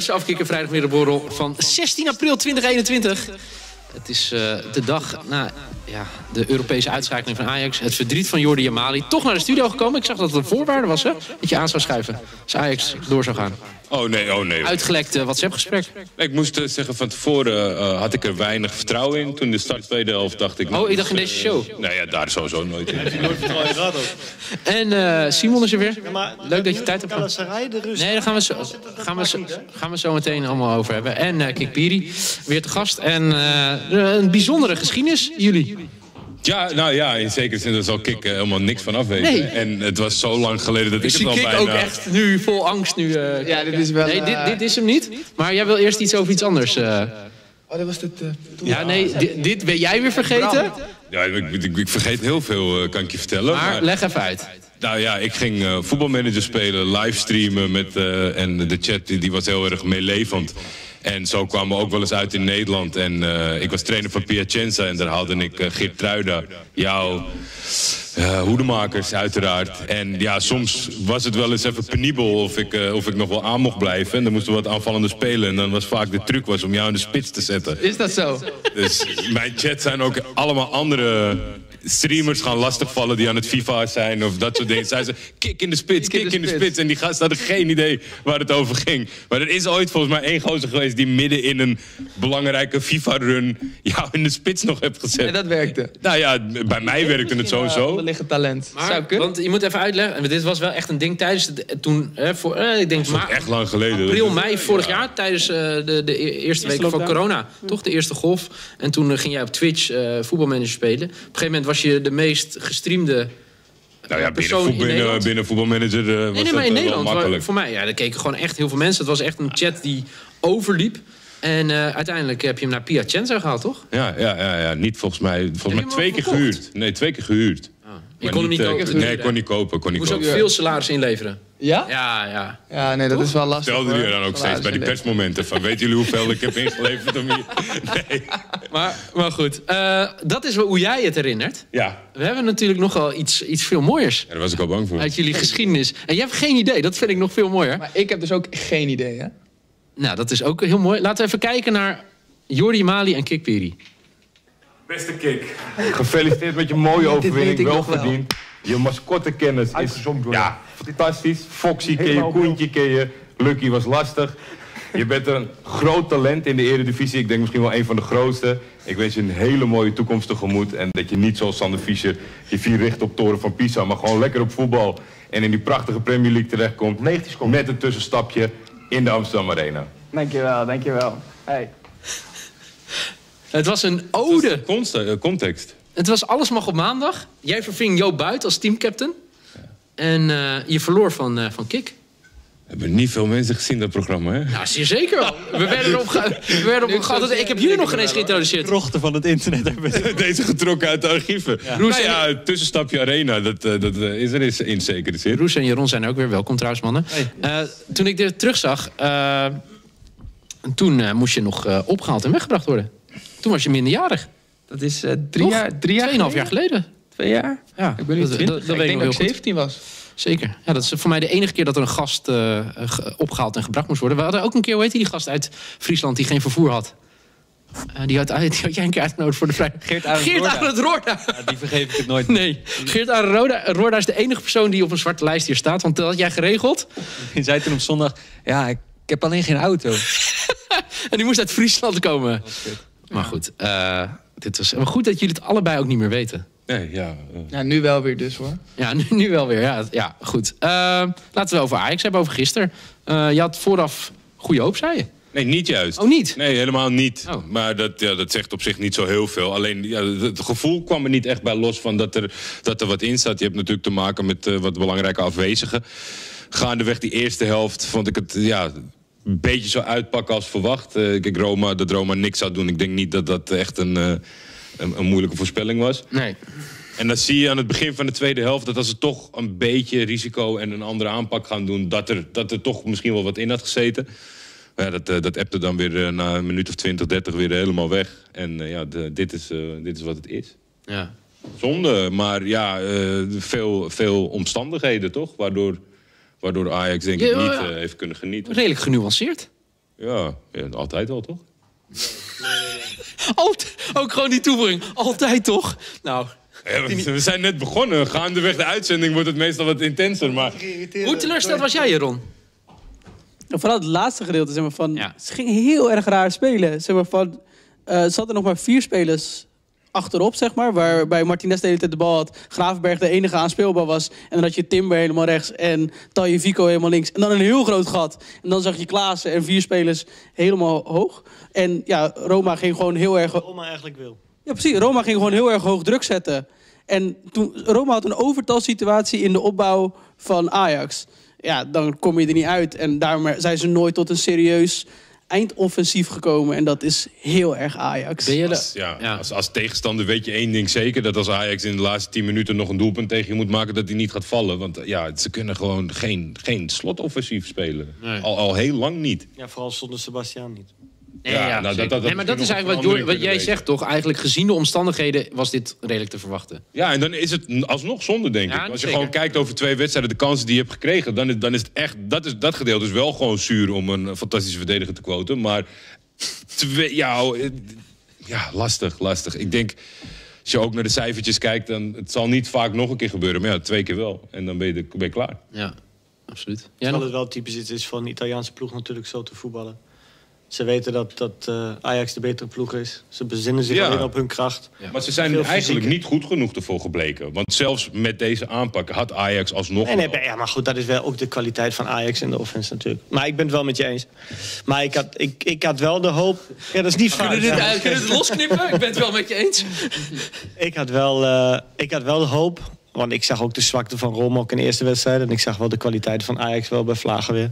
FC Afkikken vrijdagmiddagborrel van 16 april 2021. Het is eh, de dag na ja, de Europese uitschakeling van Ajax. Het verdriet van Jordi Amali. Toch naar de studio gekomen. Ik zag dat het een voorwaarde was, hè? Dat je aan zou schuiven. Als Ajax door zou gaan. Oh nee, oh nee. Uitgelekt uh, WhatsApp-gesprek. Ik moest uh, zeggen, van tevoren uh, had ik er weinig vertrouwen in. Toen de start tweede helft dacht ik... Oh, ik dacht in deze show? Nou ja, daar sowieso nooit in. En Simon is er weer. Ja, maar, Leuk dat je tijd hebt. Nee, daar gaan we, zo, gaan, we zo, gaan we zo meteen allemaal over hebben. En uh, Kik Piri, weer te gast. En uh, een bijzondere geschiedenis, jullie. Ja, nou ja, in zekere zin daar zal Kik uh, helemaal niks van af weten. Nee. En het was zo lang geleden dat ik, het al Kik bijna... ook echt nu vol angst. Nu, uh, Ja, dit is wel... nee, dit, eh, dit is hem niet. Maar jij wil eerst iets over iets anders. uh. Oh, dat was dit... eh, Ja, nee, dit, dit ben jij weer vergeten. Ja, ik, ik, ik vergeet heel veel, uh, kan ik je vertellen. Maar leg even uit. Nou ja, ik ging uh, voetbalmanager spelen, livestreamen met, uh, en de chat die, die was heel erg meelevend. En zo kwamen we ook wel eens uit in Nederland. En uh, ik was trainer van Piacenza en daar haalde ik uh, Geert Truida, jou, uh, hoedemakers uiteraard. En ja, soms was het wel eens even penibel of ik, uh, of ik nog wel aan mocht blijven. En dan moesten we wat aanvallende spelen. En dan was vaak de truc was om jou in de spits te zetten. Is dat zo? Dus mijn chat zijn ook allemaal andere streamers gaan lastigvallen die aan het FIFA zijn of dat soort dingen. Zij ze kick in de spits, kick in de spits. En die gasten hadden geen idee waar het over ging. Maar er is ooit volgens mij één gozer geweest die midden in een belangrijke FIFA-run jou in de spits nog heeft gezet. En dat werkte. Nou ja, bij mij werkte het sowieso. Er ligt een talent. Maar, Zou kunnen. want je moet even uitleggen. en Dit was wel echt een ding tijdens de, toen. Hè, voor, eh, ik denk maar, Echt lang geleden. april, mei vorig jaar. Tijdens uh, de, de eerste weken van corona. Toch de eerste golf. En toen uh, ging jij op Twitch uh, voetbalmanager spelen. Op een gegeven moment was je de meest gestreamde nou ja, persoon binnen, voet, in binnen, binnen voetbalmanager uh, was nee, nee, maar in dat, Nederland. Voor mij, ja, daar keken gewoon echt heel veel mensen. Het was echt een chat die overliep. En uh, uiteindelijk heb je hem naar Piacenza gehaald, toch? Ja, ja, ja, ja. niet volgens mij. Volgens mij twee keer gehuurd. Nee, twee keer gehuurd. Je kon hem niet kopen? Nee, ik kon niet kopen. Kon niet moest kopen. ook veel salaris inleveren. Ja? Ja, ja. Ja, nee, dat Toch? is wel lastig. Stelde je dan ook steeds bij die persmomenten van... weten jullie hoeveel ik heb ingeleverd om hier... Nee. Maar, maar goed, uh, dat is hoe jij het herinnert. Ja. We hebben natuurlijk nogal iets, iets veel mooiers ja, daar was ik al bang voor. uit jullie geschiedenis. En jij hebt geen idee, dat vind ik nog veel mooier. Maar ik heb dus ook geen idee, hè? Nou, dat is ook heel mooi. Laten we even kijken naar Jordi Mali en Kik Piri. Beste Kik, gefeliciteerd met je mooie overwinning. Wel verdiend. Je mascottekennis is ja, fantastisch. Foxy ken je, Koentje ken je, Lucky was lastig. Je bent een groot talent in de eredivisie. Ik denk misschien wel een van de grootste. Ik wens je een hele mooie toekomst tegemoet. En dat je niet zoals Sander Fischer je vier richt op toren van Pisa. Maar gewoon lekker op voetbal. En in die prachtige Premier League terechtkomt. 90 seconden. Met een tussenstapje in de Amsterdam Arena. Dankjewel, dankjewel. Hey. Het was een ode. Uh, context. Het was alles mag op maandag. Jij verving Joop Buit als teamcaptain. En uh, je verloor van, uh, van Kik. Hebben niet veel mensen gezien dat programma, hè? Nou, zeer zeker wel. We werden erop, ge we werden. Ik heb jullie nog geen eens geïntroduceerd. Krochten van het internet hebben we. Deze getrokken uit de archieven. Ja. Roes nou ja, het tussenstapje arena, dat, dat is er is in zekere zin. Roes en Jeroen zijn ook weer. Welkom trouwens, mannen. Hey. Uh, toen ik dit terugzag, uh, toen moest je nog opgehaald en weggebracht worden. Toen was je minderjarig. Dat is uh, drie Toch? jaar, drie jaar Tweeënhalf jaar geleden. Twee jaar? Ja, ik ben nu dat, 20. dat, dat ik weet denk dat ik 17 was. Zeker. Ja, dat is voor mij de enige keer dat er een gast uh, opgehaald en gebracht moest worden. We hadden ook een keer, hoe heet die gast uit Friesland die geen vervoer had? Uh, die, had, die had jij een keer uitgenodigd voor de vrij. Geert Arend Geert Roorda. Arend Roorda. Ja, die vergeef ik het nooit. Nee, Geert Arend Roorda, Roorda is de enige persoon die op een zwarte lijst hier staat. Want dat had jij geregeld. Die zei toen op zondag, ja, ik, ik heb alleen geen auto. en die moest uit Friesland komen. Maar goed, uh, dit was maar goed dat jullie het allebei ook niet meer weten. Nee, ja. Uh. Ja, nu wel weer dus hoor. Ja, nu, nu wel weer. Ja, ja goed. Uh, laten we over Ajax hebben, over gisteren. Uh, je had vooraf goede hoop, zei je. Nee, niet juist. Oh, niet? Nee, helemaal niet. Oh. Maar dat, ja, dat zegt op zich niet zo heel veel. Alleen ja, het gevoel kwam er niet echt bij los van dat er, dat er wat in staat. Je hebt natuurlijk te maken met uh, wat belangrijke afwezigen. Gaandeweg die eerste helft vond ik het ja, een beetje zo uitpakken als verwacht. Uh, kijk, Roma, dat Roma niks zou doen. Ik denk niet dat dat echt een, uh, een, een moeilijke voorspelling was. Nee. En dan zie je aan het begin van de tweede helft... dat als ze toch een beetje risico en een andere aanpak gaan doen... dat er, dat er toch misschien wel wat in had gezeten. Maar ja, dat, uh, dat appte dan weer na een minuut of 20, 30 weer helemaal weg. En ja, de, dit, is, dit is wat het is. Ja. zonde. Maar ja, eh, veel, veel omstandigheden toch? Waardoor, waardoor Ajax denk ik niet ja. eh, heeft kunnen genieten. Redelijk genuanceerd. Ja, ja, altijd wel toch? Altijd, ook gewoon die toevoeging. Altijd toch? Nou, Ja, we, zijn net begonnen. Gaandeweg de uitzending wordt het meestal wat intenser. Maar hoe teleurgesteld was jij, Jeroen? En Vooral het laatste gedeelte, zeg maar, van... Ja. Ze gingen heel erg raar spelen. Zeg maar, van... eh ze hadden nog maar vier spelers achterop, zeg maar. Waarbij Martinez de hele tijd de bal had. Gravenberg de enige aanspeelbaar was. En dan had je Timber helemaal rechts en Talje Vico helemaal links. En dan een heel groot gat. En dan zag je Klaassen en vier spelers helemaal hoog. En ja, Roma ging gewoon heel erg... Roma eigenlijk wil. Ja, precies. Roma ging gewoon heel erg hoog druk zetten. En toen, Roma had een overtalsituatie in de opbouw van Ajax. Ja, dan kom je er niet uit. En daarom zijn ze nooit tot een serieus eindoffensief gekomen. En dat is heel erg Ajax. Ben je als, ja, Ja. Als, als tegenstander weet je één ding zeker. Dat als Ajax in de laatste 10 minuten nog een doelpunt tegen je moet maken... dat hij niet gaat vallen. Want eh, ja, ze kunnen gewoon geen, geen slotoffensief spelen. Nee. Al, al heel lang niet. Ja, vooral zonder Sebastiaan niet. Nee, Ja, ja, nou, dat- dat nee, maar dat is eigenlijk wat, wat jij zegt, toch? Eigenlijk gezien de omstandigheden was dit redelijk te verwachten. Ja, en dan is het alsnog zonde, denk Ja, ik. Als je zeker. gewoon kijkt over twee wedstrijden, de kansen die je hebt gekregen... dan is, dan is het echt... Dat, is, dat gedeelte is wel gewoon zuur om een fantastische verdediger te quoten. Maar twee, ja, oh, eh, ja, lastig, lastig. Ik denk, als je ook naar de cijfertjes kijkt... dan het zal niet vaak nog een keer gebeuren. Maar ja, twee keer wel. En dan ben je, ben je klaar. Ja, absoluut. Ja, Terwijl het wel typisch is, is voor een Italiaanse ploeg natuurlijk zo te voetballen. Ze weten dat, dat eh, Ajax de betere ploeg is. Ze bezinnen zich Ja. alleen op hun kracht. Maar ze zijn Veel eigenlijk fysiek. niet goed genoeg ervoor gebleken. Want zelfs met deze aanpak had Ajax alsnog... Nee, ja, maar goed, dat is wel ook de kwaliteit van Ajax in de offense natuurlijk. Maar ik ben het wel met je eens. Maar ik had, ik, ik had wel de hoop... Ja, dat is niet Kunnen we dit, ja. kunnen we dit losknippen? Ik ben het wel met je eens. Ik had, wel, eh, ik had wel de hoop. Want ik zag ook de zwakte van Rome ook in de eerste wedstrijd. En ik zag wel de kwaliteit van Ajax wel bij Vlagen weer.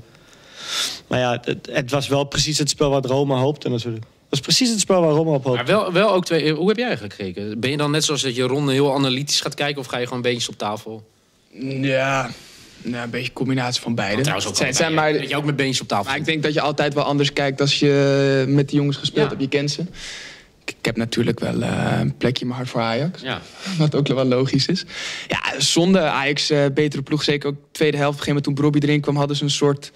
Maar ja, het, het was wel precies het spel wat Rome hoopte natuurlijk. Het was precies het spel waar Rome op Maar hoopte. wel, wel ook twee... Hoe heb jij eigenlijk gekeken? Ben je dan net zoals dat je Ron heel analytisch gaat kijken... of ga je gewoon beetjes op tafel? Ja, nou, een beetje een combinatie van beide. Trouwens ook Het zijn, zijn maar, dat je ook met beentjes op tafel maar ik denk dat je altijd wel anders kijkt als je met die jongens gespeeld Ja. hebt. Je kent ze. Ik, ik heb natuurlijk wel eh, een plekje in mijn hart voor Ajax. Ja. Wat ook wel logisch is. Ja, zonder Ajax eh, betere ploeg. Zeker ook tweede helft. Op een gegeven moment toen Bobby erin kwam, hadden ze een soort...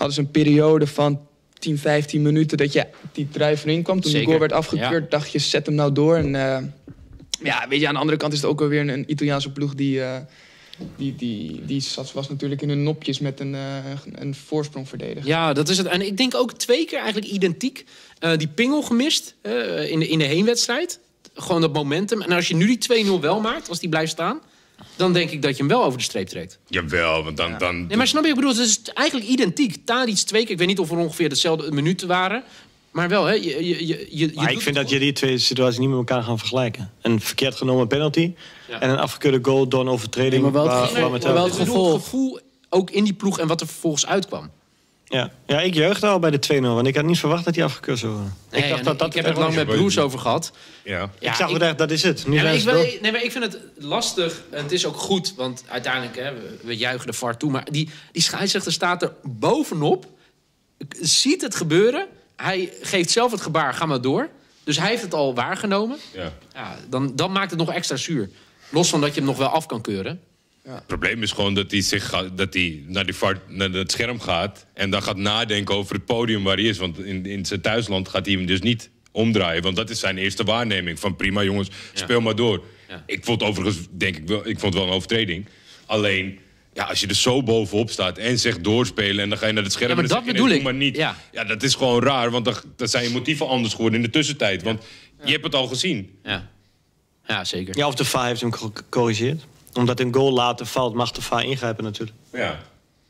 Hadden ze een periode van 10, 15 minuten dat je die drijf erin kwam. Toen Zeker. de goal werd afgekeurd, dacht je, zet hem nou door. En eh, ja, weet je, aan de andere kant is het ook alweer een, een Italiaanse ploeg die... eh, die, die, die zat, was natuurlijk in hun nopjes met een, eh, een voorsprong verdedigen. Ja, dat is het. En ik denk ook twee keer eigenlijk identiek. Die pingel gemist in, de, in de heenwedstrijd. Gewoon dat momentum. En als je nu die 2-0 wel maakt, als die blijft staan... dan denk ik dat je hem wel over de streep trekt. Jawel, want dan... dan Nee, maar snap je, ik bedoel, het is eigenlijk identiek. Tadic twee keer, ik weet niet of er ongeveer dezelfde minuten waren... Maar wel, hè? Je, je, je, je, je Maar ik vind dat je die twee situaties niet met elkaar gaan vergelijken. Een verkeerd genomen penalty Ja. en een afgekeurde goal door een overtreding. Nee, maar wel het waar- gevoel- waar goed. met- maar wel het gevoel ook in die ploeg en wat er vervolgens uitkwam. Ja. ja, ik jeugde al bij de 2-0, want ik had niet verwacht dat die afgekeurd zou worden. Nee, ik dacht dat dat ik heb het lang met was. Broers over gehad. ja. Ja, ik zag echt, dat is het. Nu Ja, ik, nee, maar ik vind het lastig. En het is ook goed, want uiteindelijk, hè, we, we juichen de VAR toe. Maar die, die scheidsrechter staat er bovenop. Ziet het gebeuren. Hij geeft zelf het gebaar, ga maar door. Dus hij heeft het al waargenomen. ja. Ja, dan, dan maakt het nog extra zuur. Los van dat je hem nog wel af kan keuren. Het probleem is gewoon dat hij, zich dat hij naar, die vaart, naar het scherm gaat... en dan gaat nadenken over het podium waar hij is. Want in, in zijn thuisland gaat hij hem dus niet omdraaien. Want dat is zijn eerste waarneming. Van prima jongens, speel maar door. Ja. Ik vond overigens, denk ik wel, ik vond het wel een overtreding. Alleen, ja, als je er zo bovenop staat en zegt doorspelen... en dan ga je naar het scherm Ja, maar en dan dat zeg je bedoel ik. maar niet. Ja. Ja. dat is gewoon raar, want dan, dan zijn je motieven anders geworden in de tussentijd. Want je hebt het al gezien. Ja, ja zeker. Ja, of de VAR heeft hem gecorrigeerd. Omdat een goal later valt, mag de VAR ingrijpen natuurlijk. Ja.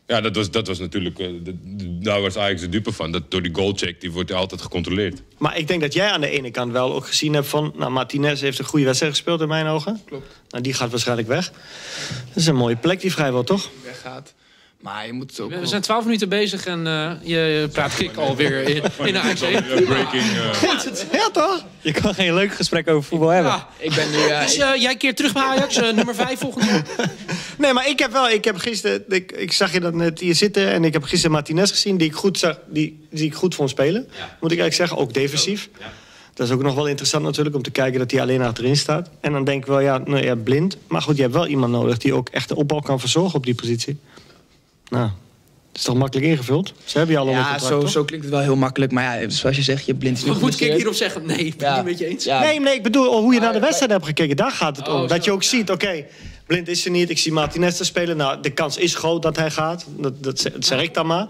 Ja, dat was, dat was natuurlijk... eh, de- de- daar was Ajax de dupe van. Dat door die goalcheck, die wordt altijd gecontroleerd. Maar ik denk dat jij aan de ene kant wel ook gezien hebt van... Nou, Martinez heeft een goede wedstrijd gespeeld in mijn ogen. Klopt. Nou, die gaat waarschijnlijk weg. Dat is een mooie plek die vrijwel, toch? Weggaat. Maar je moet het ook We zijn twaalf minuten bezig en eh, je, praat kik alweer in, in de breaking... eh, Ja, toch? Je kan geen leuk gesprek over voetbal hebben. Ja. Ik ben nu... eh, Dus jij keert terug bij Ajax, nummer 5 volgend jaar. Nee, maar ik heb wel... Ik heb gisteren... Ik, ik zag je dat net hier zitten. En ik heb gisteren Martinez gezien, die ik goed, zag, die, die ik goed vond spelen. Moet ik eigenlijk zeggen. Ook defensief. Dat is ook nog wel interessant natuurlijk om te kijken dat hij alleen achterin staat. En dan denk ik wel, ja, nou ja, blind. Maar goed, je hebt wel iemand nodig die ook echt de opbouw kan verzorgen op die positie. Nou, het is toch makkelijk ingevuld? Ze hebben je al Ja, contract, zo, toch? zo klinkt het wel heel makkelijk. Maar ja, zoals je zegt, je blind is nu Wat moet ik hierop zeggen? Nee, ik ben Ja. het niet met je eens. Ja, Nee, nee, ik bedoel hoe je naar de wedstrijd hebt gekeken. Daar gaat het om. Oh, dat zo. je ook ziet, oké, blind is er niet. Ik zie Martinez er spelen. Nou, de kans is groot dat hij gaat. Dat, dat, zeg- dat zeg ik dan maar.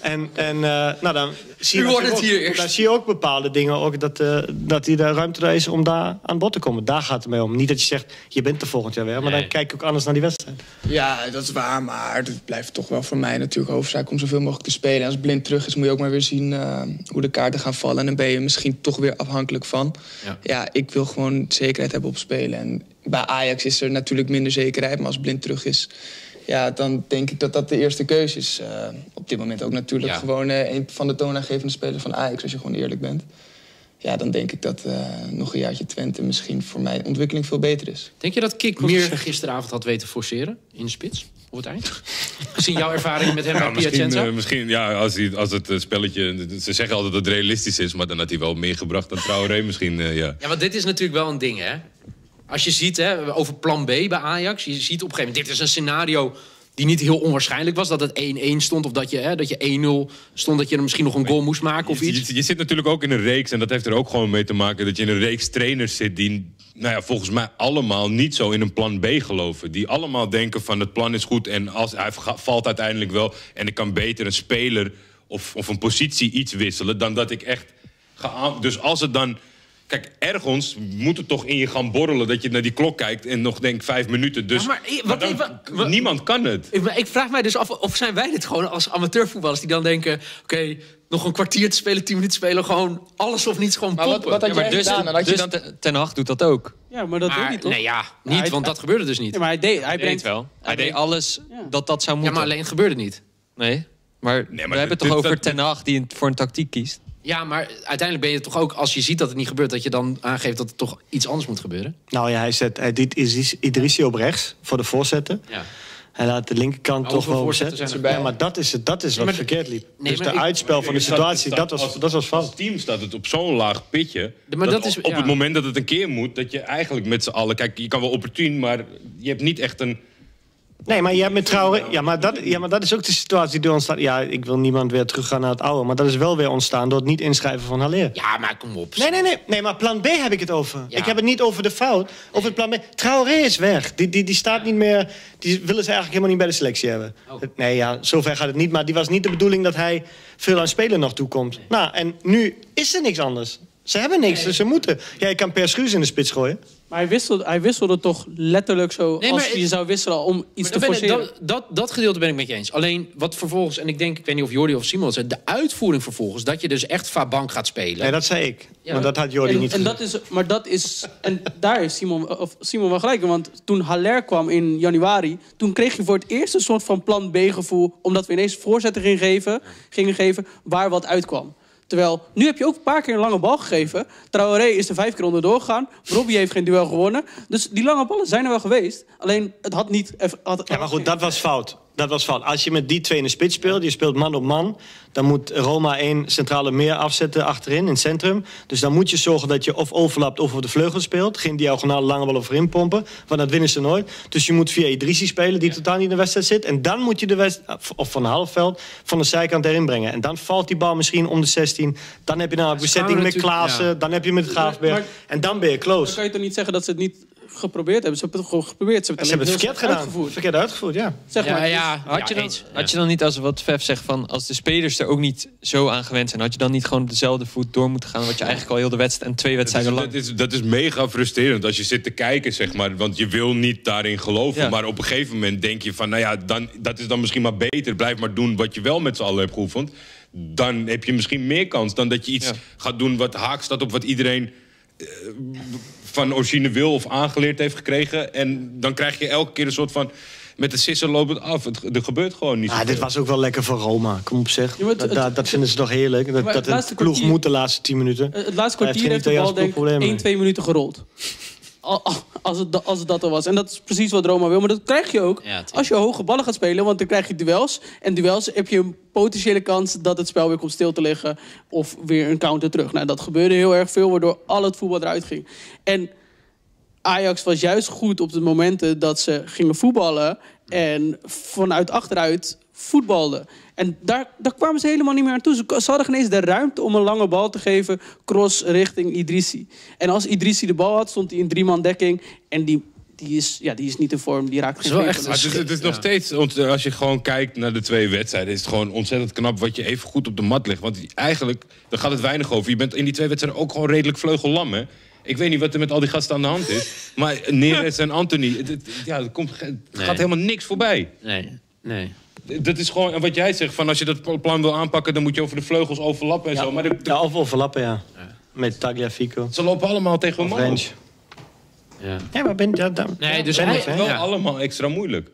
En, en eh, nou, dan zie je, U hoort het hier ook, eerst. dan zie je ook bepaalde dingen. Ook dat, eh, dat hij de ruimte er is om daar aan bod te komen. Daar gaat het mee om. Niet dat je zegt, je bent er volgend jaar weer. Maar Nee. dan kijk je ook anders naar die wedstrijd. Ja, dat is waar, maar het blijft toch wel voor mij natuurlijk hoofdzaak om zoveel mogelijk te spelen. En als blind terug is, moet je ook maar weer zien eh, hoe de kaarten gaan vallen. En dan ben je misschien toch weer afhankelijk van. Ja. Ja, ik wil gewoon zekerheid hebben op spelen. En bij Ajax is er natuurlijk minder zekerheid, maar als blind terug is, ja, dan denk ik dat dat de eerste keuze is. Eh, op dit moment ook natuurlijk Ja. gewoon eh, een van de toonaangevende spelers van Ajax, als je gewoon eerlijk bent. Ja, dan denk ik dat eh, nog een jaartje Twente misschien voor mijn ontwikkeling veel beter is. Denk je dat Kik meer gisteravond had weten forceren in de spits? Op het eind? Gezien jouw ervaring met hem Ja, bij misschien, Piacenza? misschien ja, als, hij, als het spelletje... Ze zeggen altijd dat het realistisch is, maar dan had hij wel meer gebracht dan Traoré misschien. eh, ja. Ja, want dit is natuurlijk wel een ding, hè? Als je ziet, hè, over plan B bij Ajax... je ziet op een gegeven moment, dit is een scenario die niet heel onwaarschijnlijk was... dat het 1-1 stond of dat je, hè, dat je 1-0 stond... dat je er misschien nog een goal moest maken of iets. je, je zit natuurlijk ook in een reeks, en dat heeft er ook gewoon mee te maken... dat je in een reeks trainers zit die, nou ja, volgens mij allemaal niet zo in een plan B geloven. Die allemaal denken van het plan is goed en als, hij valt uiteindelijk wel... en ik kan beter een speler of, of een positie iets wisselen... dan dat ik echt ga. Dus als het dan... Kijk, ergens moet het toch in je gaan borrelen... dat je naar die klok kijkt en nog denkt vijf minuten. Dus Ja, maar, maar wat- dan- wat- wat- niemand kan het. Ik, ik vraag mij dus af of zijn wij dit gewoon als amateurvoetballers... die dan denken, oké, nog een kwartier te spelen, tien minuten te spelen... gewoon alles of niets, gewoon Maar wat, poppen. wat had Ja, maar jij dus, gedaan? Had je dus dan... ten, ten Hag doet dat ook. Ja, maar dat doet maar, hij toch? nee, ja, niet, hij- want dat gebeurde dus niet. Ja, maar hij deed, hij Hij brengt deed wel. Hij deed alles Ja. dat dat zou Ja, moeten. maar alleen het gebeurde niet. Nee, maar, maar we hebben het dit- toch over dat- Ten Hag die voor een tactiek kiest. Ja, maar uiteindelijk ben je toch ook, als je ziet dat het niet gebeurt... dat je dan aangeeft dat er toch iets anders moet gebeuren. Nou ja, hij, zet, hij doet Idris- Idrissi op rechts voor de voorzetten. Ja. Hij laat de linkerkant Maar toch wel voorzetten? Ja, maar dat is, het, dat is wat maar- verkeerd liep. Nee, dus de ik- uitspel van de situatie, dat was, als- dat was Als fout. team staat het op zo'n laag pitje. Maar dat is- op ja. het moment dat het een keer moet, dat je eigenlijk met z'n allen. Kijk, je kan wel opportun, maar je hebt niet echt een. Nee, maar je hebt met Traoré... Ja maar, dat, ja, maar dat is ook de situatie die ontstaat. Ja, ik wil niemand weer teruggaan naar het oude. Maar dat is wel weer ontstaan door het niet inschrijven van Haller. Ja, maar kom op. Nee, nee, nee, nee, maar plan B heb ik het over. Ja. Ik heb het niet over de fout, over het plan B. Traoré is weg. Die, die, die staat niet meer... Die willen ze eigenlijk helemaal niet bij de selectie hebben. Oh. Nee, ja, zover gaat het niet. Maar die was niet de bedoeling dat hij veel aan spelen nog toekomt. Nou, en nu is er niks anders. Ze hebben niks, dus ze moeten. Ja, je kan Per Schuurs in de spits gooien. Maar hij wisselde, hij wisselde toch letterlijk zo Nee, als je zou wisselen om iets te ik- forceren. dat, dat, dat gedeelte ben ik met je eens. Alleen wat vervolgens, en ik denk, ik weet niet of Jordi of Simon het zei, de uitvoering vervolgens, dat je dus echt Fabank gaat spelen. Nee, dat zei ik. Ja. Maar dat had Jordi en, niet en dat is, maar dat is, en daar is Simon, of Simon wel gelijk in. Want toen Haller kwam in januari, toen kreeg je voor het eerst een soort van plan B gevoel. Omdat we ineens voorzetten gingen geven, gingen geven waar wat uitkwam. Terwijl, nu heb je ook een paar keer een lange bal gegeven. Traoré is er vijf keer onderdoor gegaan. Robbie heeft geen duel gewonnen. Dus die lange ballen zijn er wel geweest. Alleen, het had niet... Had, Ja, maar goed, dat was fout. Dat was fout. Als je met die twee in de spits speelt, je speelt man op man... dan moet Roma één centrale meer afzetten achterin, in het centrum. Dus dan moet je zorgen dat je of overlapt of op de vleugel speelt. Geen diagonale lange bal overin pompen, want dat winnen ze nooit. Dus je moet via Idrissi spelen, die totaal niet in de wedstrijd zit. En dan moet je de wedstrijd, of van halfveld, van de zijkant erin brengen. En dan valt die bal misschien om de 16. Dan heb je nou een ze bezetting met Klaassen, ja. dan heb je met Graafberg. Maar- En dan ben je Dan close. kan je toch niet zeggen dat ze het niet geprobeerd hebben. Ze hebben het gewoon geprobeerd. Ze Ze hebben hebben het het alleen verkeerd heel gedaan. uitgevoerd. Verkeerd uitgevoerd, ja. Zeg ja, maar. ja, Had, je ja, dan, eens. had je dan niet, als wat Vef zegt, van als de spelers er ook niet zo aan gewend zijn, had je dan niet gewoon op dezelfde voet door moeten gaan wat je eigenlijk al heel de wedstrijd en twee is, wedstrijden lang. dat, is, dat is mega frustrerend als je zit te kijken, zeg maar. Want je wil niet daarin geloven. Ja. Maar op een gegeven moment denk je van, nou ja, dan, dat is dan misschien maar beter. Blijf maar doen wat je wel met z'n allen hebt geoefend. Dan heb je misschien meer kans dan dat je iets Ja. gaat doen wat haak staat op wat iedereen eh, van origine wil of aangeleerd heeft gekregen. En dan krijg je elke keer een soort van. Met de sisser loopt het af. Het, er gebeurt gewoon niet Ah, dit was ook wel lekker voor Roma. Kom op zeg. Ja, maar het- dat, het- dat, dat vinden ze toch heerlijk. Dat, dat het een ploeg kwartier- moet de laatste 10 minuten. Het laatste kwartier geen heeft de bal denk ik probleem 1, mee. 2 minuten gerold. Al- al- Als het, als het dat al was. En dat is precies wat Roma wil. Maar dat krijg je ook Ja, als je hoge ballen gaat spelen. Want dan krijg je duels. En duels heb je een potentiële kans dat het spel weer komt stil te liggen. Of weer een counter terug. Nou, dat gebeurde heel erg veel, waardoor al het voetbal eruit ging. En Ajax was juist goed op de momenten dat ze gingen voetballen. En vanuit achteruit voetbalden. En daar, daar kwamen ze helemaal niet meer aan toe. Ze, ze hadden geen eens de ruimte om een lange bal te geven. Cross richting Idrissi. En als Idrissi de bal had, stond hij in drie man dekking. En die, die, is, ja, die is niet in vorm. Die raakt geen wel echt het is, het is nog steeds, als je gewoon kijkt naar de twee wedstrijden, is het gewoon ontzettend knap wat je even goed op de mat legt. Want eigenlijk, daar gaat het weinig over. Je bent in die twee wedstrijden ook gewoon redelijk vleugellam, hè? Ik weet niet wat er met al die gasten aan de hand is. Maar Neres en Anthony, het, het- ja, er komt, het Nee. gaat helemaal niks voorbij. Nee, nee. Dat is gewoon en wat jij zegt, van als je dat plan wil aanpakken, dan moet je over de vleugels overlappen en zo. Maar de- de- Ja, of overlappen, ja. Met Tagliafico. ze lopen allemaal tegen elkaar. Range. Ja. Ja, maar ben, ja, daar- Nee, ja, dus ben hij- hè. Wel Ja. allemaal extra moeilijk.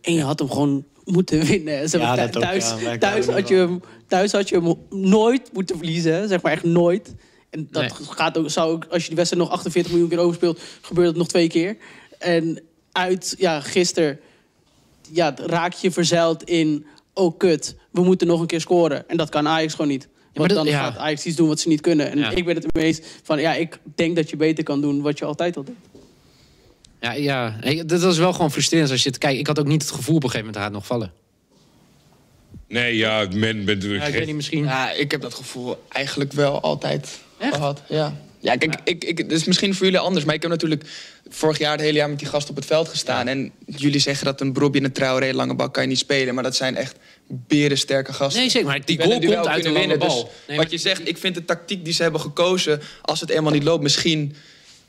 En je had hem gewoon moeten winnen. Ze Ja, hebben dat ook, thuis, ja, thuis, had je hem, thuis had je hem nooit moeten verliezen. hè. Zeg maar echt nooit. En dat Nee. gaat ook, zou ook, als je die wedstrijd nog 48 miljoen keer overspeelt, gebeurt dat nog twee keer. En uit, ja, gisteren ja, raak je verzeild in, oh kut, we moeten nog een keer scoren. En dat kan Ajax gewoon niet. maar dan ja. gaat Ajax iets doen wat ze niet kunnen. En Ja. ik ben het ermee eens van, ja, ik denk dat je beter kan doen wat je altijd al doet. Ja, ja. Hey, dat was wel gewoon frustrerend als je het kijkt. Ik had ook niet het gevoel op een gegeven moment, gaat nog vallen. Nee, ja, men bent Ja, ik weet niet, misschien... Ja, ik heb dat gevoel eigenlijk wel altijd Echt? gehad. Ja. Ja, kijk, ik, ik, het is misschien voor jullie anders, maar ik heb natuurlijk vorig jaar het hele jaar met die gast op het veld gestaan. En jullie zeggen dat een Brobby en een Traoré lange bal kan je niet spelen, maar dat zijn echt berensterke gasten. Nee, zeker. Maar die goal komt uit een kunnen lange bal. Dus Nee, wat je zegt, ik vind de tactiek die ze hebben gekozen, als het eenmaal niet loopt, misschien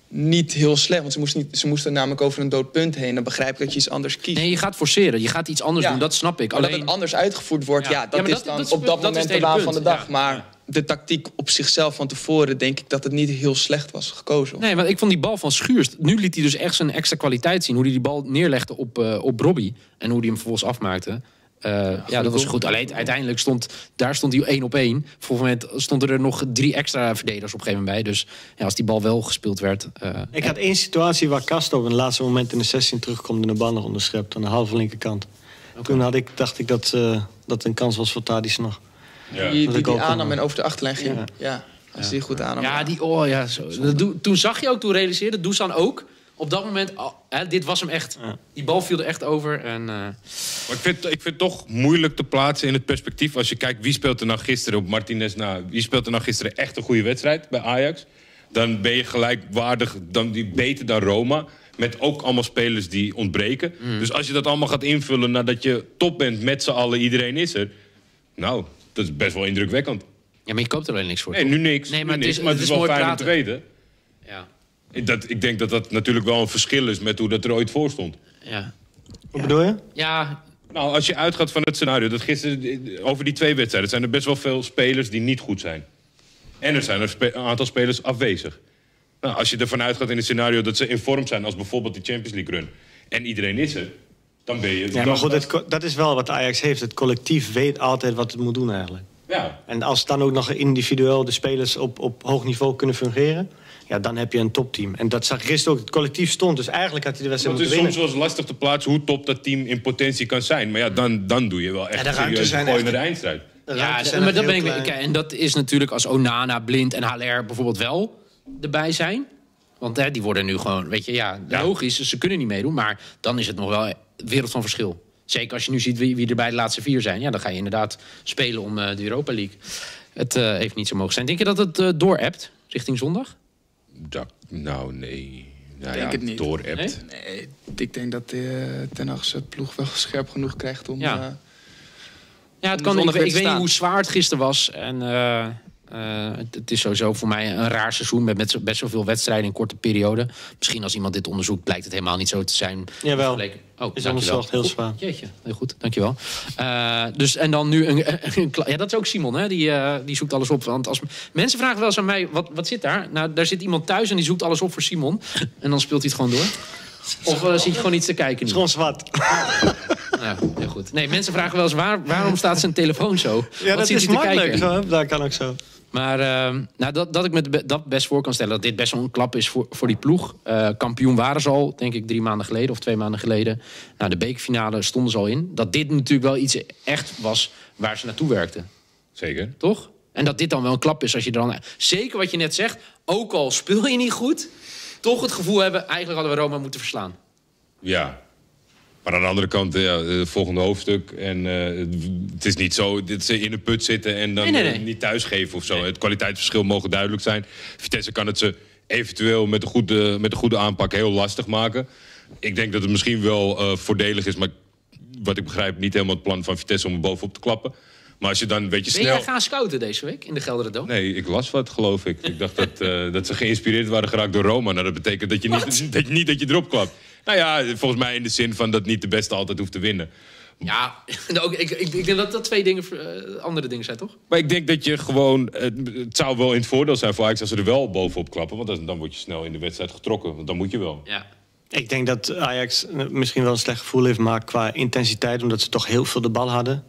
niet heel slecht. Want ze moesten, niet, ze moesten namelijk over een dood punt heen. Dan begrijp ik dat je iets anders kiest. Nee, je gaat forceren. Je gaat iets anders Ja. doen. Dat snap ik. Maar Alleen... dat het anders uitgevoerd wordt, Ja. dat is dat- dan dat op dat moment de waan van de dag. Maar de tactiek op zichzelf van tevoren, denk ik dat het niet heel slecht was gekozen. Nee, want ik vond die bal van Schuurs... Nu liet hij dus echt zijn extra kwaliteit zien. Hoe hij die bal neerlegde op, eh op Robbie. En hoe hij hem vervolgens afmaakte. Eh, ja, dat was goed. Alleen uiteindelijk stond... Daar stond hij één op één. Volgens moment stonden er nog drie extra verdedigers op een gegeven moment bij. Dus ja, als die bal wel gespeeld werd... eh, Ik had één situatie waar Castro op een laatste moment in de 16 terugkomt... en de bal nog onderschept aan de halve linkerkant. Toen had ik, dacht ik dat eh, dat een kans was voor Tadic nog. Ja. Die, die, aannam eh, en over de achterlijn ging. ja. Ja, als die goed aannam. Ja, die, oh ja, zo. Toen zag je ook, toen realiseerde Dusan ook. Op dat moment, oh, hè, dit was hem echt. Ja. Die bal viel er echt over. En, eh, Maar ik vind, ik vind het toch moeilijk te plaatsen in het perspectief. Als je kijkt wie speelt er nou gisteren op Martinez na. Wie speelt er nou gisteren echt een goede wedstrijd bij Ajax? Dan ben je gelijkwaardig, dan die beter dan Roma. Met ook allemaal spelers die ontbreken. Dus als je dat allemaal gaat invullen nadat je top bent met z'n allen, iedereen is er. Nou, dat is best wel indrukwekkend. ja, maar je koopt er alleen niks voor. Nee, toch? nu niks. Nee, nu maar het niks, is- maar het het is wel mooi fijn om te weten. Ja, Dat, ik denk dat dat natuurlijk wel een verschil is met hoe dat er ooit voor stond. ja. Wat bedoel je? ja, Nou, als je uitgaat van het scenario dat gisteren over die twee wedstrijden zijn er best wel veel spelers die niet goed zijn. En er zijn er spe- een aantal spelers afwezig. Nou, als je ervan uitgaat in het scenario dat ze in vorm zijn als bijvoorbeeld de Champions League run en iedereen is er, dan ben je. Ja, maar goed, het dat is wel wat Ajax heeft. Het collectief weet altijd wat het moet doen eigenlijk. Ja, En als dan ook nog individueel de spelers op, op hoog niveau kunnen fungeren... Ja, dan heb je een topteam. En dat zag gisteren ook. Het collectief stond. Dus eigenlijk had hij de wedstrijd het is moeten soms winnen. wel eens lastig te plaatsen hoe top dat team in potentie kan zijn. Maar ja, dan, dan doe je wel echt Ja, serieus zijn gooi naar de eindstrijd. Ja maar dat ben ik, en dat is natuurlijk als Onana, Blind en HLR bijvoorbeeld wel erbij zijn. Want hè, die worden nu gewoon, weet je, ja, Ja. logisch, ze kunnen niet meedoen. Maar dan is het nog wel wereld van verschil. Zeker als je nu ziet wie, wie er bij de laatste vier zijn. Ja, dan ga je inderdaad spelen om eh, de Europa League. Het eh, heeft niet zo mogen zijn. Denk je dat het eh door-appt richting zondag? Nou, nee. Nou, Denk ja, het niet. Door-appt. Nee? Nee, ik denk dat uh, Ten Hag zijn ploeg wel scherp genoeg krijgt om... Ja. eh, Ja, het Om kan, ik, ik weet niet hoe zwaar het gisteren was. En eh, eh, het, het is sowieso voor mij een raar seizoen met, met best zoveel wedstrijden in korte periode. Misschien als iemand dit onderzoekt, blijkt het helemaal niet zo te zijn. Jawel. Oh, Is dankjewel. onderzocht, heel zwaar. Jeetje, heel goed, dankjewel. Eh dus en dan nu een, Ja, dat is ook Simon, hè? Die, eh, die zoekt alles op. Want als mensen vragen wel eens aan mij, wat, wat zit daar? Nou, daar zit iemand thuis en die zoekt alles op voor Simon. En dan speelt hij het gewoon door. Of eh, zit je gewoon iets te kijken Het is gewoon zwart. Ja, heel goed. Nee, mensen vragen wel eens waar, waarom staat zijn telefoon zo? Ja, Wat dat is makkelijk. Zo, dat kan ook zo. Maar ehm, nou, dat, dat ik me dat best voor kan stellen. Dat dit best wel een klap is voor, voor die ploeg. Eh, kampioen waren ze al, denk ik, drie maanden geleden of twee maanden geleden. Nou, de bekerfinale stonden ze al in. Dat dit natuurlijk wel iets echt was waar ze naartoe werkten. Zeker. Toch? En dat dit dan wel een klap is als je er dan... Zeker wat je net zegt, ook al speel je niet goed... toch het gevoel hebben, eigenlijk hadden we Roma moeten verslaan. Ja. Maar aan de andere kant, ja, het volgende hoofdstuk. En eh, het is niet zo dat ze in de put zitten en dan Nee, nee, nee. eh, niet thuisgeven of zo. Het kwaliteitsverschil mogen duidelijk zijn. Vitesse kan het ze eventueel met een goede, met een goede aanpak heel lastig maken. Ik denk dat het misschien wel eh, voordelig is, maar wat ik begrijp, niet helemaal het plan van Vitesse om er bovenop te klappen. Maar als je dan een beetje Ben snel. jij gaan scouten deze week in de Gelderdoom? Nee, ik las wat, geloof ik. Ik dacht dat, eh, dat ze geïnspireerd waren geraakt door Roma. Nou, dat betekent dat je, niet, dat je niet dat je erop klapt. Nou ja, volgens mij in de zin van dat niet de beste altijd hoeft te winnen. Ja, ook, ik, ik, ik denk dat dat twee dingen, eh, andere dingen zijn, toch? Maar ik denk dat je gewoon... eh, Het zou wel in het voordeel zijn voor Ajax als ze er wel bovenop klappen. Want dan, dan word je snel in de wedstrijd getrokken. Want dan moet je wel. Ja. Ik denk dat Ajax eh, misschien wel een slecht gevoel heeft gemaakt qua intensiteit, omdat ze toch heel veel de bal hadden.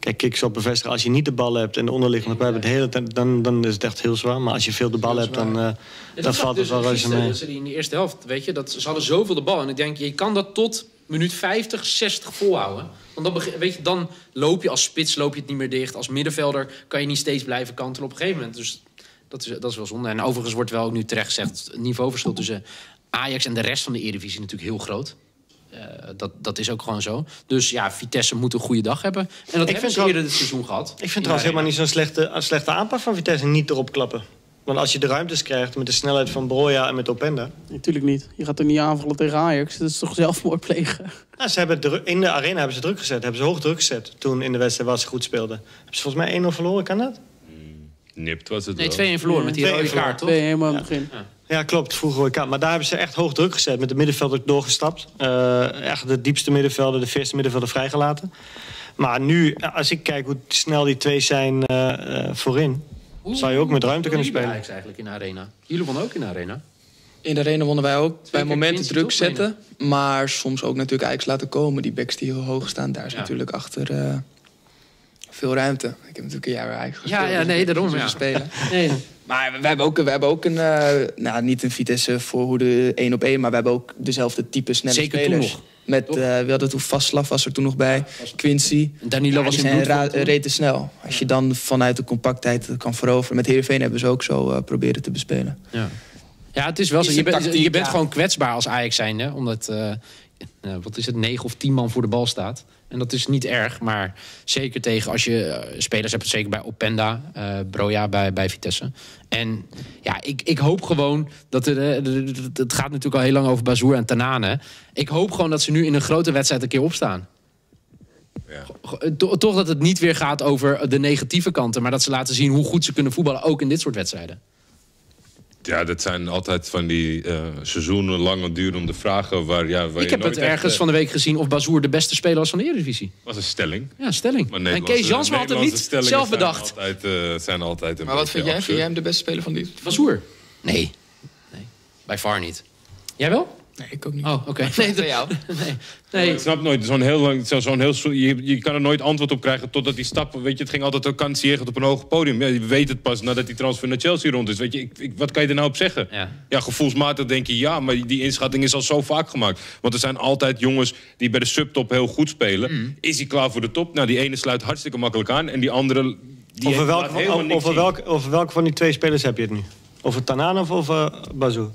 Kijk, ik zal bevestigen, als je niet de bal hebt en de onderliggende partij hebt de hele tijd, dan, dan is het echt heel zwaar. Maar als je veel de bal hebt, dan, eh, dan valt het wel reuze mee. Dus in de eerste helft, weet je, dat, ze hadden zoveel de bal. En ik denk, je kan dat tot minuut 50, 60 volhouden. Want dan, weet je, dan loop je als spits loop je het niet meer dicht. Als middenvelder kan je niet steeds blijven kantelen op een gegeven moment. Dus dat is, dat is wel zonde. En overigens wordt wel ook nu terecht gezegd... het niveauverschil tussen Ajax en de rest van de Eredivisie natuurlijk heel groot. Eh, dat, dat is ook gewoon zo. Dus ja, Vitesse moet een goede dag hebben. En dat hebben vind ze eerder dit seizoen gehad. Ik vind trouwens helemaal niet zo'n slechte, een slechte aanpak van Vitesse niet erop klappen. Want als je de ruimtes krijgt met de snelheid van Broja en met Openda... Natuurlijk niet. Je gaat er niet aanvallen tegen Ajax. Dat is toch zelfmoord plegen. Nou, ze hebben dru- in de arena hebben ze druk gezet. Hebben ze hoog druk gezet toen in de wedstrijd waar ze goed speelden. Hebben ze volgens mij 1-0 verloren, kan dat? Nipt was het Nee, wel. 2-1 verloren met die 2-1 rode kaart, toch? Ben je helemaal aan het begin. Ja, klopt. Vroeger kaart. Maar daar hebben ze echt hoog druk gezet. Met de middenvelder doorgestapt. Eh echt de diepste middenvelder, de verste middenvelder vrijgelaten. Maar nu, als ik kijk hoe snel die twee zijn eh, eh, voorin... Zou je ook met ruimte kunnen spelen. Ajax eigenlijk in de arena. Jullie wonnen ook in de arena. In de arena wonnen wij ook bij momenten druk zetten. Maar soms ook natuurlijk Ajax laten komen. Die backs die heel hoog staan, daar is Ja. natuurlijk achter eh, veel ruimte. Ik heb natuurlijk een jaar bij Ajax gespeeld. Ja, ja, dus nee, ik weet daarom, ja. spelen. Nee. Maar we hebben ook, we hebben ook een, eh, nou niet een Vitesse voorhoede één op één, maar we hebben ook dezelfde type snelle Zeker toen spelers. nog. Met, eh, we hadden toen Vaslav was er toen nog bij, Quincy. Danilo Ja, was in ra- toen. rete snel. Als je dan vanuit de compactheid kan veroveren. Met Heerenveen hebben ze ook zo eh, proberen te bespelen. Ja. ja, het is wel zo. Je, bent tactiek, je bent ja. gewoon kwetsbaar als Ajax zijnde. Omdat, eh, eh, wat is het, negen of tien man voor de bal staat. En dat is niet erg, maar zeker tegen als je eh, spelers hebt, zeker bij Openda, eh Broja bij, bij Vitesse. En ja, ik, ik hoop gewoon dat er, eh, het gaat natuurlijk al heel lang over Bazoer en Tanane. Ik hoop gewoon dat ze nu in een grote wedstrijd een keer opstaan. Ja. To- Toch dat het niet weer gaat over de negatieve kanten, maar dat ze laten zien hoe goed ze kunnen voetballen, ook in dit soort wedstrijden. Ja, dat zijn altijd van die eh seizoenenlange durende vragen. Waar, ja, waar Ik je heb nooit het ergens eh, van de week gezien of Bazoer de beste speler was van de Eredivisie. was een stelling. Ja, stelling. Maar En Kees Jansma had het niet zelf zijn bedacht. Altijd, eh, zijn altijd een Maar wat vind jij? Vind jij hem de beste speler van die? Bazoer? Nee. nee. Bij VAR niet. Jij wel? Nee, ik ook niet. Oh, oké. Nee, Van jou? nee. nee. Ik snap nooit, zo'n heel lang, zo- zo'n heel, je, je kan er nooit antwoord op krijgen totdat die stap, weet je, het ging altijd ook Kansierig op een hoog podium. Ja, je weet het pas nadat die transfer naar Chelsea rond is. Weet je, ik, ik- wat kan je er nou op zeggen? Ja. Ja, gevoelsmatig denk je ja, maar die inschatting is al zo vaak gemaakt. Want er zijn altijd jongens die bij de subtop heel goed spelen. Mm. Is hij klaar voor de top? Nou, die ene sluit hartstikke makkelijk aan en die andere... Die Over welke, helemaal over, niks over, zien. welke, over welke van die twee spelers heb je het nu? Over Tanane of over Bazoer?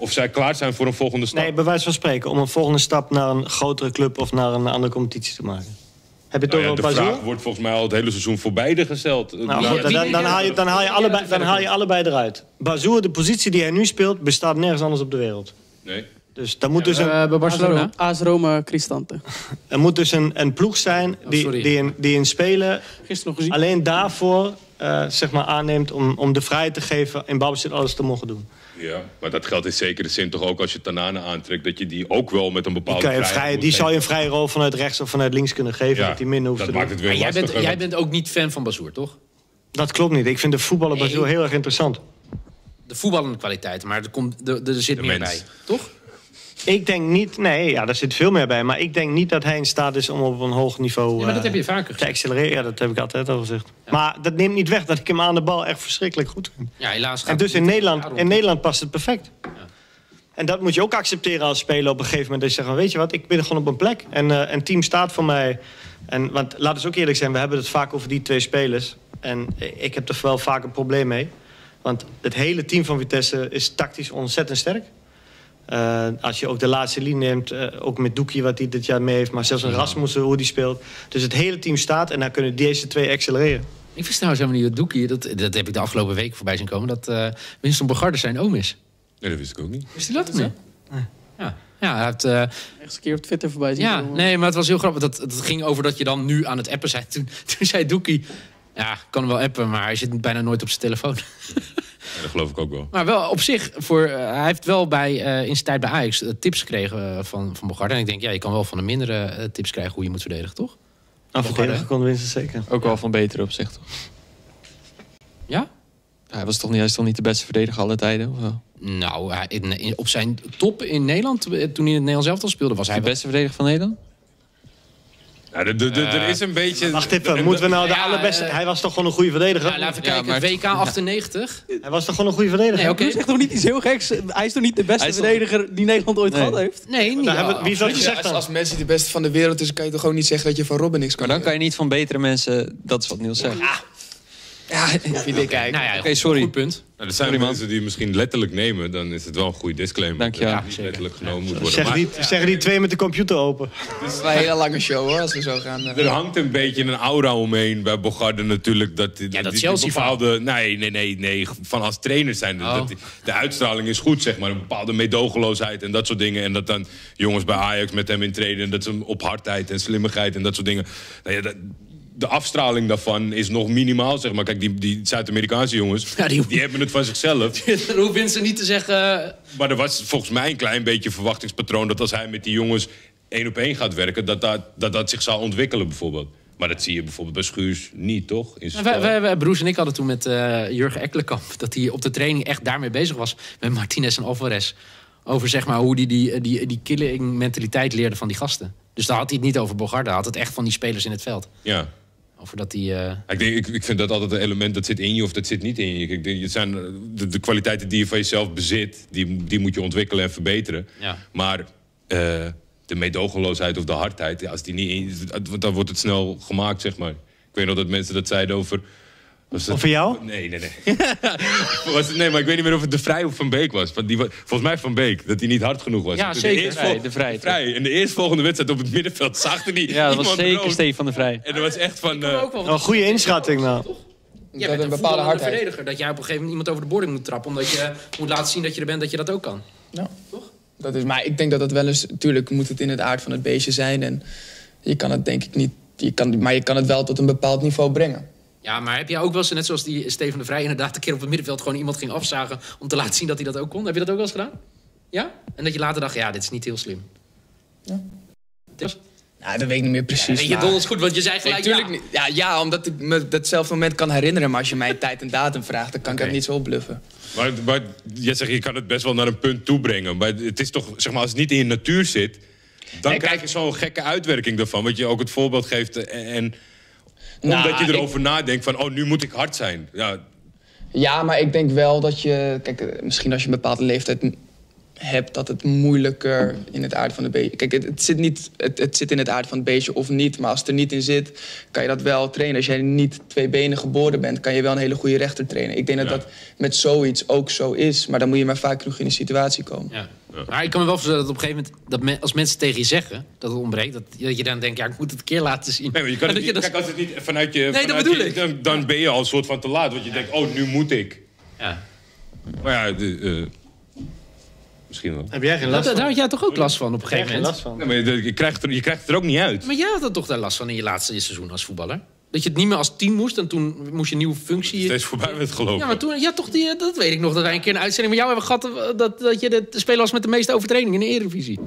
Of zij klaar zijn voor een volgende stap. Nee, bij wijze van spreken. Om een volgende stap naar een grotere club of naar een andere competitie te maken. Heb je Nou ja, de vraag wordt volgens mij al het hele seizoen voor beide gesteld. Nou, goed, dan, dan, dan haal je, dan, haal je allebei, dan haal je allebei eruit. Bazoer, de positie die hij nu speelt, bestaat nergens anders op de wereld. nee. Dus daar moet dus een, Eh, bij Barcelona? AS Roma, Cristante. er moet dus een, een ploeg zijn die, sorry. die, een, die een speler Gisteren nog gezien. alleen daarvoor eh, zeg maar aanneemt om, om de vrijheid te geven in balbezit alles te mogen doen. Ja, maar dat geldt in zekere zin toch ook als je Tanane aantrekt... dat je die ook wel met een Die, bepaalde kan je vrij, die zou je een vrije rol vanuit rechts of vanuit links kunnen geven. Ja, dat hij minder hoeft dat te maakt doen. het weer Maar jij, bent, jij bent ook niet fan van Bazoer, toch? Dat klopt niet. Ik vind de voetballer. Bazoer heel erg interessant. De voetballende kwaliteit, maar er, komt, er, er zit De meer mens. bij. Toch? Ik denk niet, nee, ja, daar zit veel meer bij. Maar ik denk niet dat hij in staat is om op een hoog niveau Ja, maar dat eh, heb je vaker te accelereren. Ja, dat heb ik altijd al gezegd. Maar dat neemt niet weg dat ik hem aan de bal echt verschrikkelijk goed vind. Ja, helaas En dus in Nederland, in Nederland past het perfect. En dat moet je ook accepteren als speler op een gegeven moment. Dat je zegt, weet je wat, ik ben gewoon op een plek. En eh een team staat voor mij. En, want laten we ook eerlijk zijn, we hebben het vaak over die twee spelers. En ik heb er wel vaak een probleem mee. Want het hele team van Vitesse is tactisch ontzettend sterk. Eh, als je ook de laatste linie neemt, eh, ook met Doekie wat hij dit jaar mee heeft... maar zelfs een Rasmussen, hoe die speelt. Dus het hele team staat en dan kunnen deze twee accelereren. Ik wist trouwens helemaal niet dat Doekie, dat, dat heb ik de afgelopen weken voorbij zien komen, dat eh Winston Bogarde zijn oom is. Nee, dat wist ik ook niet. Wist je dat? Nee. Ja. ja, hij heeft... eh, Echt een keer op Twitter voorbij zien ja, komen. nee, maar het was heel grappig. Dat, het ging over dat je dan nu aan het appen bent. Toen, toen zei Doekie, ja, kan hem wel appen, maar hij zit bijna nooit op zijn telefoon. Ja, dat geloof ik ook wel. Maar wel op zich, voor, eh, hij heeft wel bij, eh, in zijn tijd bij Ajax eh, tips gekregen van, van Bogarde. En ik denk, ja, je kan wel van de mindere tips krijgen hoe je moet verdedigen, toch? Nou, verdedigen kon Winston zeker. Ook wel van betere opzicht. toch? Ja? Hij, was toch niet, hij is toch niet de beste verdediger aller tijden? Of wel? Nou, hij- in, in- op zijn top in Nederland, toen hij in het Nederlands elftal speelde, was hij de beste verdediger van Nederland? Ja, er- er is een beetje... Wacht even, moeten we nou de Ja, allerbeste... eh, hij was toch gewoon een goede verdediger? Ja, laten we Ja, kijken, maar- WK 98. Hij was toch gewoon een goede verdediger? Nee, oké. Doe zegt toch niet iets heel geks? Hij is toch niet de beste is wie die Nederland ooit Nee. gehad heeft? Nee, niet. Wie heeft dat Ja, gezegd als, dan? als Messi de beste van de wereld is, kan je toch gewoon niet zeggen dat je van Robben niks kan Maar dan kan je niet van betere mensen... Dat is wat Niels zegt. Ja, vind ik kijken. Nou ja, Oké, sorry. Goed punt. Nou, er zijn Sorry, man. mensen die het misschien letterlijk nemen, dan is het wel een goede disclaimer. Dank je Dat wel. niet letterlijk genomen moet worden. Zeg die, die twee met de computer open. Het is wel een hele lange show hoor, als we zo gaan. eh. er hangt een beetje een aura omheen bij Bogarde natuurlijk. Dat, die- Ja, dat die Chelsea bepaalde, nee, nee, nee, nee, van als trainer zijn. Oh. Dat die- de uitstraling is goed, zeg maar. Een bepaalde meedogenloosheid en dat soort dingen. En dat dan jongens bij Ajax met hem in trainen. Dat ze hem op hardheid en slimmigheid en dat soort dingen. Nou ja, dat- de afstraling daarvan is nog minimaal, zeg maar. Kijk, die, die Zuid-Amerikaanse jongens, Ja, die- die... hebben het van zichzelf. Er hoeft Vincent niet te zeggen... eh, Maar er was volgens mij een klein beetje verwachtingspatroon... dat als hij met die jongens één op één gaat werken... dat dat, dat, dat zich zou ontwikkelen bijvoorbeeld. Maar dat zie je bijvoorbeeld bij Schuurs niet, toch? Wij, wij, wij- Broes en ik hadden toen met eh, Jurgen Ekkelenkamp... dat hij op de training echt daarmee bezig was met Martinez en Alvarez. Over zeg maar, hoe hij die, die, die killing mentaliteit leerde van die gasten. Dus daar had hij het niet over Bogarde. Hij had het echt van die spelers in het veld. Ja. Over dat hij... eh, Ik, denk, ik, ik vind dat altijd een element dat zit in je of dat zit niet in je. Ik denk, het zijn eh, de, de kwaliteiten die je van jezelf bezit... die, die moet je ontwikkelen en verbeteren. Ja. Maar eh, de meedogenloosheid of de hardheid... ja, als die niet in, dan wordt het snel gemaakt, zeg maar. Ik weet nog dat mensen dat zeiden over... was het- Over jou? Nee, nee, nee. was het, nee, maar ik weet niet meer of het de Vrij of Van Beek was. Want die, wa- volgens mij Van Beek, dat hij niet hard genoeg was. Ja, De zeker. Vrij, de Vrij, Vrij. In de eerstvolgende wedstrijd op het middenveld zag hij niet Ja, dat was zeker. Stefan de Vrij. En dat was echt van... eh, ook wel Een goede inschatting nou. Dat bent een bepaalde hardheid. verdediger. Dat jij op een gegeven moment iemand over de boarding moet trappen... omdat je moet laten zien dat je er bent, dat je dat ook kan. Ja. Dat is, maar ik denk dat dat wel eens... Natuurlijk moet het in het aard van het beestje zijn. En je kan het denk ik niet... Je kan, maar je kan het wel tot een bepaald niveau brengen. Ja, maar heb jij ook wel eens, net zoals die Steven de Vrij... inderdaad een keer op het middenveld gewoon iemand ging afzagen... om te laten zien dat hij dat ook kon? Heb je dat ook wel eens gedaan? Ja? En dat je later dacht, ja, dit is niet heel slim. Ja. Dus, Nou, dat weet ik niet meer precies. weet je, dol is goed, want je zei gelijk ja. niet. Ja, ja, omdat ik me datzelfde moment kan herinneren. Maar als je mij tijd en datum vraagt, dan kan ik dat niet zo opbluffen. Maar, maar jij zegt, je kan het best wel naar een punt toe brengen. Maar het is toch, zeg maar, als het niet in je natuur zit... dan Nee, krijg je zo'n gekke uitwerking daarvan. Want je ook het voorbeeld geeft en... Nou, omdat je ik- erover nadenkt van, oh, nu moet ik hard zijn. Ja, Ja, maar ik denk wel dat je... Kijk, eh, misschien als je een bepaalde leeftijd hebt... dat het moeilijker in het aard van het beestje... Kijk, het, het zit niet, het, het zit in het aard van het beestje of niet. Maar als het er niet in zit, kan je dat wel trainen. Als jij niet twee benen geboren bent... kan je wel een hele goede rechter trainen. Ik denk dat Ja. dat met zoiets ook zo is. Maar dan moet je maar vaak genoeg in die situatie komen. Ja. Maar ik kan me wel voorstellen dat op een gegeven moment... Dat men- als mensen tegen je zeggen dat het ontbreekt... Dat, dat je dan denkt, ja, ik moet het een keer laten zien. nee, maar je kan het dat niet, je kijk, als het niet vanuit je... dat vanuit bedoel je- ik. Dan, dan ben je al een soort van te laat. Want je denkt, oh, nu moet ik. Ja. Maar ja, de, eh, misschien wel. Heb jij geen Dat, last daar van? had jij toch ook last van op een gegeven geen moment? last van? Nee, maar je, je krijgt er, je krijgt het er ook niet uit. Maar jij had er toch daar last van in je laatste seizoen als voetballer? Dat je het niet meer als team moest en toen moest je een nieuwe functie... Steeds voorbij met geloof Ja, maar toen, ja, toch die, dat weet ik nog, dat wij een keer een uitzending met jou hebben gehad... eh, dat, dat je de speler was met de meeste overtredingen in de Eredivisie.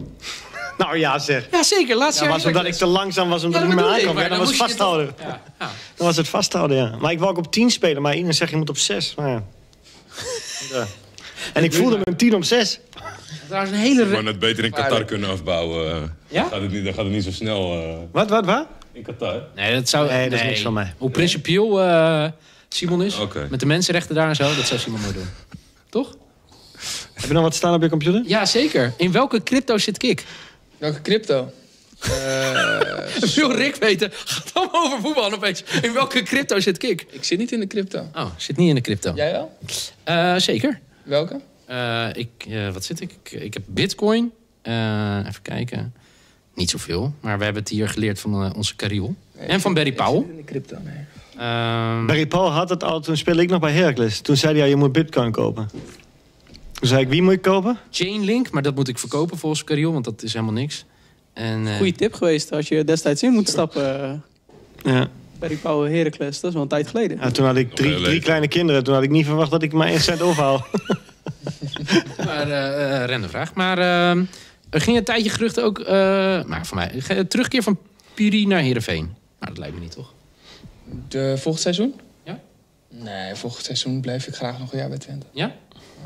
Nou ja, zeg. Ja, zeker, laatste Ja, jaar. was omdat ik te langzaam was omdat Ja, ik dat niet meer aankwam. Ja, dan dan was je vasthouden. toch- Ja, ja. Dan was het vasthouden, ja. Maar ik wou ook op 10 spelen, maar iedereen zegt je moet op 6. Maar ja. ja. En ik voelde me een 10 op 6. Daar is een hele... Maar het beter in Qatar kunnen afbouwen. eh, Ja? Gaat het niet, dan gaat het niet zo snel eh, Wat, wat, wat? In Qatar. Nee, dat zou... Nee, dat is niks van mij. Hoe principieel eh, Simon is, met de mensenrechten daar en zo, dat zou Simon nooit doen. Toch? Heb je nog wat staan op je computer? Ja, zeker. In welke crypto zit Kik? Welke crypto? Eh, Wil Rick weten? Gaat allemaal over voetbal opeens. In welke crypto zit Kik? ik zit niet in de crypto. Oh, zit niet in de crypto. Jij wel? Eh, zeker. Welke? Eh, ik, eh, wat zit ik? ik? Ik heb bitcoin. Eh, even kijken. Niet zoveel, maar we hebben het hier geleerd van eh, onze Kariel. en van Barry Powell. in de crypto, nee. Ehm, Barry Paul had het al, toen speelde ik nog bij Heracles. Toen zei hij, ja, je moet bitcoin kopen. Toen zei ik, wie moet ik kopen? Chainlink, maar dat moet ik verkopen volgens Kariel, want dat is helemaal niks. En, eh, Goeie tip geweest als je destijds in moet stappen. Ja. die Pauw Heracles. Dat is wel een tijd geleden. Ja, toen had ik drie, drie kleine kinderen. Toen had ik niet verwacht dat ik maar één cent overhaal. Maar eh eh, rende vraag. Maar ehm, er ging een tijdje geruchten ook... eh, maar voor mij, terugkeer van Piri naar Heerenveen. Maar dat lijkt me niet, toch? De volgend seizoen? Ja. Nee, volgend seizoen blijf ik graag nog een jaar bij Twente. Ja?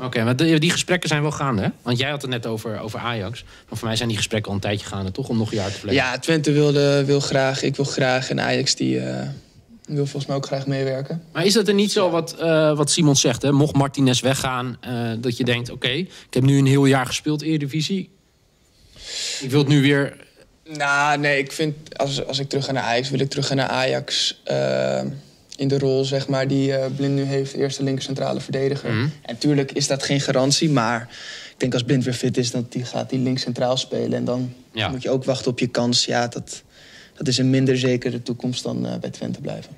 Oké, maar die, die gesprekken zijn wel gaande, hè? Want jij had het net over, over Ajax. Maar voor mij zijn die gesprekken al een tijdje gaande, toch? Om nog een jaar te verlengen. Ja, Twente wilde, wil graag, ik wil graag. En Ajax die, eh, wil volgens mij ook graag meewerken. Maar is dat er niet zo wat, eh, wat Simon zegt, hè? Mocht Martinez weggaan, dat je denkt... Oké, ik heb nu een heel jaar gespeeld Eredivisie. Ik wil het nu weer... Nou, nee, ik vind als, als ik terug ga naar Ajax, wil ik terug gaan naar Ajax. eh, in de rol, zeg maar, die eh, Blind nu heeft, eerste linker centrale verdediger. Mhm. En natuurlijk is dat geen garantie, maar ik denk als Blind weer fit is, dat die gaat die links centraal spelen. En dan Ja. moet je ook wachten op je kans. Ja, dat, dat is een minder zekere toekomst dan eh, bij Twente blijven.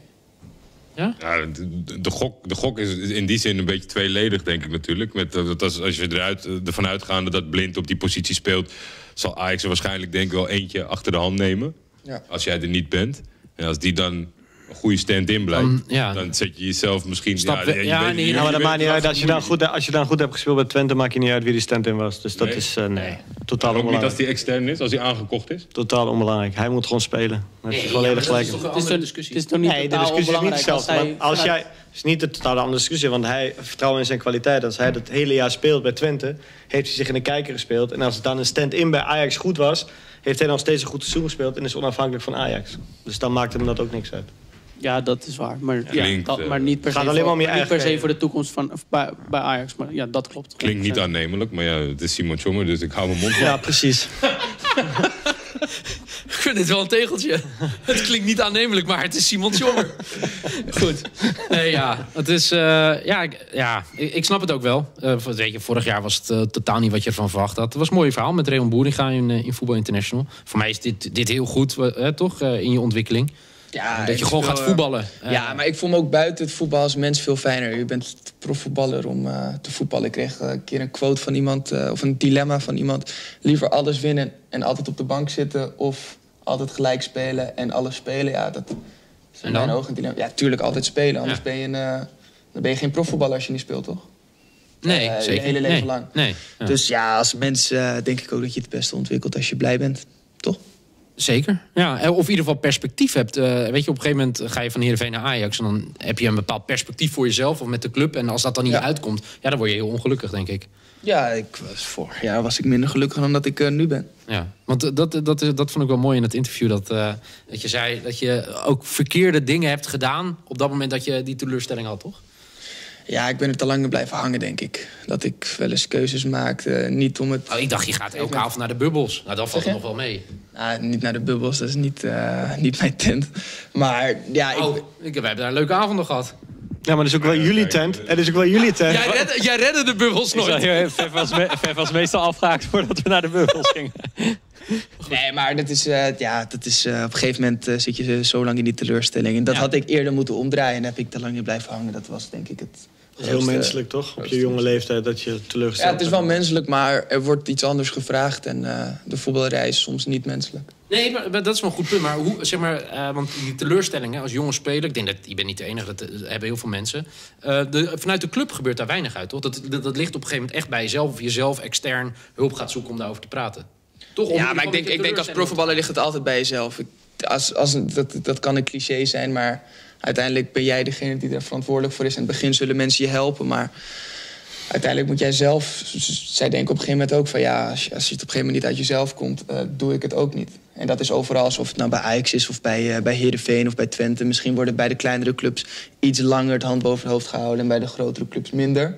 Ja, de, de gok, de gok is in die zin een beetje tweeledig, denk ik natuurlijk. Met, eh, dat als, als je eruit, eh, ervan uitgaande dat Blind op die positie speelt... zal Ajax er waarschijnlijk denk ik wel eentje achter de hand nemen. Ja. Als jij er niet bent. En als die dan een goede stand-in blijft... Dan, ja. dan zet je jezelf misschien... Stap we- je ja, weet- je nou, Nou, maar dat maakt niet uit. Als je, dan goed, als je dan goed hebt gespeeld bij Twente, maakt je niet uit wie die stand-in was. Dus dat Nee? is, eh, nee, totaal Ook niet als onbelangrijk. die extern is, als die aangekocht is. Totaal onbelangrijk. Hij moet gewoon spelen. Dat is dat is gelijk. toch een Het is, andere toch, discussie. het is toch niet Nee, de totaal discussie is niet onbelangrijk hetzelfde. hij als vanuit- jij, het is niet een totale andere discussie, want hij vertrouwt in zijn kwaliteit. Als hij het hele jaar speelt bij Twente, heeft hij zich in de kijker gespeeld. En als het dan een stand-in bij Ajax goed was, heeft hij nog steeds een goed seizoen gespeeld en is onafhankelijk van Ajax. Dus dan maakt hem dat ook niks uit. Ja, dat is waar. Maar, ja, Klinkt, dat, eh, maar niet per, gaat se, alleen maar voor, om je niet per eigen se voor de toekomst van, bij, bij Ajax. Maar ja, dat klopt. Klinkt niet 100%. aannemelijk, maar ja, het is Simon Tjommer, dus ik hou mijn mond Ja, precies. Ik vind dit wel een tegeltje. het klinkt niet aannemelijk, maar het is Simon Tjommer. Goed. Nee, ja, het is, eh, ja, ik, ja ik, ik snap het ook wel. Eh, voor- weet je, vorig jaar was het totaal niet wat je ervan verwacht had. Het was een mooi verhaal met Raymond Boeringa in, in Voetbal International. Voor mij is dit, dit heel goed, toch, eh, in je ontwikkeling. Ja, dat je gewoon gaat eh, voetballen. Ja, maar ik voel me ook buiten het voetbal als mens veel fijner. Je bent profvoetballer om eh, te voetballen. Ik kreeg eh, een keer een quote van iemand, of een dilemma van iemand. Liever alles winnen en altijd op de bank zitten... of altijd gelijk spelen en alles spelen. Ja, dat is in mijn ogen een dilemma. Ja, tuurlijk altijd spelen. Anders Ja. ben, je een, dan ben je geen profvoetballer als je niet speelt, toch? nee, eh, je zeker. hele leven nee, lang. Nee, ja. Dus ja, als mens denk ik ook dat je het beste ontwikkelt als je blij bent. Toch? Zeker. Ja, eh, of in ieder geval perspectief hebt. Eh, weet je, op een gegeven moment ga je van Heerenveen naar Ajax... en dan heb je een bepaald perspectief voor jezelf of met de club. En als dat dan niet Ja. uitkomt, ja, dan word je heel ongelukkig, denk ik. Ja, ik was, vorig jaar was ik minder gelukkig dan dat ik eh, nu ben. Ja, want dat, dat, is- dat vond ik wel mooi in het interview. Dat, dat je zei dat je ook verkeerde dingen hebt gedaan... op dat moment dat je die teleurstelling had, toch? Ja, ik ben er te lang in blijven hangen, denk ik. Dat ik wel eens keuzes maakte, niet om het... Oh, ik dacht, je gaat elke avond naar de bubbels. Nou, dat valt er nog wel mee. Nou, niet naar de bubbels, dat is niet, eh, niet mijn tent. Maar ja, ik, Oh, ik, we hebben daar een leuke avonden gehad. Ja, maar dat is ook wel jullie tent. Het is ook wel jullie tent. Jij redde, jij redde de bubbels nooit. Vef was, me- was meestal afgehaakt voordat we naar de bubbels gingen. nee, maar dat is, eh, ja, dat is eh, op een gegeven moment zit je zo lang in die teleurstelling. En dat Ja. had ik eerder moeten omdraaien en heb ik te lang in blijven hangen. Dat was denk ik het Dat heel menselijk, toch? Op je jonge leeftijd dat je teleurgesteld Ja, het is wel menselijk, maar er wordt iets anders gevraagd. En eh, de voetballerij is soms niet menselijk. Nee, maar, maar dat is wel een goed punt. Maar hoe, zeg maar, eh, want die teleurstellingen als jonge speler... ik denk dat je bent niet de enige, dat eh, hebben heel veel mensen. Eh, de, vanuit de club gebeurt daar weinig uit, toch? Dat, dat, dat ligt op een gegeven moment echt bij jezelf... of jezelf extern hulp gaat zoeken om daarover te praten. Toch? Ja, maar ik denk, ik denk als profvoetballer ligt het altijd bij jezelf. Ik, als, als, dat, dat kan een cliché zijn, maar uiteindelijk ben jij degene die er verantwoordelijk voor is. In het begin zullen mensen je helpen, maar uiteindelijk moet jij zelf... Zij denken op een gegeven moment ook van... ja, als je, als het op een gegeven moment niet uit jezelf komt... eh, doe ik het ook niet. En dat is overal, alsof het nou bij Ajax is... of bij, eh bij Heerenveen of bij Twente. Misschien worden bij de kleinere clubs iets langer het hand boven het hoofd gehouden... en bij de grotere clubs minder.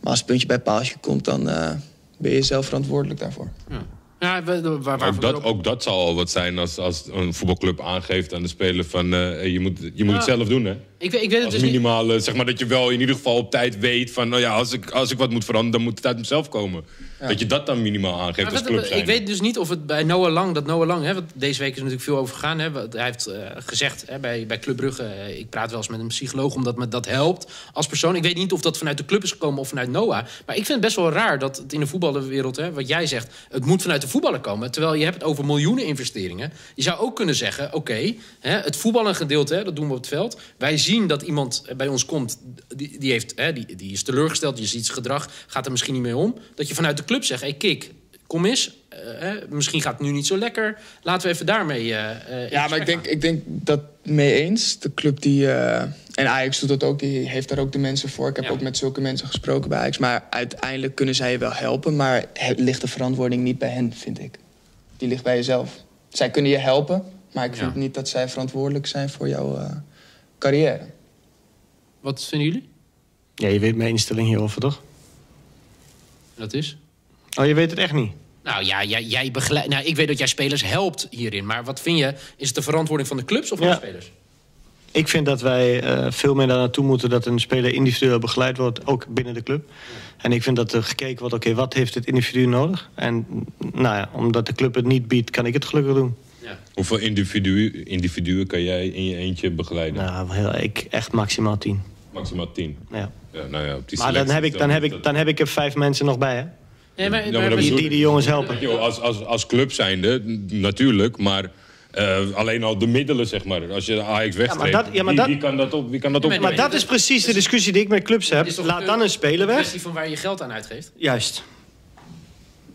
Maar als het puntje bij paaltje komt, dan eh, ben je zelf verantwoordelijk daarvoor. Ja, waar, waar, Ook dat, ook dat zal al wat zijn als, als een voetbalclub aangeeft aan de speler van eh, je moet, je moet het Ja. zelf doen hè. ik, ik weet het Als dus minimale, zeg maar dat je wel in ieder geval op tijd weet van nou ja, als ik, als ik wat moet veranderen, dan moet het uit mezelf komen. Dat je dat dan minimaal aangeeft als club ik zijn. weet dus niet of het bij Noah Lang, dat Noah Lang, hè, want deze week is er natuurlijk veel over gegaan. Hè, hij heeft eh, gezegd hè, bij, bij Club Brugge, eh, ik praat wel eens met een psycholoog omdat me dat helpt als persoon. Ik weet niet of dat vanuit de club is gekomen of vanuit Noah. Maar ik vind het best wel raar dat het in de voetbalwereld, hè, wat jij zegt, het moet vanuit de voetballer komen. Terwijl je hebt het over miljoenen investeringen. Je zou ook kunnen zeggen, oké, het voetballen gedeelte, hè, dat doen we op het veld. Wij zien dat iemand bij ons komt, die, die, heeft, hè, die, die is teleurgesteld, je ziet zijn gedrag, gaat er misschien niet mee om. Dat je vanuit de club zegt, hey, kik, kom eens. eh, hè, misschien gaat het nu niet zo lekker. Laten we even daarmee. eh, eh, Ja, maar ik denk, ik denk dat mee eens. De club die. eh, en Ajax doet dat ook, die heeft daar ook de mensen voor. Ik heb Ja. ook met zulke mensen gesproken bij Ajax. Maar uiteindelijk kunnen zij je wel helpen. Maar het ligt de verantwoording niet bij hen, vind ik. Die ligt bij jezelf. Zij kunnen je helpen, maar ik vind Ja. niet dat zij verantwoordelijk zijn voor jouw eh, carrière. Wat vinden jullie? Ja, je weet mijn instelling hierover, toch? Dat is. Oh, je weet het echt niet? Nou ja, jij, jij begeleidt. Nou, ik weet dat jij spelers helpt hierin. Maar wat vind je? Is het de verantwoording van de clubs of van Ja. de spelers? Ik vind dat wij eh, veel meer daar naartoe moeten dat een speler individueel begeleid wordt, ook binnen de club. En ik vind dat er gekeken wordt, oké, wat heeft het individu nodig? En nou ja, omdat de club het niet biedt, kan ik het gelukkig doen. Ja. Hoeveel individu, individuen kan jij in je eentje begeleiden? Nou, heel, ik echt maximaal tien. Maximaal tien. Ja. Ja, nou ja, op die Maar dan heb, ik, dan, heb ik, dan heb ik er vijf mensen nog bij, hè? Nee, maar, Ja, maar- maar dat Die, die die jongens helpen. Yo, als, als, als club zijnde, natuurlijk, maar eh, alleen al de middelen, zeg maar. Als je Ajax wegstreept, dat- ja, maar wie, dat- wie kan dat op? Wie kan dat op? maar Maar dat is precies de discussie die ik met clubs heb. Het is Laat dan een speler Een weg. kwestie van waar je geld aan uitgeeft. Juist.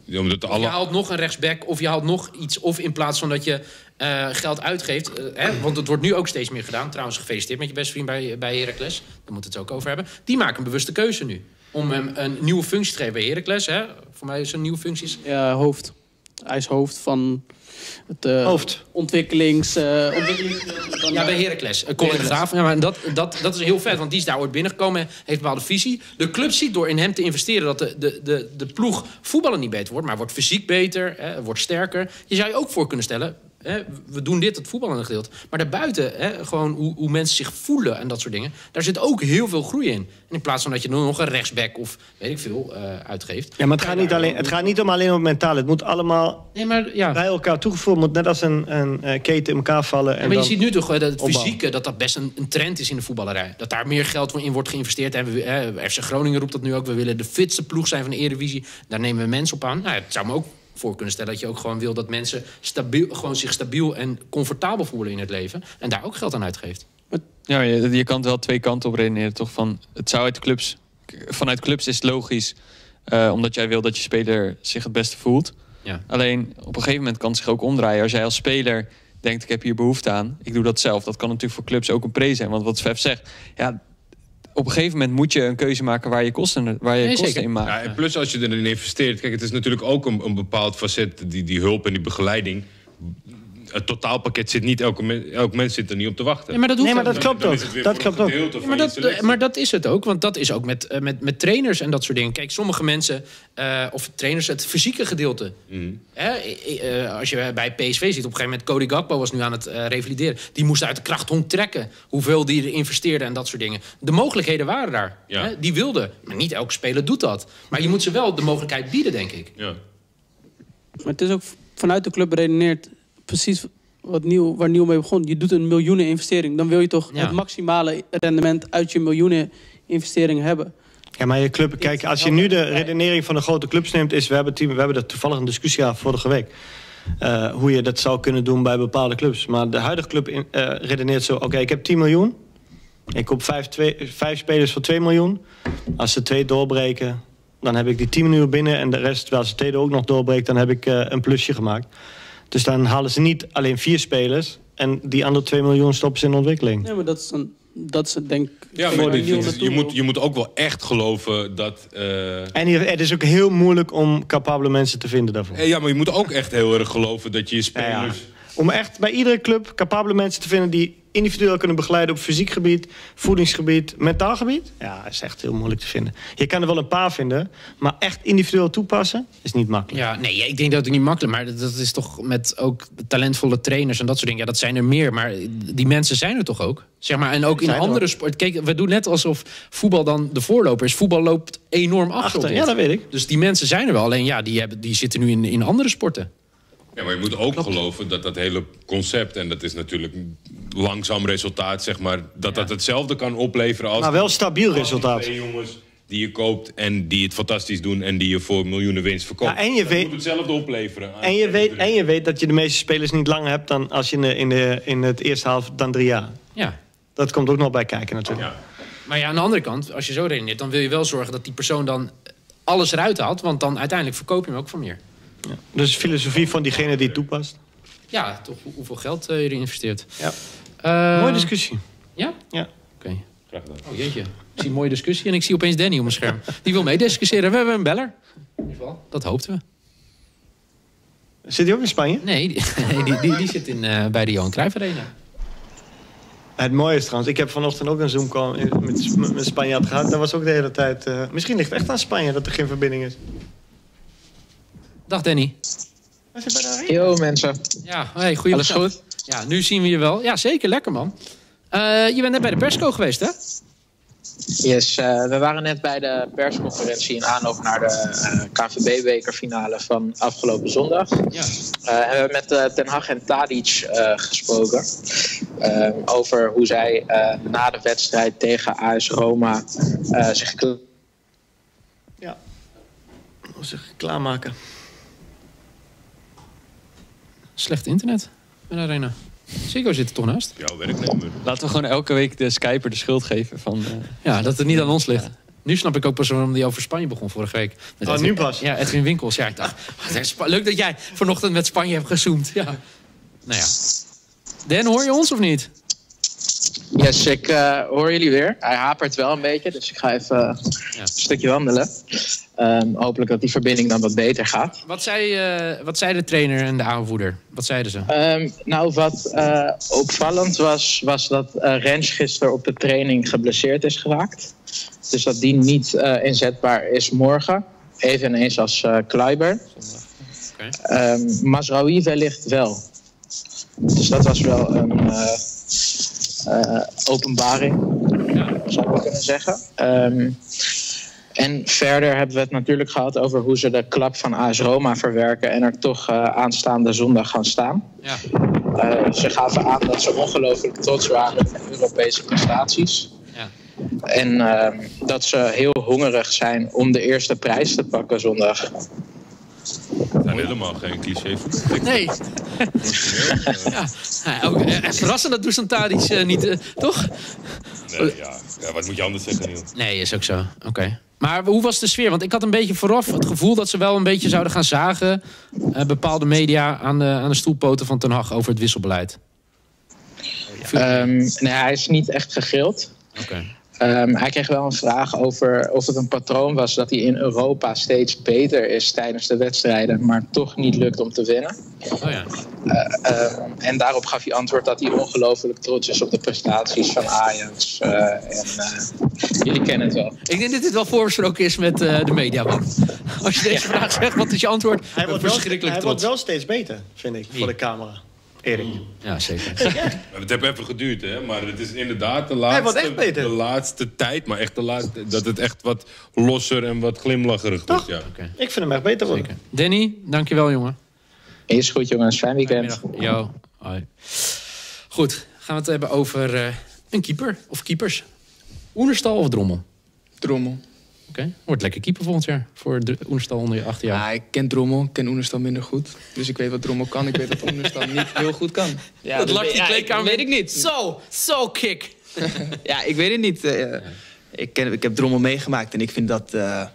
Ja, omdat de je haalt nog een rechtsback of je haalt nog iets. Of in plaats van dat je eh, geld uitgeeft. eh, hè, want het wordt nu ook steeds meer gedaan. Trouwens, gefeliciteerd met je beste vriend bij, bij Heracles. Daar moeten we het ook over hebben. Die maken een bewuste keuze nu. Om hem een nieuwe functie te geven bij Heracles. Hè. Voor mij is een nieuwe functie. Ja, hoofd. Hij is hoofd van het eh, Hoofd. ontwikkelings... eh ontwikkelings van, Ja, bij eh, Heracles. Uh, Colin de Graaf. Ja, maar dat, dat, dat is heel vet, want die is daar ooit binnengekomen. Heeft een bepaalde visie. De club ziet door in hem te investeren... dat de, de, de, de ploeg voetballen niet beter wordt... maar wordt fysiek beter, hè, wordt sterker. Je zou je ook voor kunnen stellen... Hè, we doen dit, het voetballende gedeelte. Maar daarbuiten, hè, gewoon hoe, hoe mensen zich voelen en dat soort dingen... daar zit ook heel veel groei in. En in plaats van dat je nog een rechtsback of weet ik veel eh, uitgeeft... Ja, maar het gaat, niet alleen, het gaat niet om alleen om het mentaal. Het moet allemaal Nee, maar ja... bij elkaar toegevoegd. Het moet net als een, een eh, keten in elkaar vallen. En Ja, maar je ziet nu toch dat het opbouwen. fysieke, dat dat best een, een trend is in de voetballerij. Dat daar meer geld in wordt geïnvesteerd. En we, FC Groningen roept dat nu ook. We willen de fitste ploeg zijn van de Eredivisie. Daar nemen we mensen op aan. Nou, het zou me ook voor kunnen stellen dat je ook gewoon wil dat mensen stabiel, gewoon zich stabiel en comfortabel voelen in het leven. En daar ook geld aan uitgeeft. Ja, je, je kan het wel twee kanten op redeneren, toch? Van, het zou uit clubs... Vanuit clubs is het logisch, eh, omdat jij wil dat je speler zich het beste voelt. Ja. Alleen, op een gegeven moment kan het zich ook omdraaien. Als jij als speler denkt, ik heb hier behoefte aan, ik doe dat zelf. Dat kan natuurlijk voor clubs ook een pre zijn. Want wat Svef zegt, ja, op een gegeven moment moet je een keuze maken waar je kosten, waar je Nee, kosten zeker. in maakt. Ja, en plus als je erin investeert, kijk, het is natuurlijk ook een, een bepaald facet, die, die hulp en die begeleiding. Het totaalpakket zit niet, elke, elk mens zit er niet op te wachten. Ja, maar dat hoeft Nee, maar dat klopt Dan ook. Dat klopt ook. gedeelte Ja, maar, dat, maar dat is het ook, want dat is ook met, eh, met, met trainers en dat soort dingen. Kijk, sommige mensen, eh, of trainers, het fysieke gedeelte. Hè, eh, als je bij PSV ziet, op een gegeven moment Cody Gakpo was nu aan het eh, revalideren. Die moest uit de krachthonk trekken. Hoeveel die er investeerde en dat soort dingen. De mogelijkheden waren daar. Ja. Hè, die wilden. Maar niet elke speler doet dat. Maar je moet ze wel de mogelijkheid bieden, denk ik. Ja. Maar het is ook vanuit de club beredeneerd precies wat nieuw, waar Nieuw mee begon. Je doet een miljoenen investering. Dan wil je toch Ja. het maximale rendement uit je miljoenen investering hebben. Ja, maar je club, kijk, als je nu de redenering van de grote clubs neemt, is we hebben, team, we hebben er toevallig een discussie gehad vorige week. eh, hoe je dat zou kunnen doen bij bepaalde clubs. Maar de huidige club in- eh, redeneert zo: oké, ik heb 10 miljoen. Ik koop vijf, twee, vijf spelers voor 2 miljoen. Als ze twee doorbreken, dan heb ik die 10 miljoen binnen. En de rest, terwijl ze tweede ook nog doorbreekt, dan heb ik eh, een plusje gemaakt. Dus dan halen ze niet alleen vier spelers. En die andere 2 miljoen stoppen ze in ontwikkeling. Nee, maar dat is een, Dat is denk ik... Ja, maar je, moet, je moet ook wel echt geloven dat... eh, En hier, het is ook heel moeilijk om capabele mensen te vinden daarvoor. eh, ja, maar je moet ook echt heel erg geloven dat je je Ja, ja. Om echt bij iedere club capabele mensen te vinden die individueel kunnen begeleiden op fysiek gebied, voedingsgebied, mentaal gebied. Ja, is echt heel moeilijk te vinden. Je kan er wel een paar vinden, maar echt individueel toepassen is niet makkelijk. Ja, nee, ik denk dat het niet makkelijk maar dat, is toch met ook talentvolle trainers en dat soort dingen. Ja, dat zijn er meer, maar die mensen zijn er toch ook? Zeg maar, en ook in er andere ook. sport. Kijk, we doen net alsof voetbal dan de voorloper is. Voetbal loopt enorm achter. Achter, ja, dat weet ik. Dus die mensen zijn er wel. Alleen ja, die, hebben, die zitten nu in, in andere sporten. Ja, maar je moet ook geloven dat dat hele concept... en dat is natuurlijk langzaam resultaat, zeg maar... dat dat hetzelfde kan opleveren als... Maar wel stabiel resultaat. twee jongens die je koopt en die het fantastisch doen... en die je voor miljoenen winst verkoopt. Ja, en je dat weet- moet hetzelfde opleveren. En je, weet, en je weet dat je de meeste spelers niet langer hebt dan als je in, de, in, de, in het eerste half dan drie jaar. Ja. Dat komt ook nog bij kijken natuurlijk. Ja. Maar ja, aan de andere kant, als je zo redeneert, dan wil je wel zorgen dat die persoon dan alles eruit haalt. Want dan uiteindelijk verkoop je hem ook voor meer. Dus de filosofie van diegene die het toepast. Ja, toch hoe- hoeveel geld eh, je erin investeert. Ja. Eh, Mooie discussie. Ja? Ja. Oké. Graag gedaan. Oh jeetje. Ik zie een mooie discussie en ik zie opeens Danny op mijn scherm. Die wil meediscussiëren. We hebben een beller. In ieder geval, dat hoopten we. Zit hij ook in Spanje? Nee, die, nee, die, die, die zit in, eh, bij de Johan Cruijff Arena. Het mooie is trouwens, ik heb vanochtend ook een Zoom call met, met Spanjaard gehad. Dat was ook de hele tijd... eh, misschien ligt het echt aan Spanje dat er geen verbinding is. Dag Danny. Yo mensen, Ja, hey, goeie alles goed? Ja, nu zien we je wel. Ja, zeker. Lekker man. Eh, je bent net bij de persco geweest, hè? Yes, eh, we waren net bij de persconferentie in aanloop naar de eh, KVB-bekerfinale van afgelopen zondag. Ja. Eh, en we hebben met Ten Hag en Tadic eh, gesproken over hoe zij eh, na de wedstrijd tegen AS Roma eh, zich kla- Ja. Moet zich klaarmaken. Slecht internet bij de Arena. Ziggo zit er toch naast? Jouw werknemer. Laten we gewoon elke week de Skyper de schuld geven van... eh, Ja, dat het niet aan ons ligt. Nu snap ik ook pas waarom die over Spanje begon vorige week. Met Oh, Edwin- nu pas? Ja, Edwin Winkels. Ja, ik dacht, leuk dat jij vanochtend met Spanje hebt gezoomd. Ja. Nou ja. Dan, hoor je ons of niet? Yes, ik eh, hoor jullie weer. Hij hapert wel een beetje, dus ik ga even eh, een stukje wandelen. Ehm, hopelijk dat die verbinding dan wat beter gaat. Wat zei, eh, wat zei de trainer en de aanvoerder? Wat zeiden ze? Ehm, nou, wat opvallend was, was dat Rens gisteren op de training geblesseerd is geraakt. Dus dat die niet inzetbaar is morgen. Eveneens als Kleiber. Oké. Ehm Masraoui wellicht wel. Dus dat was wel een eh, openbaring, zou we kunnen zeggen. Ehm, en verder hebben we het natuurlijk gehad over hoe ze de klap van AS Roma verwerken en er toch eh, aanstaande zondag gaan staan. Ja. Eh, ze gaven aan dat ze ongelooflijk trots waren op hun Europese prestaties. Ja. En ehm, dat ze heel hongerig zijn om de eerste prijs te pakken zondag. Zijn helemaal geen cliché. Nee. ja. Ook, eh, verrassend dat Dusan Tadic eh, niet, eh, toch? Nee, ja. ja, wat moet je anders zeggen, Niel? Nee, is ook zo. Oké. Maar hoe was de sfeer? Want ik had een beetje vooraf het gevoel dat ze wel een beetje zouden gaan zagen. eh, bepaalde media aan de, aan de stoelpoten van Ten Hag over het wisselbeleid. Ehm, nee, hij is niet echt gegrild. Oké. Ehm, hij kreeg wel een vraag over of het een patroon was dat hij in Europa steeds beter is tijdens de wedstrijden, maar toch niet lukt om te winnen. Oh ja. Ehm, en daarop gaf hij antwoord dat hij ongelooflijk trots is op de prestaties van Ajax. Eh, en eh, jullie kennen het wel. Ik denk dat dit wel voorbesproken is met eh, de media, man. Als je deze vraag zegt, wat is je antwoord? Hij wordt, wel, Verschrikkelijk hij wordt wel steeds beter, vind ik, voor de camera. Erik. Ja, zeker. Maar Het heeft even geduurd, hè? maar het is inderdaad de Hij wordt laatste, echt beter. de laatste tijd, maar echt de laatste, dat het echt wat losser en wat glimlacherig wordt. Ja. Ik vind hem echt beter worden. Zeker. Danny, dankjewel, jongen. Is goed jongens, fijn weekend. Hoi. Goed, gaan we het hebben over eh, een keeper of keepers. Oenerstal of Drommel? Drommel. Oké, wordt lekker keeper volgend jaar voor de Oenerstal onder je acht jaar. Ja, ik ken Drommel, ik ken Oenerstal minder goed. Dus ik weet wat Drommel kan. Ik weet dat Oenerstal niet heel goed kan. Ja, dat lag weet- die ja, kleedkamer. Weet ik niet. Zo, zo kick. Ja, ik weet het niet. Eh, ik, ken, ik heb Drommel meegemaakt en ik vind dat... eh,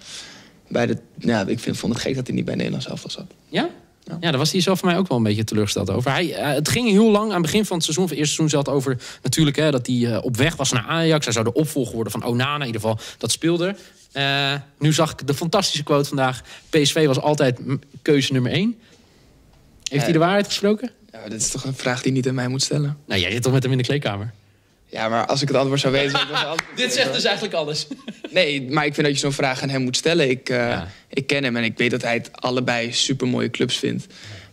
bij de, ja, ik vind, vond het gek dat hij niet bij Nederlands elftal zat. Ja? Ja. Ja, daar was hij zelf voor mij ook wel een beetje teleurgesteld over. Hij, eh, het ging heel lang aan het begin van het seizoen, van het eerste seizoen, zat over natuurlijk hè, dat hij eh, op weg was naar Ajax. Hij zou de opvolger worden van Onana. In ieder geval, dat speelde. Eh, nu zag ik de fantastische quote vandaag. PSV was altijd keuze nummer één. Heeft hij de waarheid gesproken? Ja, dat is toch een vraag die je niet aan mij moet stellen. Nou, jij zit toch met hem in de kleedkamer? Ja, maar als ik het antwoord zou weten... zou ik wel een antwoord Dit zegt dus eigenlijk alles. Nee, maar ik vind dat je zo'n vraag aan hem moet stellen. Ik, eh, Ja. ik ken hem en ik weet dat hij het allebei supermooie clubs vindt.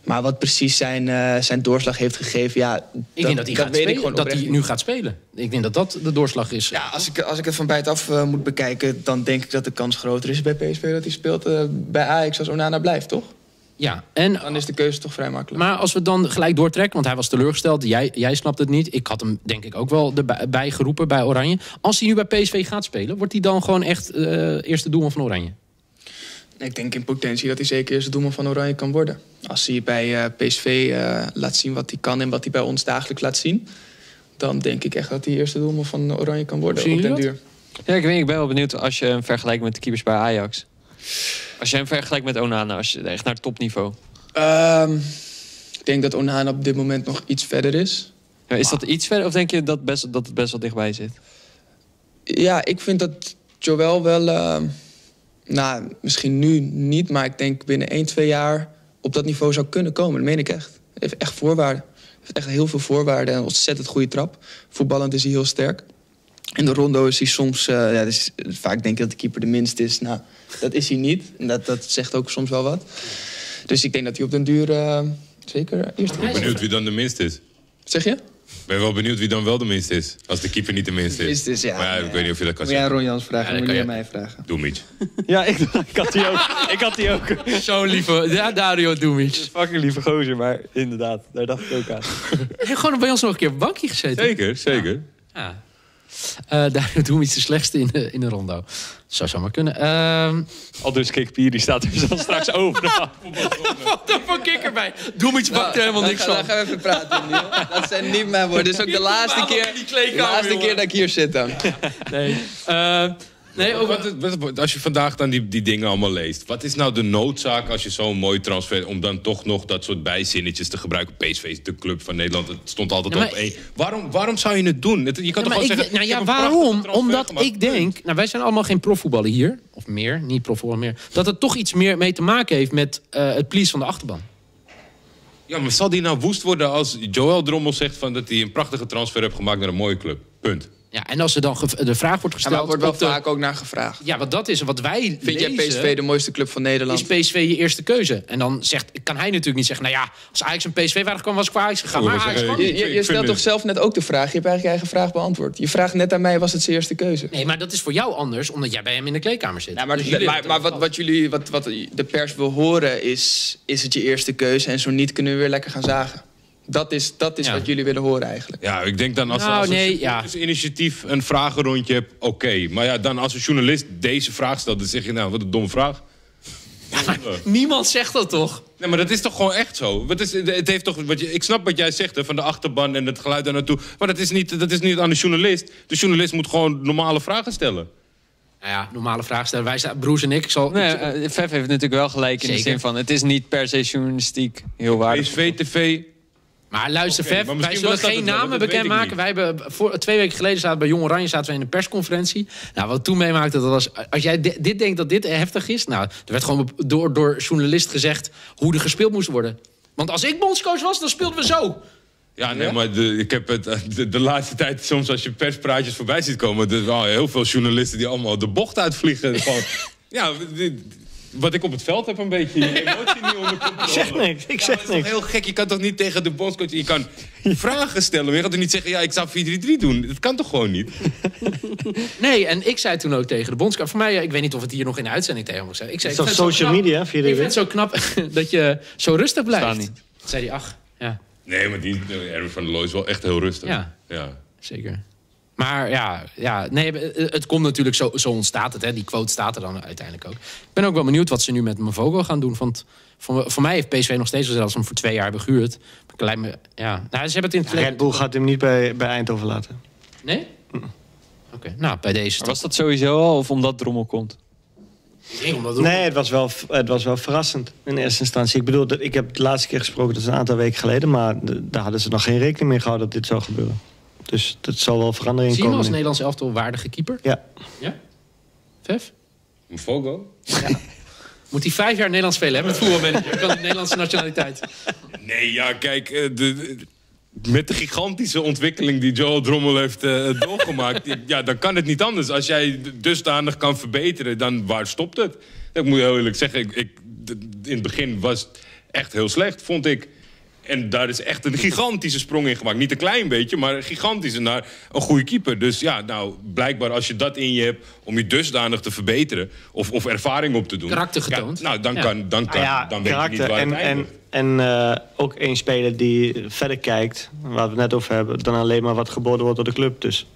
Maar wat precies zijn, eh, zijn doorslag heeft gegeven, ja, Ik denk dat hij, gaat weet ik gewoon dat hij nu gaat spelen. Ik denk dat dat de doorslag is. Ja, als ik, als ik het van buitenaf eh, moet bekijken, dan denk ik dat de kans groter is bij PSV dat hij speelt eh, bij Ajax als Onana blijft, toch? Ja, en Dan is de keuze toch vrij makkelijk. Maar als we het dan gelijk doortrekken, want hij was teleurgesteld. Jij, jij snapt het niet. Ik had hem denk ik ook wel erbij bij geroepen bij Oranje. Als hij nu bij PSV gaat spelen, wordt hij dan gewoon echt eh eerste doelman van Oranje? Ik denk in potentie dat hij zeker eerste doelman van Oranje kan worden. Als hij bij eh, PSV eh, laat zien wat hij kan en wat hij bij ons dagelijks laat zien... dan denk ik echt dat hij eerste doelman van Oranje kan worden Zien op den duur. Ja, ik, weet, ik ben wel benieuwd als je hem vergelijkt met de keepers bij Ajax. Als je hem vergelijkt met Onana, als je echt naar het topniveau. Ehm, ik denk dat Onana op dit moment nog iets verder is. Ja, is dat iets verder of denk je dat, best, dat het best wel dichtbij zit? Ja, ik vind dat Joel wel... ehm, nou, misschien nu niet, maar ik denk binnen 1, 2 jaar... op dat niveau zou kunnen komen. Dat meen ik echt. Hij heeft echt voorwaarden. Hij heeft echt heel veel voorwaarden en een ontzettend goede trap. Voetballend is hij heel sterk. In de rondo is hij soms... eh, ja, dus, vaak denk ik dat de keeper de minst is. Nou, dat is hij niet. En dat, dat zegt ook soms wel wat. Dus ik denk dat hij op den duur... eh, zeker eerste keeper Benieuwd wie dan de minst is. Zeg je? Ik ben wel benieuwd wie dan wel de minst is. Als de keeper niet de minst is. Minst is, ja. Maar ja, ik weet niet of je dat kan Moet jij aan. Ron Jans vragen, Ja, moet je kan aan je. mij vragen. Doe Mitch. Ja, ik, ik had die ook. Ik had die ook. Zo lieve. Ja, Dario Dumic. Fucking lieve gozer, maar inderdaad, daar dacht ik ook aan. Hij heeft gewoon bij ons nog een keer op een bankje gezeten. Zeker, zeker. Ja. Eh Dario Dumic de slechtste in de, in de rondo. Zou zomaar kunnen. Ehm Al dus Kikpier, die staat er dan straks over. wat er voor kikker bij? Dumic bakt er helemaal niks Dan van. gaan we even praten, Niel. Dat zijn niet mijn woorden. Dit is ook de laatste keer, in die kleedkamer, de laatste keer dat ik hier zit dan. Nee. Nee, over, Wat, als je vandaag dan die, die dingen allemaal leest. Wat is nou de noodzaak als je zo'n mooi transfer... om dan toch nog dat soort bijzinnetjes te gebruiken? PSV is de club van Nederland. Het stond altijd Ja, maar- op één. Waarom, waarom zou je het doen? Je kan Ja, toch gewoon zeggen... nou ja, waarom? Omdat gemaakt. ik denk, nou wij zijn allemaal geen profvoetballen hier, of meer, niet profvoetballen meer, dat het toch iets meer mee te maken heeft met eh, het please van de achterban. Ja, maar zal die nou woest worden als Joël Drommel zegt... Van dat hij een prachtige transfer heeft gemaakt naar een mooie club? Punt. Ja, en als er dan de vraag wordt Ja, gesteld, maar er wordt wel de- vaak ook naar gevraagd. ja, wat dat is, wat wij Vind jij PSV de mooiste club van Nederland? is PSV je eerste keuze. En dan zegt, kan hij natuurlijk niet zeggen, nou ja, als Ajax een PSV waren kwam, was ik voor Ajax gegaan. Ik Maar Ajax kwam Je, stelt toch zelf net ook de vraag? Je hebt eigenlijk je eigen vraag beantwoord. Je vraagt net aan mij, was het zijn eerste keuze? Nee, maar dat is voor jou anders, omdat jij bij hem in de kleedkamer zit. Nou, maar, Dus maar, maar wat, wat, jullie, wat, wat de pers wil horen is... is het je eerste keuze en zo niet kunnen we weer lekker gaan zagen. Dat is, dat is Ja. wat jullie willen horen eigenlijk. Ja, ik denk dan als, Nou, als nee, een ja. initiatief een vragenrondje hebt, oké. Maar ja, dan als een journalist deze vraag stelt, dan zeg je nou, wat een domme vraag. Niemand zegt dat toch? Nee, maar dat is toch gewoon echt zo? Wat is, het heeft toch, wat je, ik snap wat jij zegt, hè, van de achterban en het geluid daar naartoe. Maar dat is, niet, dat is niet aan de journalist. De journalist moet gewoon normale vragen stellen. Nou ja, normale vraag stellen. Wij zijn broers en ik. ik zal, Nee, eh, Vef heeft natuurlijk wel gelijk in de zin van... het is niet per se journalistiek heel waardevol. PSV, TV, Maar luister, maar wij zullen geen namen bekendmaken. Wij hebben voor, twee weken geleden zaten bij Jong Oranje zaten we in een persconferentie. Nou, wat toen meemaakte, dat was... Als jij di- dit denkt dat dit heftig is... Nou, er werd gewoon door, door journalist gezegd hoe er gespeeld moest worden. Want als ik bondscoach was, dan speelden we zo. Ja, nee, maar de, ik heb het, de, de laatste tijd, soms als je perspraatjes voorbij ziet komen... er zijn heel veel journalisten die allemaal de bocht uitvliegen. Gewoon, ja, dit- wat ik op het veld heb een beetje. Je emotie niet onder controle. Ik zeg niks. Ik Ja, zeg dat is toch niks. heel gek. Je kan toch niet tegen de bondscoach... Je kan vragen stellen, maar je gaat toch niet zeggen... ja, ik zou 4-3-3 doen. Dat kan toch gewoon niet? Nee, en ik zei toen ook tegen de bondscoach... Voor mij, ik weet niet of het hier nog in de uitzending tegen moest zijn. Ik zei, Het is toch social knap- media, via de Ik vind het zo knap dat je zo rustig blijft. Staan niet. Toen zei hij, ach, ja, Nee, maar die eh, Erwin van der Looy is wel echt heel rustig. Ja. ja. zeker. Maar ja, ja nee, het het komt natuurlijk zo, zo ontstaat het. Hè. Die quote staat er dan uiteindelijk ook. Ik ben ook wel benieuwd wat ze nu met Mavogo gaan doen. Want voor, voor mij heeft PSV nog steeds wel zelfs hem voor twee jaar hebben gehuurd. Maar me, ja. nou, ze hebben het in het verleden... Red Bull gaat hem niet bij, bij Eindhoven laten. Nee? Oké, nou, bij deze was dat sowieso al of omdat Drommel komt? Nee, het was, wel, het was wel verrassend in eerste instantie. Ik bedoel, dat- ik heb de laatste keer gesproken, dat is een aantal weken geleden... maar daar hadden ze nog geen rekening mee gehouden dat dit zou gebeuren. Dus dat zal wel verandering Zie je hem komen. als. Nederlands elftal waardige keeper? Ja. Ja? Vef? Fogo? Moet hij vijf jaar Nederlands spelen, hè? Met voetbalmanager. Kan de Nederlandse nationaliteit. Nee, ja, kijk, eh, de, de- met de gigantische ontwikkeling die Joel Drommel heeft eh, doorgemaakt... ja, dan kan het niet anders. Als jij dusdanig kan verbeteren, dan waar stopt het? Ik moet heel eerlijk zeggen, ik, in het begin was het echt heel slecht, vond ik. En daar is echt een gigantische sprong in gemaakt. Niet een klein beetje, maar een gigantische naar een goede keeper. Dus ja, nou, blijkbaar als je dat in je hebt om je dusdanig te verbeteren... of, of ervaring op te doen... Karakter getoond. Ja, nou, dan, Ja. kan, dan, kan, Ah ja, dan weet je niet waar en, het en, en eh, ook één speler die verder kijkt, waar we het net over hebben... dan alleen maar wat geboden wordt door de club. Dus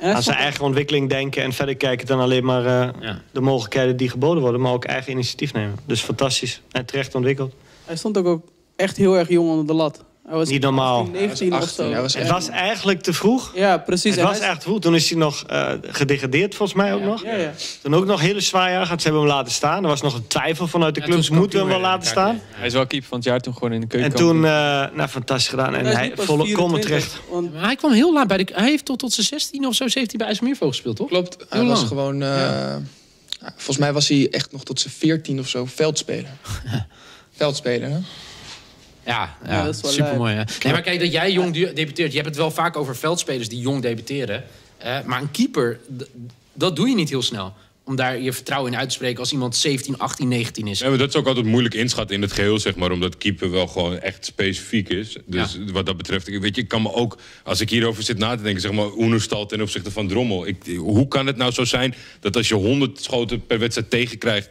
aan zijn eigen ontwikkeling denken en verder kijken... dan alleen maar eh, Ja. de mogelijkheden die geboden worden... maar ook eigen initiatief nemen. Dus fantastisch en terecht ontwikkeld. hij stond ook, ook echt heel erg jong onder de lat. Hij was Niet normaal. 18, 19 of 18, zo. hij was Het was eigenlijk te vroeg. Ja, precies. Het En was hij is- echt vroeg. Toen is hij nog eh, gedegradeerd, volgens mij ook nog. Ja, ja. Toen ook nog hele zwaar jaar gehad. Ze hebben hem laten staan. Er was nog een twijfel vanuit de Ja, clubs. Moeten we hem wel laten staan? Hij is wel keeper van het jaar toen gewoon in de En keuken. toen, eh, nou, fantastisch gedaan. En Hij hij volkomen 24, terecht. want Maar hij kwam heel laat bij de... Hij heeft tot, tot zijn 16 of zo 17 bij IJsselmeervogel gespeeld, toch? Klopt, hij Heel was lang. gewoon... eh, ja, volgens mij was hij echt nog tot zijn 14 of zo veldspeler. veldspeler, hè? Ja, ja, Ja, dat is wel super mooi. Nee, maar kijk, dat jij jong debuteert. Je hebt het wel vaak over veldspelers die jong debuteren. Maar een keeper, dat doe je niet heel snel. Om daar je vertrouwen in uit te spreken als iemand 17, 18, 19 is. Ja, maar dat is ook altijd moeilijk inschatten in het geheel, zeg maar. Omdat keeper wel gewoon echt specifiek is. Dus wat dat betreft, ik- weet je, ik kan me ook... Als ik hierover zit na te denken, zeg maar... Oenerstal ten opzichte van Drommel. Ik, hoe kan het nou zo zijn dat als je 100 schoten per wedstrijd tegenkrijgt...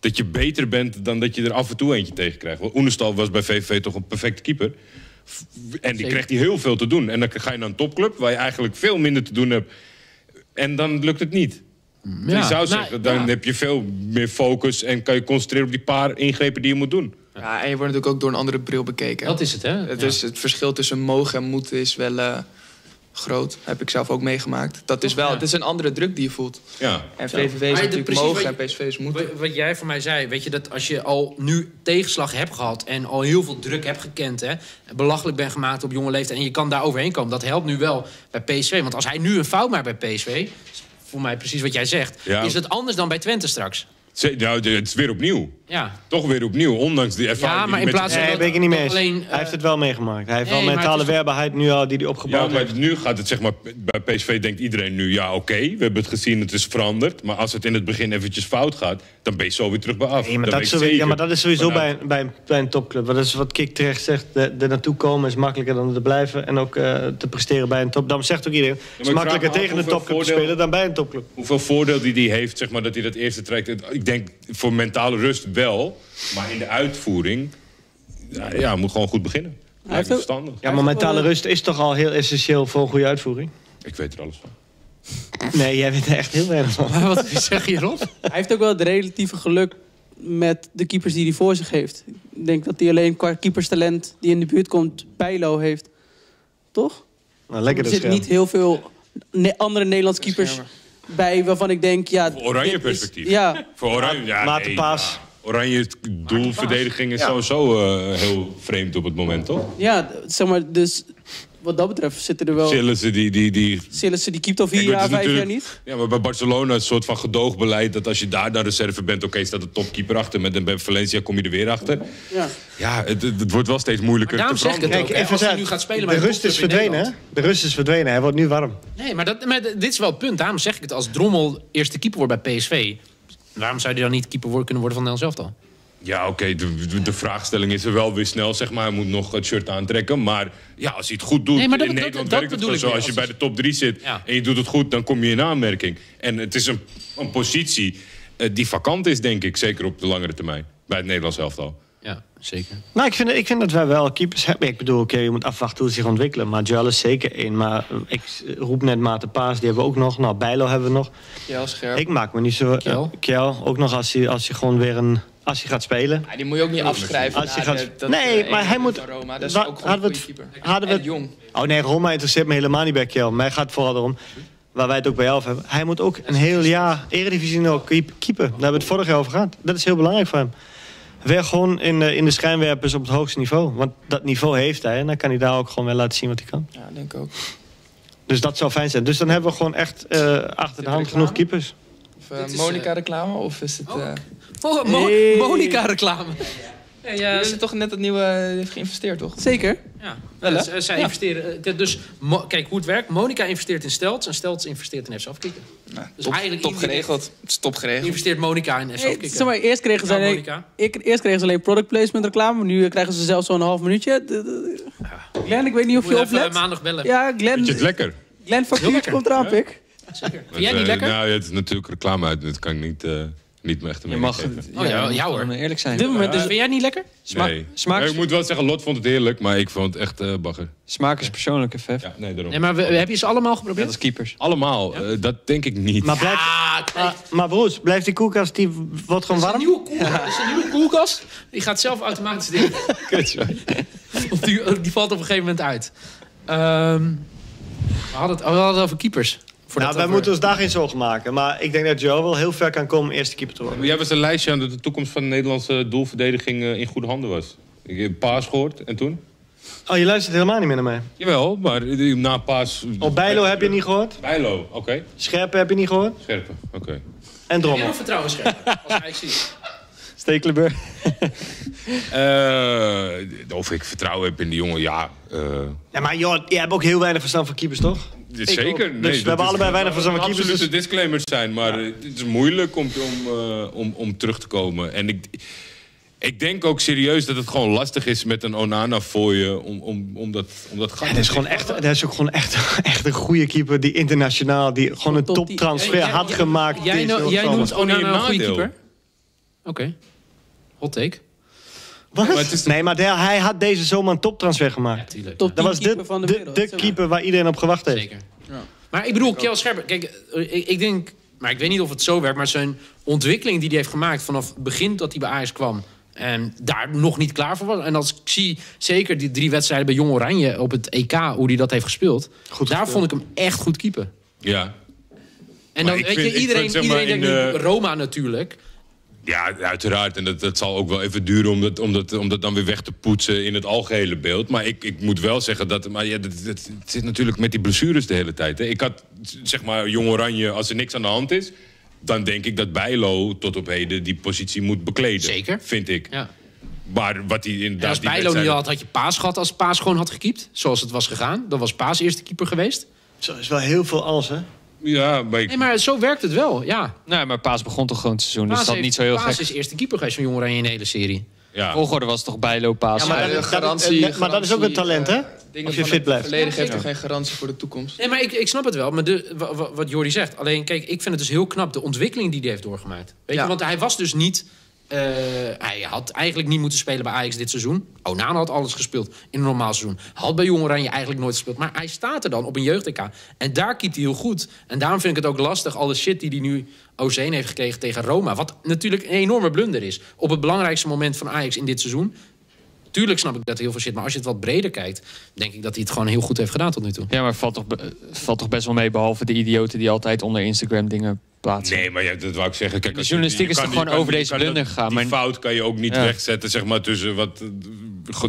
dat je beter bent dan dat je er af en toe eentje tegenkrijgt? Want Oenerstal was bij VVV toch een perfecte keeper. En die krijgt hij heel veel te doen. En dan ga je naar een topclub waar je eigenlijk veel minder te doen hebt. En dan lukt het niet. Ja, je zou nou, zeggen, dan ja. heb je veel meer focus en kan je concentreren op die paar ingrepen die je moet doen. Ja, en je wordt natuurlijk ook door een andere bril bekeken. Dat is het, hè? Het, Ja. is, het verschil tussen mogen en moeten is wel eh, groot. Heb ik zelf ook meegemaakt. Dat is wel, Ja. het is een andere druk die je voelt. Ja. En VVV is natuurlijk mogen wat en PSV is moeten. Wat, jij voor mij zei, weet je, dat als je al nu tegenslag hebt gehad en al heel veel druk hebt gekend, hè, belachelijk bent gemaakt op jonge leeftijd en je kan daar overheen komen, dat helpt nu wel bij PSV. Want als hij nu een fout maakt bij PSV, voor mij precies wat jij zegt, Ja. is het anders dan bij Twente straks. Nou, het is weer opnieuw. Ja, Toch weer opnieuw, ondanks die ervaring. Ja, maar hij in plaats van Nee, dat- ben ik het niet mee alleen, hij heeft het wel meegemaakt. Hij heeft nee, wel maar mentale werbaarheid nu al die hij Ja, opgebouwd maar heeft. nu gaat het zeg maar... Bij PSV denkt iedereen nu, ja oké, we hebben het gezien, het is veranderd. Maar als het in het begin eventjes fout gaat, dan ben je zo weer terug bij af. Nee, maar Dat sowieso, ja, maar dat is sowieso bij, een- bij, een- bij een topclub. Dat is wat Kik terecht zegt. De, er naartoe komen is makkelijker dan er blijven. En ook eh, te presteren bij een top. Daarom zegt ook iedereen... Het is makkelijker tegen een topclub te spelen dan bij een topclub. Hoeveel voordeel die die heeft, zeg maar, dat hij dat eerste trekt. Ik denk voor mentale rust wel, maar in de uitvoering... Ja, ja moet gewoon goed beginnen. Lijkt verstandig. Ja, maar mentale rust is toch al heel essentieel voor een goede uitvoering? Ik weet er alles van. Nee, jij weet er echt heel weinig van. Maar wat zeg je Rob? Hij heeft ook wel het relatieve geluk met de keepers die hij voor zich heeft. Ik denk dat hij alleen qua keeperstalent die in de buurt komt, Bijlo heeft. Toch? Nou, lekker er zit niet heel veel ne- andere Nederlandse keepers bij waarvan ik denk... Ja, Voor oranje dit is- perspectief. Ja, Voor Oranje, ja, Maartenpaas. Oranje doelverdediging is sowieso eh, heel vreemd op het moment, toch? ja, zeg maar, dus wat dat betreft zitten er wel... Sillissen, die, die, die Sillissen, die keept al vier Kijk, het jaar, vijf jaar niet. Ja, maar bij Barcelona is een soort van gedoogbeleid... dat als je daar naar reserve bent, oké, staat de topkeeper achter... dan bij Valencia kom je er weer achter. Ja. Ja, het, het het wordt wel steeds moeilijker te zeg ik het veranderen. ook. hè. Als hij nu gaat spelen de rust is verdwenen, hè? De rust is verdwenen. Hij wordt nu warm. Nee, maar, dat, maar dit is wel het punt. Daarom zeg ik het. Als Drommel eerste keeper wordt bij PSV... waarom zou hij dan niet keeper worden, kunnen worden van Nederland zelf dan? Ja, oké, de, de- de vraagstelling is er wel weer snel, zeg maar. Hij moet nog het shirt aantrekken. Maar ja, als hij het goed doet, Nee, dat- in dat- Nederland dat werkt het zo. Als je bij de top 3 zit Ja. en je doet het goed, dan kom je in aanmerking. En het is een, een positie eh, die vakant is, denk ik. Zeker op de langere termijn. Bij het Nederlands elftal. Zeker. Nou, ik vind, ik vind dat wij wel keepers hebben. Ik bedoel, oké, je moet afwachten hoe ze zich ontwikkelen. Maar Joel is zeker één. Maar eh, ik roep net Maarten Paas, die hebben we ook nog. Nou, Bijlo hebben we nog. Ja, scherp. Ik maak me niet zo... Kjell? eh, Kjell, ook nog als hij, als hij gewoon weer een... Als hij gaat spelen. Ja, die moet je ook niet afschrijven. Als je naar gaat- de- dat, Nee, eh, maar hij moet- Roma. Dat is Wa- ook gewoon hadden we het- keeper. hadden we het- jong. Oh nee, Roma interesseert me helemaal niet bij Kjell. Mij gaat het vooral erom... waar wij het ook bij jou over hebben. Hij moet ook een heel jaar Eredivisie nog keep- keeper. Daar hebben we het vorig jaar over gehad. Dat is heel belangrijk voor hem. Weer gewoon in de, in de schijnwerpers op het hoogste niveau. Want dat niveau heeft hij. En dan kan hij daar ook gewoon weer laten zien wat hij kan. Ja, denk ik ook. Dus dat zou fijn zijn. Dus dan hebben we gewoon echt eh, achter de hand genoeg keepers. Of eh, is, Monica reclame of is het... eh Mo- Mo- Hey. Monica-reclame. Ja, ja, Jullie hebben toch net het nieuwe eh, heeft geïnvesteerd, toch? Zeker. ja. Wel, hè? Dus, eh, zij Ja. investeren. eh, Dus Mo- kijk hoe het werkt. Monica investeert in Stelts en Stelts investeert in FC Afkikken. Nou, Dus top, eigenlijk top geregeld. Het is top geregeld. Investeert Monica in FC Hey, Afkikken. zeg maar, eerst kregen ze Nou, alleen, ik, eerst kregen ze alleen product placement reclame. Nu krijgen ze zelfs zo'n half minuutje. Glenn, ik weet niet of je oplet. maandag bellen. Ja, Vind je Glenn, het lekker? Glenn factuurtje komt eraan, pik. Zeker. Vind jij niet Eh, lekker? Nou, ja, het is natuurlijk reclame uit. Dat kan ik niet, eh niet echt Je mee mag geven. het. Oh, ja, je ja, mag hoor. gewoon eerlijk zijn. dit moment Dus is vind jij niet lekker? Smaak, nee. smaak, ik moet wel zeggen, Lot vond het heerlijk, maar ik vond het echt eh bagger. smaak is persoonlijk, hè, Vef. Ja, nee, daarom. Nee, maar we- heb je ze allemaal Net geprobeerd? als keepers. Allemaal, eh, dat denk ik niet. Maar, blijft, Ah, kijk. maar, maar broers, blijft die koelkast die wordt gewoon Dat is, een warm? nieuwe koelkast. dat is een nieuwe koelkast. Die gaat zelf automatisch dicht. Of die, die valt op een gegeven moment uit. Ehm, we, hadden het, we hadden het over keepers. Nou, wij over- moeten ons daar geen zorgen maken. Maar ik denk dat Joe wel heel ver kan komen om eerste keeper te worden. Jij was een lijstje aan dat de toekomst van de Nederlandse doelverdediging eh, in goede handen was. Ik heb paas gehoord en toen? Oh, je luistert helemaal niet meer naar mij. Jawel, maar na paas... Op Bijlo heb je niet gehoord. Bijlo, oké. Scherpen heb je niet gehoord. Scherpe, oké. En Heb Drommel. nog vertrouwen scherp? Als hij ziet. Stekelenburg. Eh, of ik vertrouwen heb in die jongen, ja. eh, Ja, maar joh, je hebt ook heel weinig verstand van keepers, toch? zeker. ook. Dus we hebben allebei weinig van moet keepers, absolute disclaimers zijn, maar het is moeilijk om, om, eh, om, om terug te komen. En ik, ik denk ook serieus dat het gewoon lastig is met een Onana voor je om, om, om dat, om dat gat Ja, dat is, gewoon echt, dat is ook gewoon echt, echt een goede keeper die internationaal, die gewoon een toptransfer Jij- had jij- gemaakt. Jij, no- jij noemt gewoon Onana een goede keeper? Oké. Hot take. Wat? Maar het is- Nee, maar de- hij had deze zomer een toptransfer gemaakt. Ja, tuurlijk. Top Dat 10 was de, keeper van de, de, wereld. de keeper waar iedereen op gewacht heeft. Zeker. Maar ik bedoel, Kjell Scherper, kijk, eh, ik, ik denk, maar ik weet niet of het zo werkt, maar zijn ontwikkeling die hij heeft gemaakt vanaf het begin dat hij bij Ajax kwam. En daar nog niet klaar voor was. En als ik zie zeker die drie wedstrijden bij Jong Oranje op het EK, hoe hij dat heeft gespeeld. Goed daar gespeeld. vond ik hem echt goed keeper. Ja. En dan weet vind- je, iedereen, vind, zeg maar, iedereen denkt de- Roma natuurlijk. Ja, uiteraard. En dat, dat zal ook wel even duren om dat, om, dat, om dat dan weer weg te poetsen in het algehele beeld. Maar ik, ik moet wel zeggen dat. Maar ja, dat, dat- het zit natuurlijk met die blessures de hele tijd. Hè. Ik had, zeg maar, Jong Oranje, als er niks aan de hand is. dan denk ik dat Bijlo tot op heden die positie moet bekleden. Zeker. Vind ik. Ja. Maar wat hij inderdaad. als Bijlo niet had, had je Paas gehad als Paas gewoon had gekiept. Zoals het was gegaan. Dan was Paas eerste keeper geweest. Zo is wel heel veel als, hè? Ja, maar ik, Nee, maar zo werkt het wel, ja. Nee, maar Paas begon toch gewoon het seizoen. Dus Paas dat heeft- niet zo heel Paas gek. is eerste keeper geweest van Jong Oranje in de hele serie. ja. Volgorde was toch Bijlo, Paas. Ja, maar dat- Eh, garantie, dat- maar dat is ook een talent, hè? Dingen Als je fit het blijft. verleden geeft Ja, toch geen garantie voor de toekomst. Nee, maar ik, ik snap het wel. Maar de, wa- wa- wat Jordi zegt. Alleen, kijk, ik vind het dus heel knap. De ontwikkeling die hij heeft doorgemaakt. Weet Ja. je, want hij was dus niet... eh, hij had eigenlijk niet moeten spelen bij Ajax dit seizoen. Onana had alles gespeeld in een normaal seizoen. Had bij Jong Oranje eigenlijk nooit gespeeld. Maar hij staat er dan op een jeugd-EK. En daar kiet hij heel goed. En daarom vind ik het ook lastig. Alle shit die hij nu OC heeft gekregen tegen Roma. Wat natuurlijk een enorme blunder is. Op het belangrijkste moment van Ajax in dit seizoen. Tuurlijk snap ik dat er heel veel shit. Maar als je het wat breder kijkt... denk ik dat hij het gewoon heel goed heeft gedaan tot nu toe. Ja, maar valt toch, be- valt toch best wel mee, behalve de idioten die altijd onder Instagram dingen plaatsen. Nee, maar ja, dat wou ik zeggen. Kijk, De als je- journalistiek je is je gewoon over deze blunder dat- gegaan, Die fout kan je ook niet Ja. wegzetten, zeg maar, tussen wat,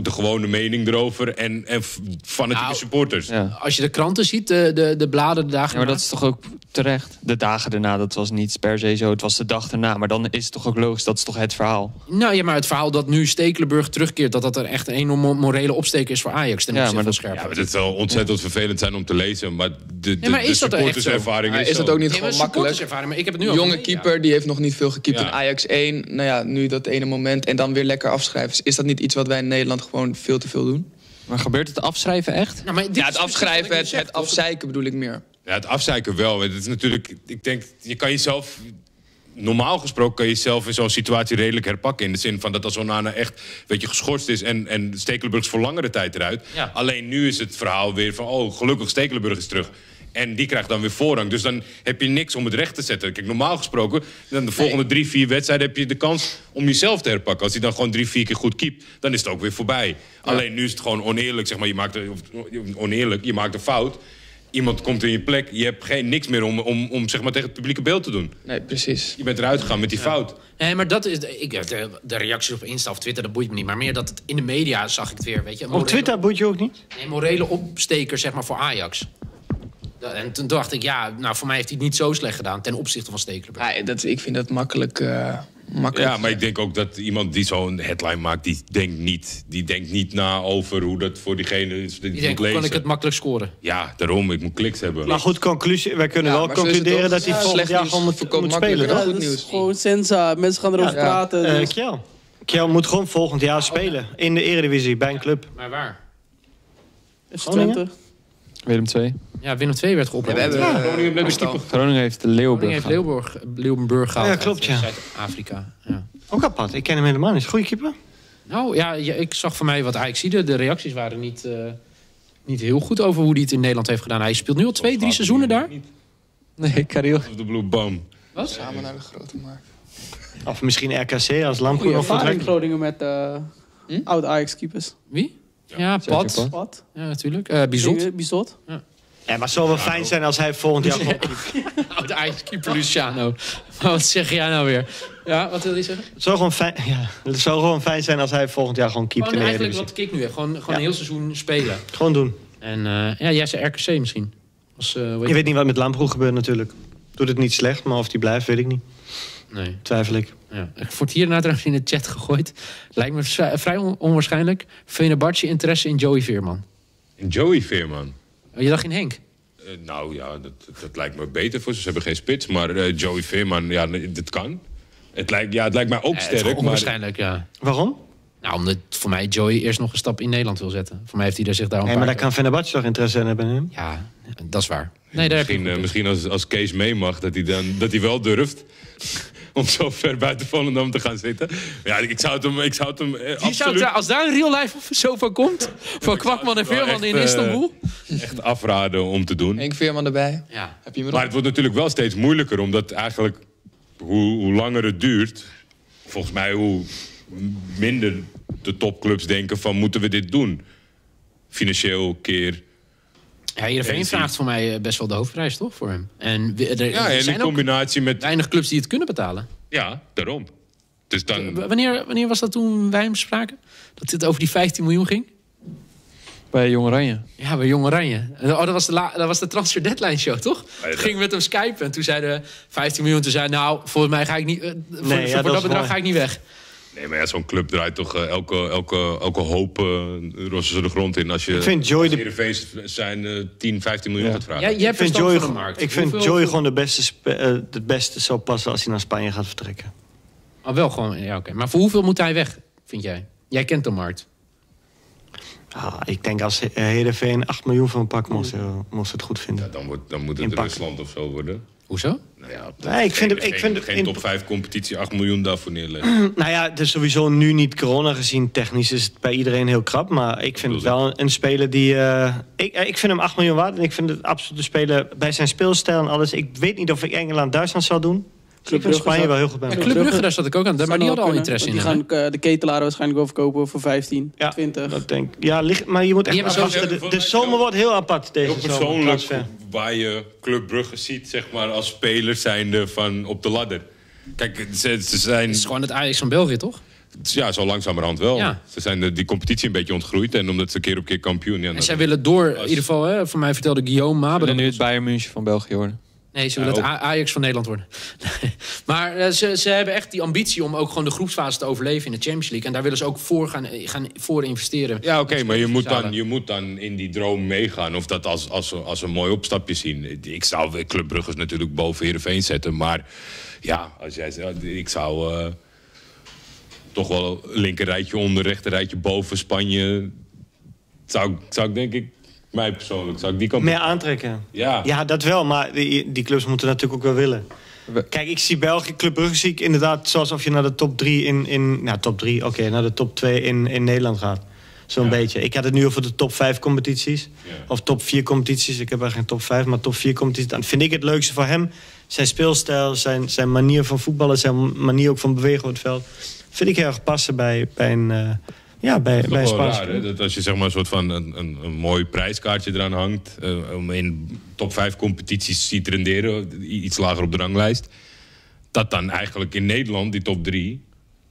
de gewone mening erover en, en fanatieke Nou, supporters. Ja. Als je de kranten ziet, de, de, de bladen de dagen Ja, maar dat is toch ook terecht. De dagen daarna, dat was niet per se zo. Het was de dag daarna. Maar dan is het toch ook logisch, dat is toch het verhaal. Nou ja, maar het verhaal dat nu Stekelenburg terugkeert... dat dat er echt een enorme morele opsteker is voor Ajax. Ten Ja, maar van dat- Scherpen. Ja, maar dat zal ontzettend vervelend zijn om te lezen. Maar de, de, maar de is dat er echt zo? supporterservaring is is dat zo. ook niet gewoon makkelijk? Maar ik heb het nu over Jonge keeper, die heeft nog niet veel gekiept Ja. in Ajax 1. Nou ja, nu dat ene moment en dan weer lekker afschrijven. Is dat niet iets wat wij in Nederland gewoon veel te veel doen? Maar gebeurt het afschrijven echt? Nou, maar Ja, het afschrijven, het, afzeiken bedoel ik meer. Ja, het afzeiken wel. Het is natuurlijk, ik denk, je kan jezelf... Normaal gesproken kan je jezelf in zo'n situatie redelijk herpakken. In de zin van dat als Onana echt weet je, geschorst is... en, en Stekelenburg is voor langere tijd eruit. Ja. Alleen nu is het verhaal weer van... oh, gelukkig Stekelenburg is terug. En die krijgt dan weer voorrang. Dus dan heb je niks om het recht te zetten. Kijk, normaal gesproken, dan de volgende drie, vier wedstrijden... heb je de kans om jezelf te herpakken. Als hij dan gewoon drie, vier keer goed keept, dan is het ook weer voorbij. Alleen nu is het gewoon oneerlijk. Zeg maar, je maakt, een- of, oneerlijk, je maakt een fout. iemand komt in je plek. Je hebt geen, niks meer om, om, om zeg maar, tegen het publieke beeld te doen. Nee, precies. Je bent eruit gegaan met die fout. Nee, maar dat is. Ik, de, de reacties op Insta of Twitter, dat boeit me niet. Maar meer dat het in de media zag ik het weer. Weet je, Op Twitter boeit je ook niet? Nee, morele opsteker, zeg maar, voor Ajax. En toen dacht ik, ja, nou, voor mij heeft hij het niet zo slecht gedaan ten opzichte van Stekelenburg. Ja, dat, ik vind dat makkelijk. eh, makkelijk Ja, maar ik denk ook dat iemand die zo'n headline maakt, die denkt niet, die denkt niet na over hoe dat voor diegene is. Die Ik moet denk, hoe kan ik het makkelijk scoren? Ja, daarom, ik moet kliks hebben. Maar goed, conclusie. Wij kunnen Ja, wel concluderen ook. dat hij Ja, volgend slecht jaar gewoon moet, moet spelen. Ja, dat is nieuws. gewoon sensa. Mensen gaan erover Ja. praten. Eh, dus- Kjell. Kjell moet gewoon volgend jaar spelen. In de Eredivisie, bij een club. Maar waar? Groningen? Willem 2. Ja, Willem II werd Ja, geopperd. we hebben. eh, Groningen bleef keeper. Groningen heeft de Leeuwburg. heeft gehaald. Leeuwburg, Leeuwenburg gehaald. Ja, klopt, uit, ja. eh, Zuid-Afrika. Ja. Ook apart. Ik ken hem helemaal niet. Goeie keeper. Nou ja, ja, ik zag voor mij wat Ajax zie. De reacties waren niet, eh, niet heel goed over hoe hij het in Nederland heeft gedaan. Hij speelt nu al twee, drie seizoenen daar. Nee, Karel. Of de Blue Bam. Wat? Samen naar de grote markt. Of misschien RKC als Lamproen vertrekt. Groningen met eh Hm? oud Ajax-keepers. Wie? Ja, Pat. Ja, natuurlijk. Eh Bizot. Bizot. Ja, maar het zou wel fijn zijn als hij volgend jaar gewoon keept. Oude Ajax-keeper Luciano. Maar wat zeg jij nou weer? Ja, wat wil je zeggen? Het zou gewoon fijn, ja, het zou gewoon fijn zijn als hij volgend jaar gewoon keept Gewoon in de eigenlijk wat ik nu heb. Gewoon, gewoon Ja. een heel seizoen spelen. Gewoon doen. En eh, ja, jij zei RKC misschien. Als, eh, Je weet niet wat met Lamproen gebeurt natuurlijk. Doet het niet slecht, maar of die blijft, weet ik niet. Nee. Twijfel ik. Ja. Ik word hierna trouwens in de chat gegooid. Lijkt me vrij vrij on- onwaarschijnlijk. Fenerbahce interesse in Joey Veerman. En Joey Veerman. Oh, je dacht in Henk? Eh, nou ja, dat, dat lijkt me beter voor ze. Ze hebben geen spits. Maar eh, Joey Veerman, ja, dat kan. Het lijkt, ja, het lijkt mij ook Eh, het is sterk. Maar onwaarschijnlijk, ja. Waarom? Nou, omdat voor mij Joey eerst nog een stap in Nederland wil zetten. Voor mij heeft hij daar zich daar een Nee, maar daar kan Fenerbahce toch interesse in hebben in hem? Ja, dat is waar. Nee, daar heb je misschien, in. misschien als, als Kees mee mag, dat hij, dan, dat hij wel durft. Om zo ver buiten Volendam te gaan zitten. Ja, ik zou het hem, ik zou het hem eh, Die zou absoluut als daar een real life zo van komt, van Kwakman en Veerman echt, in eh, Istanbul. echt afraden om te doen. Henk Veerman erbij. Ja. Heb je hem Maar het wordt natuurlijk wel steeds moeilijker, omdat eigenlijk hoe, hoe langer het duurt, volgens mij hoe minder de topclubs denken van moeten we dit doen? Financieel keer. Ja, Heerenveen vraagt voor mij eh, best wel de hoofdprijs, toch, voor hem? En er, Ja, en in zijn ook combinatie met. weinig clubs die het kunnen betalen. Ja, daarom. Dus dan. Wanneer, wanneer was dat toen wij hem spraken? Dat het over die 15 miljoen ging? Bij Jong Oranje. Ja, bij Jong Oranje. Oh, dat was de, la- dat was de transfer deadline show, toch? Ja, Toen ging ik met hem skypen en toen zeiden we 15 miljoen. Toen zei hij, nou, volgens mij ga ik niet... eh, voor Nee, ja, voor dat bedrag mooi. ga ik niet weg. Nee, maar ja, zo'n club draait toch eh, elke, elke, elke hoop eh rossen ze de grond in. Als je. Ik vind als de- Heerenveen zijn eh 10, 15 miljoen gaat vragen. Jij, jij hebt Ik vind van de gewoon- markt. ik vind Hoeveel- Joey gewoon de beste, eh, het beste zou passen als hij naar Spanje gaat vertrekken. Oh, wel gewoon, ja, oké. Maar voor hoeveel moet hij weg, vind jij? Jij kent de markt. Ah, ik denk als Heerenveen 8 miljoen van een pak moest, moest het goed vinden. Ja, dan, wordt, dan moet het. Rusland of zo worden. Hoezo? Nou ja, Nee, ik vind het- geen, ik vind het- geen in- top 5 competitie 8 miljoen daarvoor neerleggen. Nou ja, het is sowieso nu niet corona gezien. Technisch is het bij iedereen heel krap. Maar ik vind het wel een, een speler die... eh, ik, eh, ik vind hem 8 miljoen waard. En ik vind het absoluut een speler bij zijn speelstijl en alles. Ik weet niet of ik Engeland-Duitsland zou doen. Vind Brugge Spanje wel heel goed bij Ja. Club Brugge, daar zat ik ook aan. Maar die hadden al interesse in Die gaan eh, de ketelaar waarschijnlijk wel verkopen voor 15, Ja, 20. dat denk ik. Ja, ligt, maar je moet echt afwachten. De, zomer wordt heel apart deze zomer, persoonlijk waar je Club Brugge ziet, zeg maar, als speler zijnde van op de ladder. Kijk, ze, ze zijn Het is gewoon het Ajax van België, toch? ja, zo langzamerhand wel. Ja. Ze zijn de, die competitie een beetje ontgroeid en omdat ze keer op keer kampioen. Ja, En zij willen door, in ieder geval, hè, voor mij vertelde Guillaume Mabe... Willen dat- nu het Bayern München van België worden. Nee, ze willen het Ajax van Nederland worden. Maar eh, ze, ze hebben echt die ambitie om ook gewoon de groepsfase te overleven in de Champions League. En daar willen ze ook voor gaan, eh, gaan voor investeren. Ja, oké, maar je moet, dan, je moet dan in die droom meegaan. Of dat als, als, als een mooi opstapje zien. Ik zou Club Brugge natuurlijk boven Heerenveen zetten. Maar ja, als jij zegt, ik zou eh, toch wel linker rijtje onder, rechter rijtje boven Spanje. Zou, zou ik denk ik, mij persoonlijk, zou ik die kant Meer aantrekken. Ja. Ja, dat wel. Maar die, die clubs moeten natuurlijk ook wel willen. We- Kijk, ik zie België, Club Brugge zie ik inderdaad... zoals of je naar de top 3 in... in nou, top 3, oké, naar de top 2 in, in Nederland gaat. Zo'n Ja. beetje. Ik had het nu over de top 5 competities. Ja. Of top 4 competities. Ik heb er geen top 5, maar top 4 competities. Dan vind ik het leukste voor hem. Zijn speelstijl, zijn, zijn manier van voetballen... zijn manier ook van bewegen op het veld. Vind ik heel erg passen bij, bij, een, eh, Ja, bij, Het is bij raar, ploeg. Dat als je zeg maar een soort van een, een, een mooi prijskaartje eraan hangt... eh, om in top 5 competities ziet renderen, iets lager op de ranglijst... dat dan eigenlijk in Nederland, die top 3...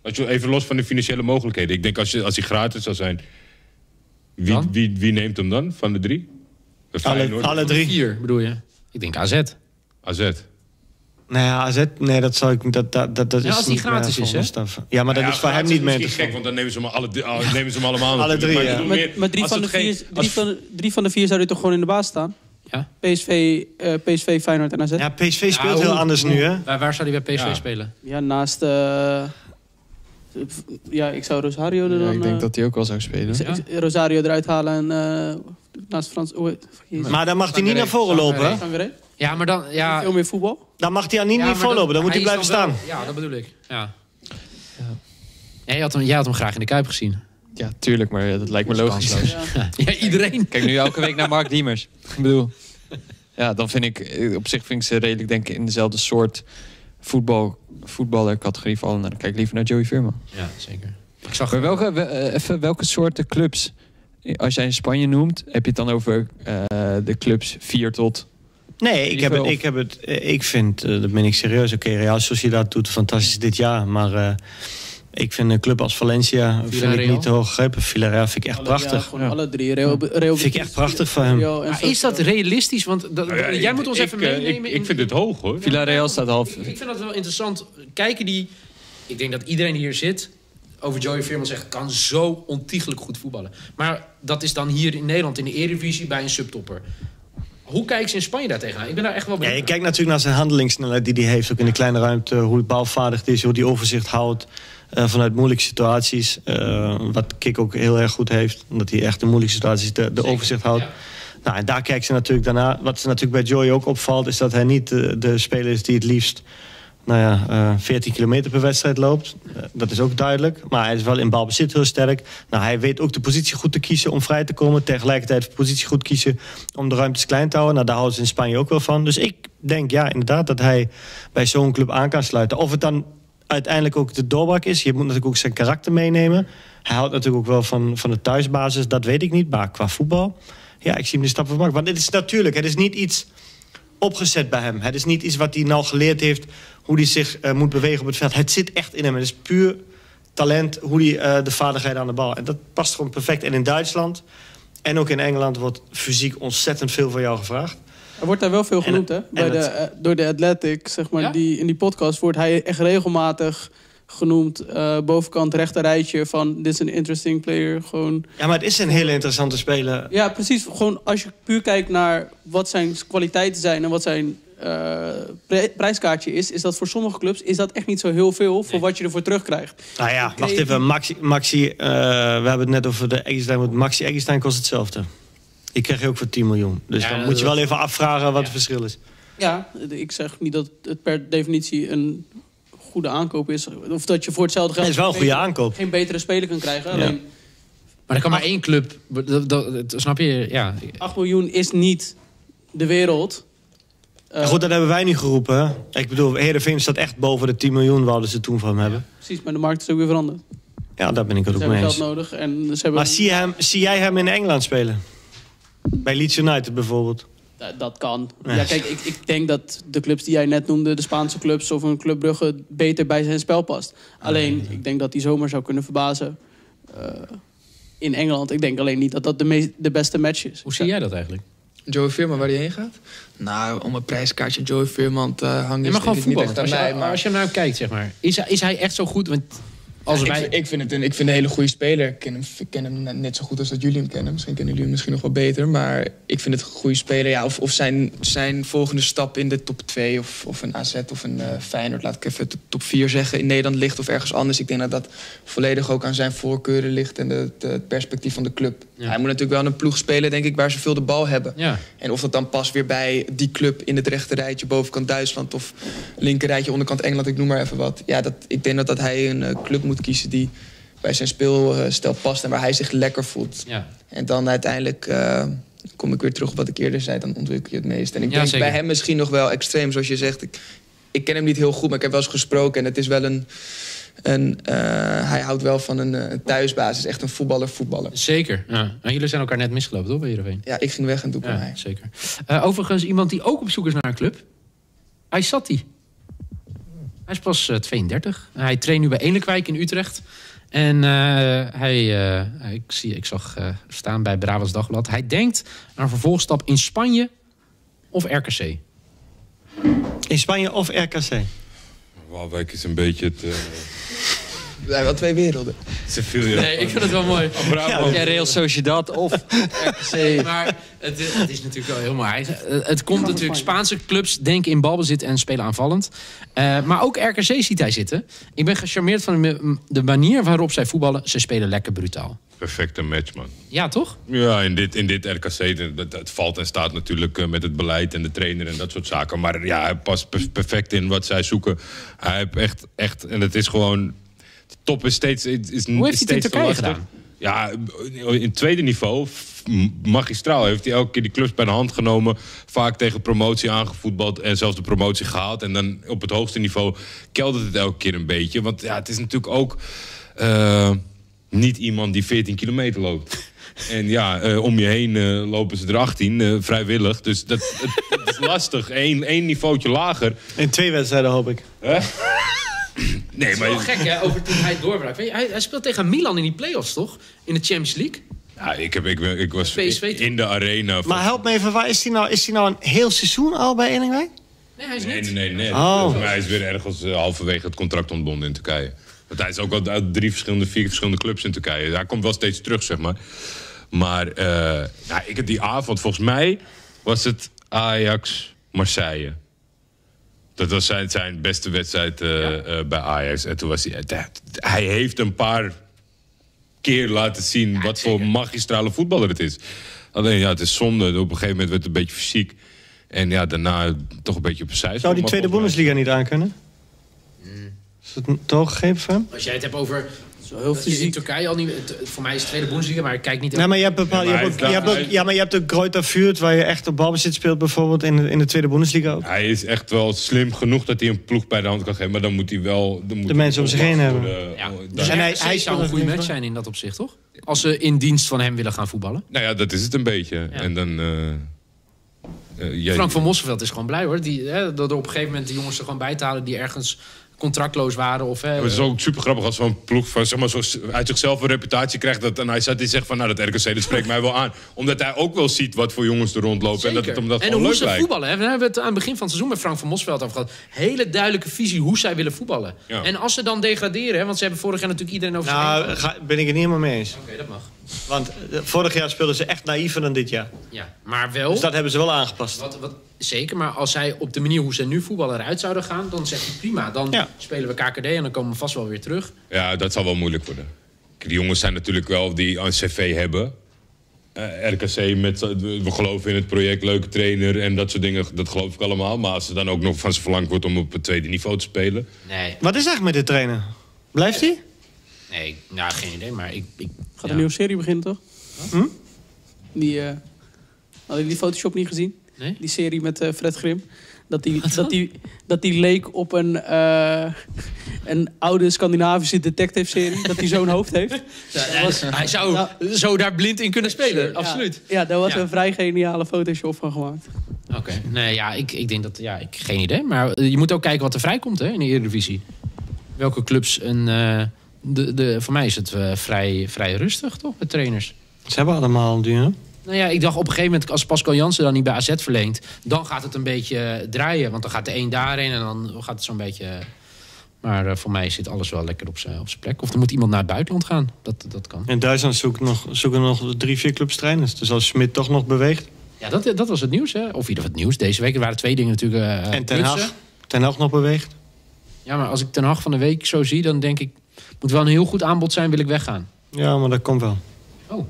Als je even los van de financiële mogelijkheden. Ik denk als, je, als die gratis zou zijn... Wie, Dan? wie, wie neemt hem dan van de drie? De Alle, alle drie. Vier bedoel je? Ik denk AZ. AZ. Nou ja, AZ, nee, dat zou ik... Dat, dat, dat, dat Ja, is als die niet meer gratis is, hè? Ja, maar dat Ja, is voor hem niet meer misschien interessant. gek, want dan nemen ze hem, alle, drie- oh, nemen ze hem allemaal Alle drie, Maar ja. Met, met drie, als van de vier, als- drie, van, drie van de vier zou hij toch gewoon in de baas staan? Ja. PSV, eh, PSV Feyenoord en AZ. Ja, Ja, PSV speelt Ja, heel hoe- anders hoe- nu, hè? Waar, waar zou hij bij PSV Ja. spelen? naast... eh, ja, ik zou Rosario er Ja, dan... ik denk eh, dat hij ook wel zou spelen. Rosario eruit halen en eh, naast Frans... Oh. Maar dan mag hij niet naar voren lopen, hè? Ja, maar dan... Ja, Veel meer voetbal. Dan mag hij aan niet ja, voorlopen, dan moet hij blijven staan. wel- ja, dat bedoel ik. Ja. Ja, jij, had hem, jij had hem graag in de Kuip gezien. Ja, tuurlijk, maar dat lijkt me logisch. Ja. Ja, iedereen. Kijk nu elke week naar Mark Diemers. Ik bedoel, ja, dan vind ik, eh, op zich vind ik ze redelijk denk ik in dezelfde soort voetbal, voetballercategorie vallen. Dan kijk ik liever naar Joey Veerman. Ja, zeker. Ik zag Maar welke, we- eh, even, welke soorten clubs, eh, als jij in Spanje noemt, heb je het dan over eh, de clubs 4 tot... Nee, ik heb het, ik heb het, eh, ik vind, eh, dat ben ik serieus, oké, Real Sociedad doet fantastisch dit jaar, maar eh, ik vind een club als Valencia vind ik niet te hoog gegrepen. Villarreal vind ik echt Alle- Ja, prachtig. gewoon alle drie. Real, Real Vind ik echt prachtig van hem. Maar is dat realistisch? Want dat, Nou ja, jij moet ons ik, even meenemen. Ik, ik vind het hoog, hoor. Villarreal staat half... Ik vind dat wel interessant. Kijken die... Ik denk dat iedereen die hier zit... over Joey Veerman zegt... kan zo ontiegelijk goed voetballen. Maar dat is dan hier in Nederland in de Eredivisie bij een subtopper. Hoe kijken ze in Spanje daar tegenaan? Ik ben daar echt wel Ja, benieuwd je kijkt natuurlijk naar zijn handelingssnelheid die hij heeft, ook in de kleine ruimte, hoe het balvaardig is, hoe hij overzicht houdt eh, vanuit moeilijke situaties. Eh, wat Kik ook heel erg goed heeft, omdat hij echt in moeilijke situaties de, de overzicht houdt. Ja. Nou, en daar kijken ze natuurlijk daarna. Wat ze natuurlijk bij Joey ook opvalt, is dat hij niet de, de speler is die het liefst nou ja, eh 14 kilometer per wedstrijd loopt. Eh, dat is ook duidelijk. Maar hij is wel in balbezit heel sterk. Nou, hij weet ook de positie goed te kiezen om vrij te komen. Tegelijkertijd de positie goed kiezen om de ruimtes klein te houden. Nou, daar houden ze in Spanje ook wel van. Dus ik denk ja, inderdaad dat hij bij zo'n club aan kan sluiten. Of het dan uiteindelijk ook de doorbraak is. Je moet natuurlijk ook zijn karakter meenemen. Hij houdt natuurlijk ook wel van, van de thuisbasis. Dat weet ik niet. Maar qua voetbal, ja, ik zie hem de stap van maken. Want het is natuurlijk, het is niet iets opgezet bij hem. Het is niet iets wat hij nou geleerd heeft hoe hij zich eh, moet bewegen op het veld. Het zit echt in hem. Het is puur talent, hoe hij eh, de vaardigheid aan de bal. En dat past gewoon perfect. En in Duitsland en ook in Engeland wordt fysiek ontzettend veel van jou gevraagd. Er wordt daar wel veel genoemd, hè? Bij de, het- eh, door de Athletic, zeg maar. Ja? Die, in die podcast wordt hij echt regelmatig genoemd. eh, bovenkant rechter rijtje van... Dit is een interesting player. Gewoon... Ja, maar het is een hele interessante speler. Ja, precies. Gewoon als je puur kijkt naar wat zijn kwaliteiten zijn... en wat zijn eh, pri- prijskaartje is... is dat voor sommige clubs is dat echt niet zo heel veel... voor wat je ervoor terugkrijgt. Nou ja, wacht even. Maxi, Maxi eh, we hebben het net over de Eggestein. want Maxi Eggestein kost hetzelfde. Die krijg je ook voor 10 miljoen. Dus Ja, dan moet je wel even afvragen wat het verschil is. Ja, ik zeg niet dat het per definitie een goede aankoop is. Of dat je voor hetzelfde geld... Het is wel een goede geen- aankoop. Geen betere speler kan krijgen. Ja. Alleen Maar er kan maar één club... Dat, dat- dat- snap je? Ja. 8 miljoen is niet de wereld. Ja, goed, dat hebben wij niet geroepen. Ik bedoel, Heerenveen staat echt boven de 10 miljoen... wouden ze toen van hem hebben. Precies, maar de markt is ook weer veranderd. Ja, daar ben ik het Ze ook hebben mee geld eens. nodig. En ze hebben... Maar zie, hem, zie jij hem in Engeland spelen? Bij Leeds United bijvoorbeeld. Dat kan. Ja. Kijk, ik, ik denk dat de clubs die jij net noemde... de Spaanse clubs of een Club Brugge... beter bij zijn spel past. Alleen, ik denk dat hij zomaar zou kunnen verbazen... eh, in Engeland. Ik denk alleen niet dat dat de, meest, de beste match is. Hoe zie jij dat eigenlijk? Joey Veerman, waar hij heen gaat? Nou, om een prijskaartje Joey Veerman te hangen... Is maar gewoon niet voetbal. echt Als je, mij, maar... als je hem nou kijkt, zeg maar. Is, hij- is hij echt zo goed? Want als ik, wij... vind- ik, vind het een, ik vind een hele goede speler. Ik ken hem, ik ken hem net, zo goed als dat jullie hem kennen. Misschien kennen jullie hem misschien nog wel beter. Maar ik vind het een goede speler. Ja, of of zijn, zijn volgende stap in de top 2 of, of een AZ of een eh Feyenoord... laat ik even de top 4 zeggen, in Nederland ligt of ergens anders. Ik denk dat dat volledig ook aan zijn voorkeuren ligt... en het perspectief van de club. Ja. Hij moet natuurlijk wel in een ploeg spelen, denk ik... waar ze veel de bal hebben. Ja. En of dat dan past weer bij die club in het rechter rijtje, bovenkant Duitsland of linker rijtje, onderkant Engeland, ik noem maar even wat. Ja, dat, ik denk dat, dat hij een eh, club moet kiezen die bij zijn speelstijl past en waar hij zich lekker voelt. ja. En dan uiteindelijk eh, kom ik weer terug op wat ik eerder zei, dan ontwikkel je het meest. En ik denk zeker. bij hem misschien nog wel extreem, zoals je zegt. Ik, ik ken hem niet heel goed, maar ik heb wel eens gesproken en het is wel een een, eh, hij houdt wel van een, eh, een thuisbasis. Echt een voetballer, voetballer. Zeker. Ja. En jullie zijn elkaar net misgelopen, toch, bij Heerenveen? Ja, ik ging weg en toen kwam Ja, hij. zeker. Eh, overigens, iemand die ook op zoek is naar een club. Aysati. Hij is pas eh, 32. Hij traint nu bij Enekwijk in Utrecht. En eh, hij, eh, ik, zie, ik zag eh, staan bij Brabants Dagblad. Hij denkt aan een vervolgstap in Spanje of RKC. In Spanje of RKC? Waalwijk is een beetje het... eh Er zijn wel twee werelden. Sevilla. Nee, ik vind het wel mooi. Bravo. Ja, Real Sociedad of RKC. Maar het, is- het is natuurlijk wel helemaal eigen. Eh, Het komt natuurlijk Spaanse clubs denken in balbezit en spelen aanvallend. Eh, maar ook RKC ziet hij zitten. Ik ben gecharmeerd van de, manier waarop zij voetballen. Ze spelen lekker brutaal. Perfecte match, man. Ja, toch? Ja, in dit, in dit RKC, dat, dat- het valt en staat natuurlijk eh, met het beleid en de trainer en dat soort zaken. Maar ja, hij past per- perfect in wat zij zoeken. Hij heeft echt, echt en het is gewoon... De top is steeds... Is, Hoe heeft hij het in steeds te Turkije gedaan? Ja, in het tweede niveau, magistraal, heeft hij elke keer die clubs bij de hand genomen. Vaak tegen promotie aangevoetbald en zelfs de promotie gehaald. En dan op het hoogste niveau keldert het elke keer een beetje. Want ja, het is natuurlijk ook eh, niet iemand die 14 kilometer loopt. En ja, eh, om je heen eh, lopen ze er 18, eh, vrijwillig. Dus dat, is lastig. Eén één niveautje lager. In twee wedstrijden hoop ik. Hè? Nee, Het is wel maar gek, hè, over toen hij doorbrak. Weet je, hij, hij speelt tegen Milan in die play-offs, toch? In de Champions League. ja, ik, heb, ik, ik was PSV in, de arena. Maar help me even, waar is hij nou? Is hij nou een heel seizoen al bij Enningwijk? Nee, hij is Nee, niet. nee, nee. nee. Oh. Volgens mij is weer ergens eh, halverwege het contract ontbonden in Turkije. Want hij is ook al uit drie verschillende, vier verschillende clubs in Turkije. Hij komt wel steeds terug, zeg maar. Maar eh, nou, ik heb die avond, volgens mij was het Ajax-Marseille. Dat was zijn, zijn beste wedstrijd eh, eh, bij Ajax. En toen was hij... eh, hij heeft een paar keer laten zien wat voor magistrale voetballer het is. Alleen ja, het is zonde. Op een gegeven moment werd het een beetje fysiek. En ja, daarna toch een beetje op zijn Zou die tweede Bundesliga niet aankunnen? Is het een toch gegeven? Als jij het hebt over... Zo heel in fysiek. Turkije al niet... Voor mij is het tweede Bundesliga, maar ik kijk niet... Nee, maar je hebt, bepaal, Ja, je maar hebt ook, hij je is hebt daar- ook, ja, maar je hebt ook Greuther Fürth, waar je echt op balbezit speelt, bijvoorbeeld in de, in de tweede Bundesliga ook. Hij is echt wel slim genoeg dat hij een ploeg bij de hand kan geven. Maar dan moet hij wel... Dan moet De mensen om zich heen hebben. Ja, Oh, dus En hij- hij zou een goede match zijn in dat opzicht, toch? Als ze in dienst van hem willen gaan voetballen. Nou ja, dat is het een beetje. En dan... eh, eh, jij- Frank van Mosselveld is gewoon blij, hoor. Die, hè, dat er op een gegeven moment de jongens er gewoon bij te halen... die ergens contractloos waren. Of, hè, het is ook super grappig als zo'n ploeg van, zeg maar, zo, uit zichzelf een reputatie krijgt. Dat, en hij zat die zegt van, nou, dat RKC, dat spreekt mij wel aan. Omdat hij ook wel ziet wat voor jongens er rondlopen. En dat het hem dat en hoe leuk ze lijkt. voetballen. Hè? We hebben het aan het begin van het seizoen met Frank van Mosveld over gehad. Hele duidelijke visie hoe zij willen voetballen. Ja. En als ze dan degraderen, hè, want ze hebben vorig jaar natuurlijk iedereen over Nou, ga- ben ik het niet helemaal mee eens. Oké, dat mag. Want eh, vorig jaar speelden ze echt naïver dan dit jaar. Ja, maar wel. Dus dat hebben ze wel aangepast. Wat, wat, zeker, maar als zij op de manier hoe ze nu voetballen eruit zouden gaan, dan zegt hij prima. Dan Ja. spelen we KKD en dan komen we vast wel weer terug. Ja, dat zal wel moeilijk worden. Die jongens zijn natuurlijk wel die een cv hebben. Eh, RKC, met, we we geloven in het project, leuke trainer en dat soort dingen. Dat geloof ik allemaal. Maar als er dan ook nog van ze verlangd wordt om op het tweede niveau te spelen. Nee, Wat is eigenlijk met de trainer? Blijft hij? nee, nou geen idee, maar ik... ik Gaat ja. een nieuwe serie beginnen, toch? Hm? Die, eh hadden jullie die Photoshop niet gezien? Nee? Die serie met eh, Fred Grim. Dat die, dat, die, dat die leek op een, eh, een oude Scandinavische detective-serie. dat die zo'n hoofd heeft. Ja, was- hij zou Nou, zo daar blind in kunnen spelen, absoluut. Ja, daar was Ja. een vrij geniale Photoshop van gemaakt. Oké, nee, ja, ik, ik denk dat, ja, ik geen idee. Maar eh, je moet ook kijken wat er vrijkomt hè, in de Eredivisie. Welke clubs een, eh, de, de, voor mij is het eh, vrij, vrij rustig, toch, met trainers. Ze hebben allemaal een duur. Nou ja, ik dacht op een gegeven moment, als Pascal Jansen dan niet bij AZ verleent... dan gaat het een beetje eh, draaien. Want dan gaat de een daarheen en dan gaat het zo'n beetje... eh, Maar eh, voor mij zit alles wel lekker op zijn plek. Of er moet iemand naar het buitenland gaan. Dat, dat kan. In Duitsland zoeken nog, zoeken nog drie, vier clubs trainers. Dus als Smit toch nog beweegt. Ja, dat, dat was het nieuws, hè? Of in ieder geval het nieuws. Deze week er waren twee dingen natuurlijk. en Ten. Hag, Ten Hag nog beweegt. Ja, maar als ik Ten Hag van de week zo zie, dan denk ik... moet wel een heel goed aanbod zijn, wil ik weggaan. Ja, maar dat komt wel. Oh.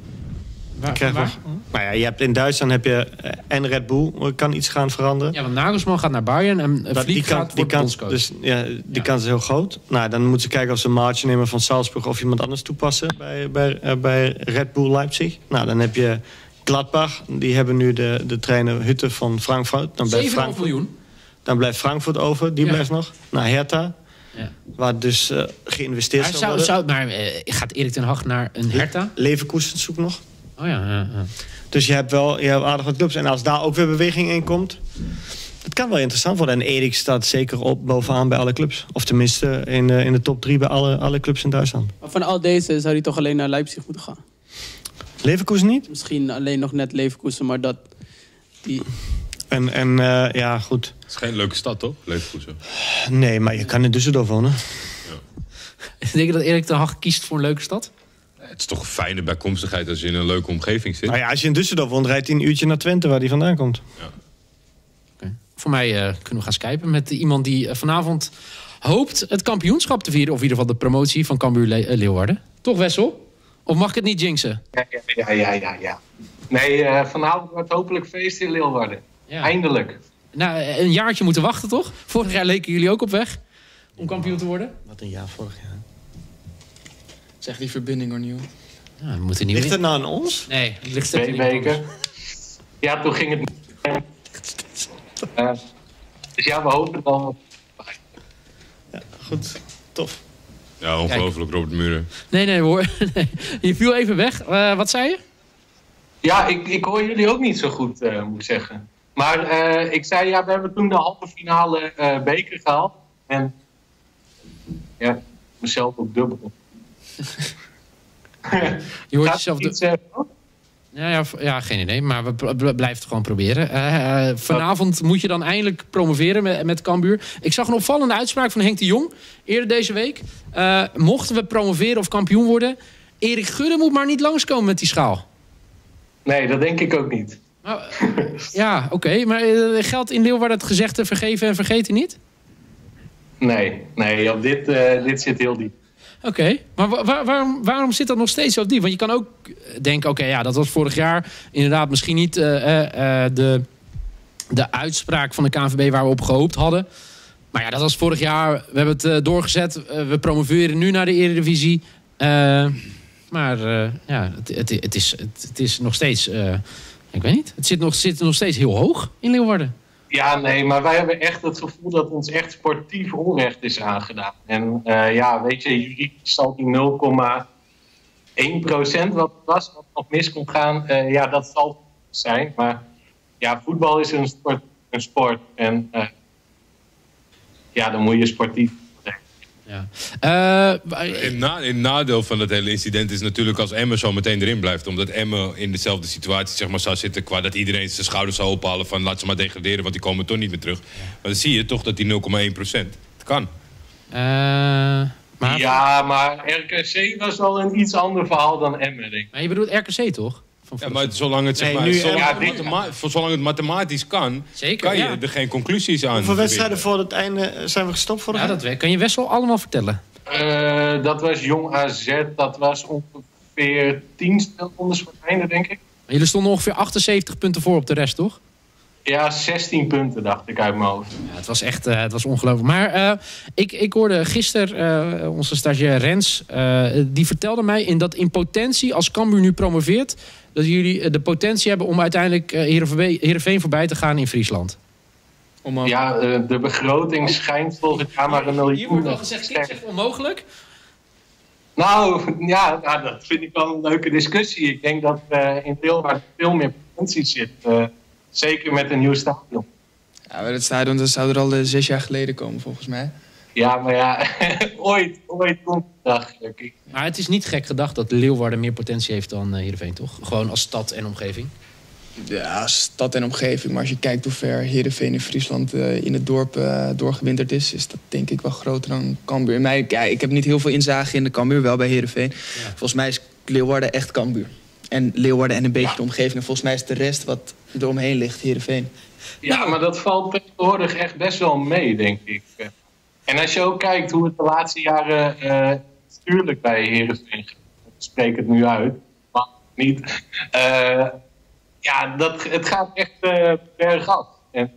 Waar, Krijg waar? wel. Nou ja, je hebt in Duitsland heb je eh, en Red Bull eh, kan iets gaan veranderen. Ja, want Nagelsman gaat naar Bayern en Dat- Vlieg gaat die wordt kans, bondscoach. dus, ja, die Ja. kans is heel groot. Nou, dan moeten ze kijken of ze een maatje nemen van Salzburg of iemand anders toepassen bij, bij, eh, bij Red Bull Leipzig. Nou, dan heb je Gladbach. Die hebben nu de, de trainer Hutte van Frankfurt. Dan blijft 7,5 Frankfurt, miljoen. dan blijft Frankfurt over. Die Ja. blijft nog. Nou, Hertha. Ja. Waar dus eh, geïnvesteerd zou, worden. zou, maar eh, gaat Erik ten Hag naar een Hertha? Leverkusen zoekt nog. Oh ja, ja, ja. Dus je hebt wel je hebt aardig wat clubs. En als daar ook weer beweging in komt... Het kan wel interessant worden. En Erik staat zeker op bovenaan bij alle clubs. Of tenminste in, de- in de top drie bij alle, alle clubs in Duitsland. Maar van al deze zou hij toch alleen naar Leipzig moeten gaan. Leverkusen niet? Misschien alleen nog net Leverkusen, maar dat... Die... En, en eh, ja, goed. Het is geen leuke stad, toch? Leverkusen. Nee, maar je kan in Düsseldorf wonen. Denk je dat Erik ten Hag kiest voor een leuke stad? Het is toch een fijne bijkomstigheid als je in een leuke omgeving zit. Nou ja, als je in Düsseldorf woont, rijdt hij een uurtje naar Twente waar hij vandaan komt. Voor mij eh, kunnen we gaan skypen met iemand die eh, vanavond hoopt het kampioenschap te vieren. Of in ieder geval de promotie van Cambuur Le- eh, Leeuwarden. Toch Wessel? Of mag ik het niet jinxen? Ja, ja, ja, ja, ja. ja. Nee, eh, vanavond wordt hopelijk feest in Leeuwarden. Ja. Eindelijk. Nou, een jaartje moeten wachten toch? Vorig jaar leken jullie ook op weg om kampioen te worden. Wat een jaar vorig jaar. Zeg die verbinding hoor, nieuw. Ja, we moeten niet Ligt meer. het nou aan ons? Nee, het ligt Twee zeker niet weken. anders. Ja, toen ging het niet. Eh, dus ja, we hopen dan. Goed, tof. Ja, ongelooflijk, Robert Muren. Nee, nee hoor. Nee. Je viel even weg. Eh, wat zei je? Ja, ik, ik hoor jullie ook niet zo goed, eh, moet ik zeggen. Maar eh, ik zei, ja, we hebben toen de halve finale eh, beker gehaald. En ja, mezelf ook dubbel. Je hoort jezelf... De... eh, Ja, ja, ja, geen idee. Maar we bl- bl- blijven het gewoon proberen. Eh, eh, vanavond moet je dan eindelijk promoveren met, met Cambuur. Ik zag een opvallende uitspraak van Henk de Jong eerder deze week. Eh, mochten we promoveren of kampioen worden... Erik Gudde moet maar niet langskomen met die schaal. nee, dat denk ik ook niet. Nou, ja, oké. Maar geldt in Leeuwarden het gezegde vergeven en vergeten niet? Nee, nee, op dit, dit zit heel diep. Oké, maar wa- wa- waarom, waarom zit dat nog steeds zo diep? Want je kan ook denken, oké, ja, dat was vorig jaar inderdaad misschien niet eh, eh, eh, de, de uitspraak van de KNVB waar we op gehoopt hadden. Maar ja, dat was vorig jaar. We hebben het eh, doorgezet. Eh, we promoveren nu naar de Eredivisie. Eh, maar eh, ja, het, het, is, het, is nog steeds... eh, ik weet niet. Het zit nog, zit nog steeds heel hoog in Leeuwarden. Ja, nee, maar wij hebben echt het gevoel dat ons echt sportief onrecht is aangedaan. En eh, ja, weet je, juridisch zal die 0,1% wat was, wat nog mis kon gaan, eh, ja, dat zal zijn. Maar ja, voetbal is een sport. Een sport en eh, ja, dan moet je sportief. Ja. Eh, In, na, in nadeel van dat hele incident is natuurlijk als Emmen zo meteen erin blijft. Omdat Emmen in dezelfde situatie zeg maar, zou zitten qua dat iedereen zijn schouders zou ophalen van laat ze maar degraderen, want die komen toch niet meer terug. Maar dan zie je toch dat die 0,1 procent. Het kan. eh, maar, Ja, maar RKC was wel een iets ander verhaal dan Emmen, ik. maar je bedoelt RKC toch? Van Ja, maar zolang het, zeg Nee, maar, nu zolang, het mathema- voor zolang het mathematisch kan, Zeker, kan je ja. er geen conclusies aan. Hoeveel wedstrijden voor het einde zijn we gestopt vorig Ja, dat kan je Wessel allemaal vertellen. Eh, dat was Jong AZ, dat was ongeveer 10 speelrondes voor het einde, denk ik. Maar jullie stonden ongeveer 78 punten voor op de rest, toch? Ja, 16 punten dacht ik uit mijn hoofd. Ja, het was echt eh, het was ongelooflijk. Maar eh, ik, ik hoorde gisteren eh, onze stagiair Rens, eh, die vertelde mij in dat in potentie, als Cambuur nu promoveert, dat jullie eh, de potentie hebben om uiteindelijk eh, Heerenveen voorbij te gaan in Friesland. Om, Ja, eh, de begroting schijnt volgend jaar maar een miljoen. te sterk. onmogelijk. Nou, ja, nou, dat vind ik wel een leuke discussie. Ik denk dat eh in Leeuwarden veel meer potentie zit. eh, zeker met een nieuw stadion. Ja, maar dat stadion dat zou er al zes jaar geleden komen, volgens mij. Ja, maar ja, ooit, ooit komt de dag. Maar het is niet gek gedacht dat Leeuwarden meer potentie heeft dan eh Heerenveen, toch? Gewoon als stad en omgeving. Ja, stad en omgeving. Maar als je kijkt hoe ver Heerenveen in Friesland eh, in het dorp eh, doorgewinterd is... is dat denk ik wel groter dan Cambuur. Ik- ja, ik heb niet heel veel inzage in de Cambuur, wel bij Heerenveen. Volgens mij is Leeuwarden echt Cambuur. En Leeuwarden en een beetje de omgeving. En volgens mij is de rest wat eromheen ligt, Heerenveen. Ja, maar dat valt tegenwoordig echt best wel mee, denk ik. En als je ook kijkt hoe het de laatste jaren eh stuurlijk bij Heerenveen gaat, spreek het nu uit, maar niet. eh, ja, dat, het gaat echt eh bergaf. En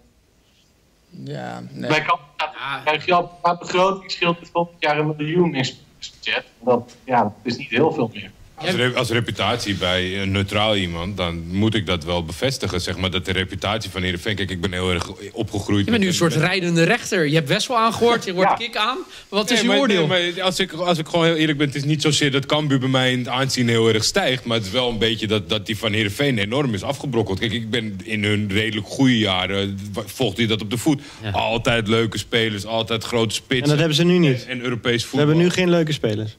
Ja, nee. bij Kamp gaat- krijg je al begroting scheelt het volgend jaar een miljoen in budget. Dat, ja, dat is niet heel veel meer. Als, re- als reputatie bij een neutraal iemand, dan moet ik dat wel bevestigen. Zeg maar dat de reputatie van Heerenveen... Kijk, ik ben heel erg opgegroeid. Je bent nu een soort rijdende rechter. Je hebt Wessel aangehoord, je hoort Ja. kick aan. Wat is Nee, je maar- oordeel? nee, maar als, ik, als ik gewoon heel eerlijk ben, het is niet zozeer dat Cambuur bij mij in het aanzien heel erg stijgt. Maar het is wel een beetje dat, dat die van Heerenveen enorm is afgebrokkeld. Kijk, ik ben in hun redelijk goede jaren, volgde je dat op de voet. Ja. Altijd leuke spelers, altijd grote spitsen. En dat hebben ze nu niet. En Europees We voetbal. hebben nu geen leuke spelers.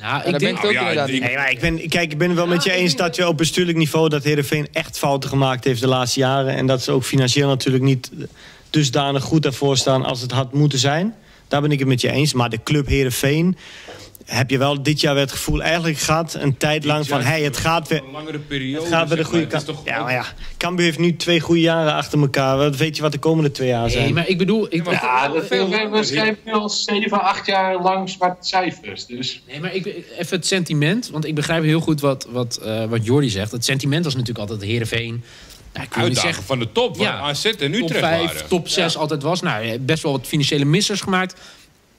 Nou, daar ik denk... ook ja, inderdaad ik- niet. Nee, maar ik ben, kijk, ik ben het wel met je eens dat je op bestuurlijk niveau... dat Heerenveen echt fouten gemaakt heeft de laatste jaren. En dat ze ook financieel natuurlijk niet dusdanig goed daarvoor staan... als het had moeten zijn. Daar ben ik het met je eens. Maar de club Heerenveen heb je wel dit jaar weer het gevoel eigenlijk gehad... een tijd lang van, hey, het gaat weer... Een langere periode. Het gaat weer de goede kant. Ja, maar ja. Cambuur heeft nu twee goede jaren achter elkaar. Wat weet je wat de komende twee jaar zijn? Nee, maar ik bedoel... Ik, Ja, dat, veel we, schrijven nu al 7, 8 jaar lang zwarte cijfers. Dus Nee, maar ik, even het sentiment. Want ik begrijp heel goed wat, wat, eh wat Jordi zegt. Het sentiment was natuurlijk altijd Heerenveen. Nou, ik wil niet Uitdagen zeggen van de top, waar Ja. AZ en top Utrecht 5, waren. top 6 altijd was. Nou, eh, best wel wat financiële missers gemaakt.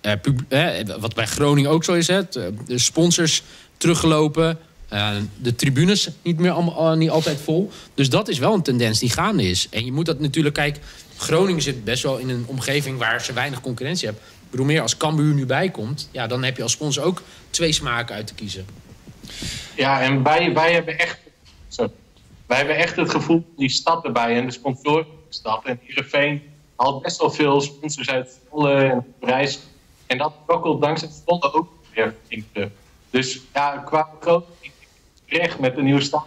Eh, wat bij Groningen ook zo is. Hè. Eh, De sponsors teruggelopen. Eh, de tribunes niet meer allemaal, niet altijd vol. Dus dat is wel een tendens die gaande is. En je moet dat natuurlijk... Kijk, Groningen zit best wel in een omgeving waar ze weinig concurrentie hebben. Ik bedoel, meer als Cambuur nu bijkomt... Ja, dan heb je als sponsor ook twee smaken uit te kiezen. ja, en wij, wij hebben echt... Zo, wij hebben echt het gevoel die stad erbij en de sponsoren van de stad. En Heerenveen haalt best wel veel sponsors uit Volle en. En dat brokkelt dankzij Volle ook weer in club. Dus ja, qua groot recht met de nieuwe stad.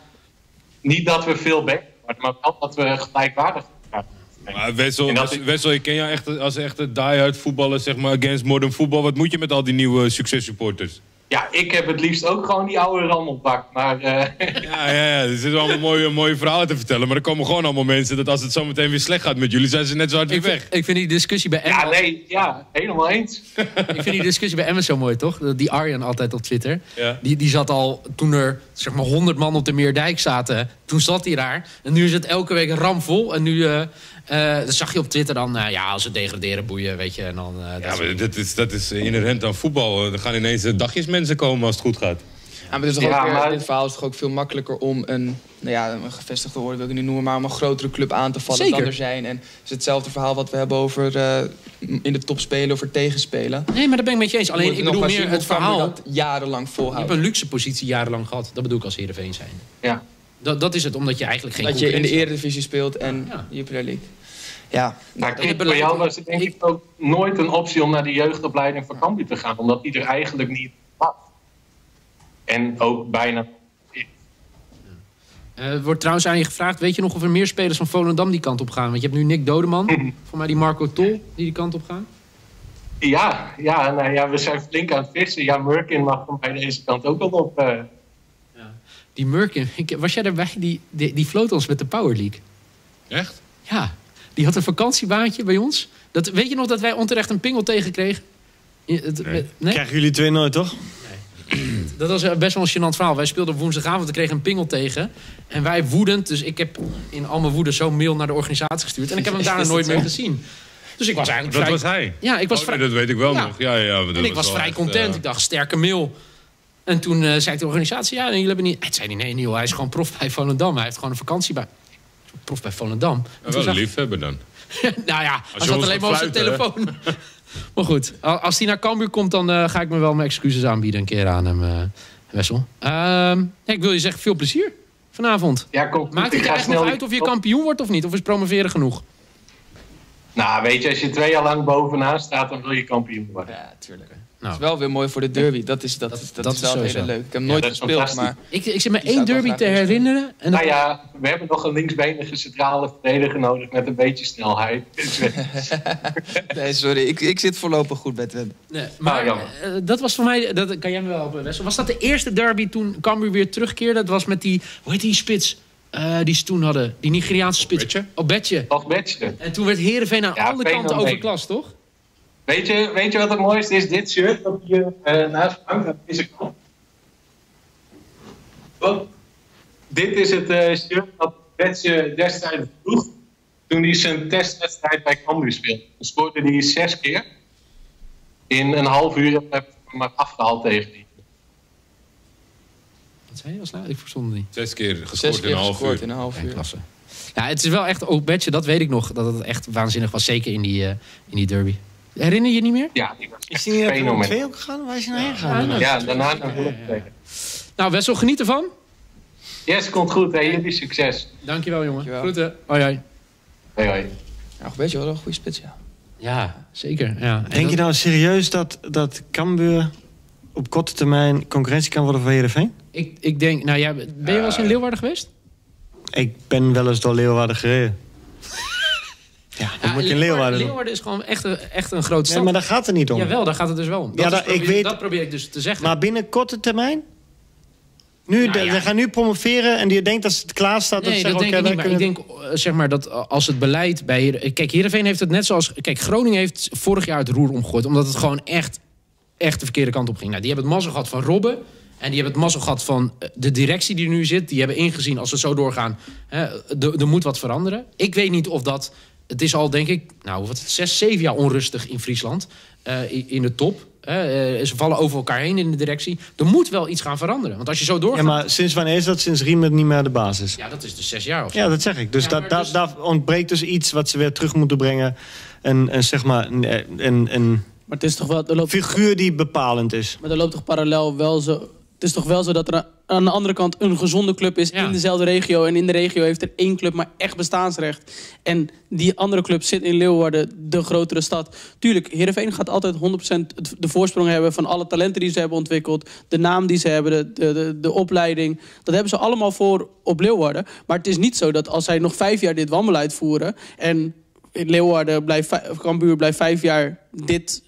Niet dat we veel beter worden, maar wel dat we gelijkwaardig gaan. Maar Wessel, is- Wessel, ik ken jou echt als echte die-hard voetballer, zeg maar, against modern voetbal. Wat moet je met al die nieuwe successupporters? Ja, ik heb het liefst ook gewoon die oude rammelbak. Maar eh, Ja, ja, ja. Er zitten allemaal mooie, mooie verhalen te vertellen. Maar er komen gewoon allemaal mensen dat als het zo meteen weer slecht gaat met jullie, zijn ze net zo hard weer Ik weg. vind, ik vind die discussie bij Emma... ja, nee, ja, helemaal eens. Ik vind die discussie bij Emmen zo mooi, toch? Die Arjen altijd op Twitter. Ja. Die, die zat al, toen er zeg maar 100 man op de Meerdijk zaten... toen zat hij daar. En nu is het elke week ramvol. En nu eh, eh, dat zag je op Twitter dan... eh, ja, als ze degraderen, boeien, weet je. En dan, eh, dat Ja, soort maar dat is, dat is inherent aan voetbal. Er gaan ineens dagjes mensen komen als het goed gaat. Ja, maar Ja, ook weer, maar- dit verhaal is toch ook veel makkelijker om een, nou ja, een gevestigde orde wil ik het niet noemen, maar om een grotere club aan te vallen Zeker. dan er zijn. En het is hetzelfde verhaal wat we hebben over eh, in de top spelen, over tegenspelen. Nee, maar daar ben ik met je eens. Alleen, ik bedoel meer het verhaal. dat jarenlang Je hebt volhouden. een luxe positie jarenlang gehad. Dat bedoel ik als Heerenveen zijn. Ja. Dat, dat is het, omdat je eigenlijk geen Dat je in de Eredivisie speelt en Ja. Jupiler League. Ja, Maar het kijk, voor jou was het denk ik- ik ook nooit een optie om naar de jeugdopleiding van Cambuur te gaan. Omdat die er eigenlijk niet was. En ook bijna... Eh, Er wordt trouwens aan je gevraagd... weet je nog of er meer spelers van Volendam die kant op gaan? Want je hebt nu Nick Dodeman. voor mij die Marco Tol die die kant op gaan. Ja, ja, nou ja, we zijn flink aan het vissen. Ja, Murkin mag van mij deze kant ook wel op. eh. Die Murkin, was jij erbij? Die, die, die floot ons met de Power League. Echt? Ja, die had een vakantiebaantje bij ons. Dat, weet je nog dat wij onterecht een pingel tegenkregen? Het- Nee. nee? Krijgen jullie twee nooit, toch? Dat was eh, best wel een gênant verhaal. Wij speelden op woensdagavond, we kregen een pingel tegen. En wij woedend, dus ik heb in al mijn woede zo'n mail naar de organisatie gestuurd. En ik heb hem daarna nooit meer gezien. Dus ik was eigenlijk Dat vrij... was hij? Ja, ik was Oh, vrij... dat weet ik wel Ja. nog. Ja, ja, En ik was vrij echt, content. eh, Ik dacht, sterke mail. En toen eh, zei ik de organisatie, ja, jullie hebben niet... Het zei hij, nee, Niel, hij is gewoon prof bij Volendam. Hij heeft gewoon een vakantie bij... Prof bij Volendam. En wel een liefhebber dan. nou ja, hij je zat alleen maar op zijn telefoon. maar goed, al- als hij naar Cambuur komt, dan eh, ga ik me wel mijn excuses aanbieden een keer aan hem, eh, Wessel. Ehm, ik wil je zeggen, veel plezier vanavond. Ja, goed. Maakt het er ga echt nog snel- uit of je kampioen wordt of niet? Of is promoveren genoeg? Nou, weet je, als je twee jaar lang bovenaan staat, dan wil je kampioen worden. Ja, tuurlijk. Nou. Het is wel weer mooi voor de derby. Dat is, dat, Dat- is, dat, dat is is wel sowieso. heel leuk. Ik heb Ja, nooit gespeeld, maar Ik, ik zit me één derby te herinneren. En Nou ja, we hebben nog een linksbenige centrale verdediger nodig met een beetje snelheid. Dus, nee, sorry. Ik, ik zit voorlopig goed bij Twente. Nee, maar jammer. eh, dat was voor mij, dat kan jij me wel helpen, Wessel. Was dat de eerste derby toen Cambuur weer terugkeerde? Dat was met die, hoe heet die spits eh, die ze toen hadden? Die Nigeriaanse spits. Obetje? Obetje. En toen werd Heerenveen aan Ja, alle kanten overklast, toch? Weet je, weet je wat het mooiste is? Dit shirt dat hier eh, naast hangt aan deze kant. Oh, dit is het eh, shirt dat Betje destijds droeg toen hij zijn testwedstrijd bij Cambuur speelde. Toen scoorde hij zes keer. In een half uur heb ik hem maar afgehaald tegen die. Wat zei je als laatste? Ik verstond het niet. Zes keer Zes gescoord in keer een half uur. in een half Ja, uur. klasse. Ja, het is wel echt ook Betje, dat weet ik nog, dat het echt waanzinnig was. Zeker in die, eh, in die derby. Herinner je je niet meer? Ja, Is hij niet naar Willem fenomenaal. 2 ook gegaan? Waar is hij nou heen gegaan? Ja, daarna naar Willem. Nou, Wessel, geniet ervan. Yes, komt goed. Hè. Jullie succes. Dankjewel, jongen. Dankjewel. Groeten. Hoi, hoi. Hoi, hoi. Ja, weet je wel, een goede spits, ja. Ja, zeker. Ja. En Denk je nou serieus dat, dat Cambuur op korte termijn concurrentie kan worden voor Heerenveen? ik, ik denk, nou ja, ben je wel eens in Leeuwarden geweest? Ik ben wel eens door Leeuwarden gereden. Ja, dan moet je in Leeuwarden. Leeuwarden is gewoon echt een, echt een grote Ja, stad. maar daar gaat het niet om. Jawel, daar gaat het dus wel om. Dat, Ja, dat- ik probeer, weet- dat probeer ik dus te zeggen. Maar binnen korte termijn? Nu, Nou ja. Ze gaan nu promoveren en die denkt dat het klaar staat. Nee, dat zeggen, denk ik niet. Maar ik denk eh, zeg maar, dat als het beleid bij... Kijk, Heerenveen heeft het net zoals... Kijk, Groningen heeft vorig jaar het roer omgegooid... omdat het gewoon echt, echt de verkeerde kant op ging. Nou, die hebben het mazzel gehad van Robben... en die hebben het mazzel gehad van eh, de directie die nu zit. Die hebben ingezien, als we zo doorgaan... hè, er er moet wat veranderen. Ik weet niet of dat... Het is al, denk ik, nou, wat, zes, zeven jaar onrustig in Friesland. eh, in- de top. hè. Eh, ze vallen over elkaar heen in de directie. Er moet wel iets gaan veranderen. Want als je zo doorgaat... Ja, maar sinds wanneer is dat? Sinds Riemer niet meer de basis. Ja, dat is dus zes jaar of zo. Ja, dat zeg ik. Dus, Ja, dus- daar ontbreekt dus iets wat ze weer terug moeten brengen. Een, een, zeg maar, een, een, een Maar het is toch wel... Er loopt, figuur die bepalend is. maar er loopt toch parallel wel zo... Het is toch wel zo dat er aan de andere kant een gezonde club is Ja. in dezelfde regio. En in de regio heeft er één club maar echt bestaansrecht. En die andere club zit in Leeuwarden, de grotere stad. Tuurlijk, Heerenveen gaat altijd 100% het- de voorsprong hebben... van alle talenten die ze hebben ontwikkeld. De naam die ze hebben, de, de, de, de opleiding. Dat hebben ze allemaal voor op Leeuwarden. Maar het is niet zo dat als zij nog vijf jaar dit wanbeleid voeren... en Leeuwarden blijft, Cambuur blijft vijf jaar dit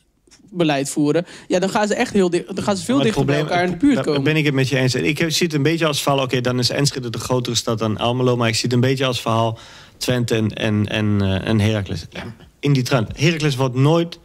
beleid voeren... ja, dan gaan ze echt heel dicht, dan gaan ze veel dichter bij elkaar in de buurt daar komen. ben ik het met je eens. Ik heb- zie het een beetje als verhaal... Oké, dan is Enschede de grotere stad dan Almelo. Maar ik zie het een beetje als verhaal Twente en, en, en, eh, en Heracles. In die trend. Heracles wordt nooit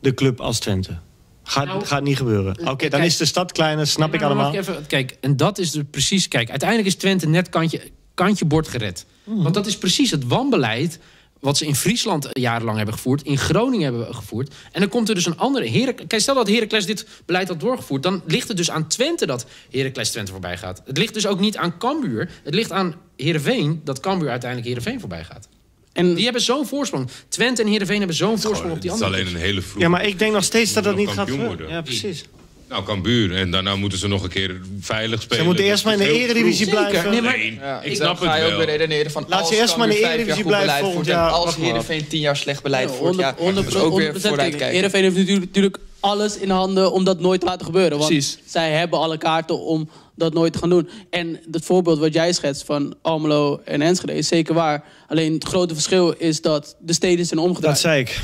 de club als Twente. Gaat, Nou, gaat niet gebeuren. Oké, dan kijk- is de stad kleiner, snap Nee, ik allemaal. even, kijk, en dat is dus precies... Kijk, uiteindelijk is Twente net kantje, kantje bord gered. Mhm. Want dat is precies het wanbeleid... wat ze in Friesland jarenlang hebben gevoerd... in Groningen hebben gevoerd. En dan komt er dus een andere... Heracles, kijk, stel dat Heracles dit beleid had doorgevoerd... dan ligt het dus aan Twente dat Heracles Twente voorbij gaat. Het ligt dus ook niet aan Cambuur. Het ligt aan Heerenveen dat Cambuur uiteindelijk Heerenveen voorbij gaat. En Die hebben zo'n voorsprong. Twente en Heerenveen hebben zo'n voorsprong op die Het is andere alleen een hele vroeg. Ja, maar ik denk nog steeds dat dat niet gaat gebeuren. Ja, precies. Nou, Cambuur. En daarna moeten ze nog een keer veilig spelen. Ze moeten eerst maar in de eredivisie blijven. Nee, maar- Nee, Ja, ik snap ga het je ook wel. weer redeneren van... Laat ze als eerst maar in de Eredivisie goed blijven volgend en jaar. Als. Heerenveen tien jaar slecht beleid Ja, voert, ja, 100 dus ook weer 100% vooruitkijken. Heerenveen heeft natuurlijk, natuurlijk alles in handen om dat nooit te laten gebeuren. Want Precies. zij hebben alle kaarten om dat nooit te gaan doen. En het voorbeeld wat jij schetst van Almelo en Enschede is zeker waar. Alleen het grote verschil is dat de steden zijn omgedraaid. Dat zei ik.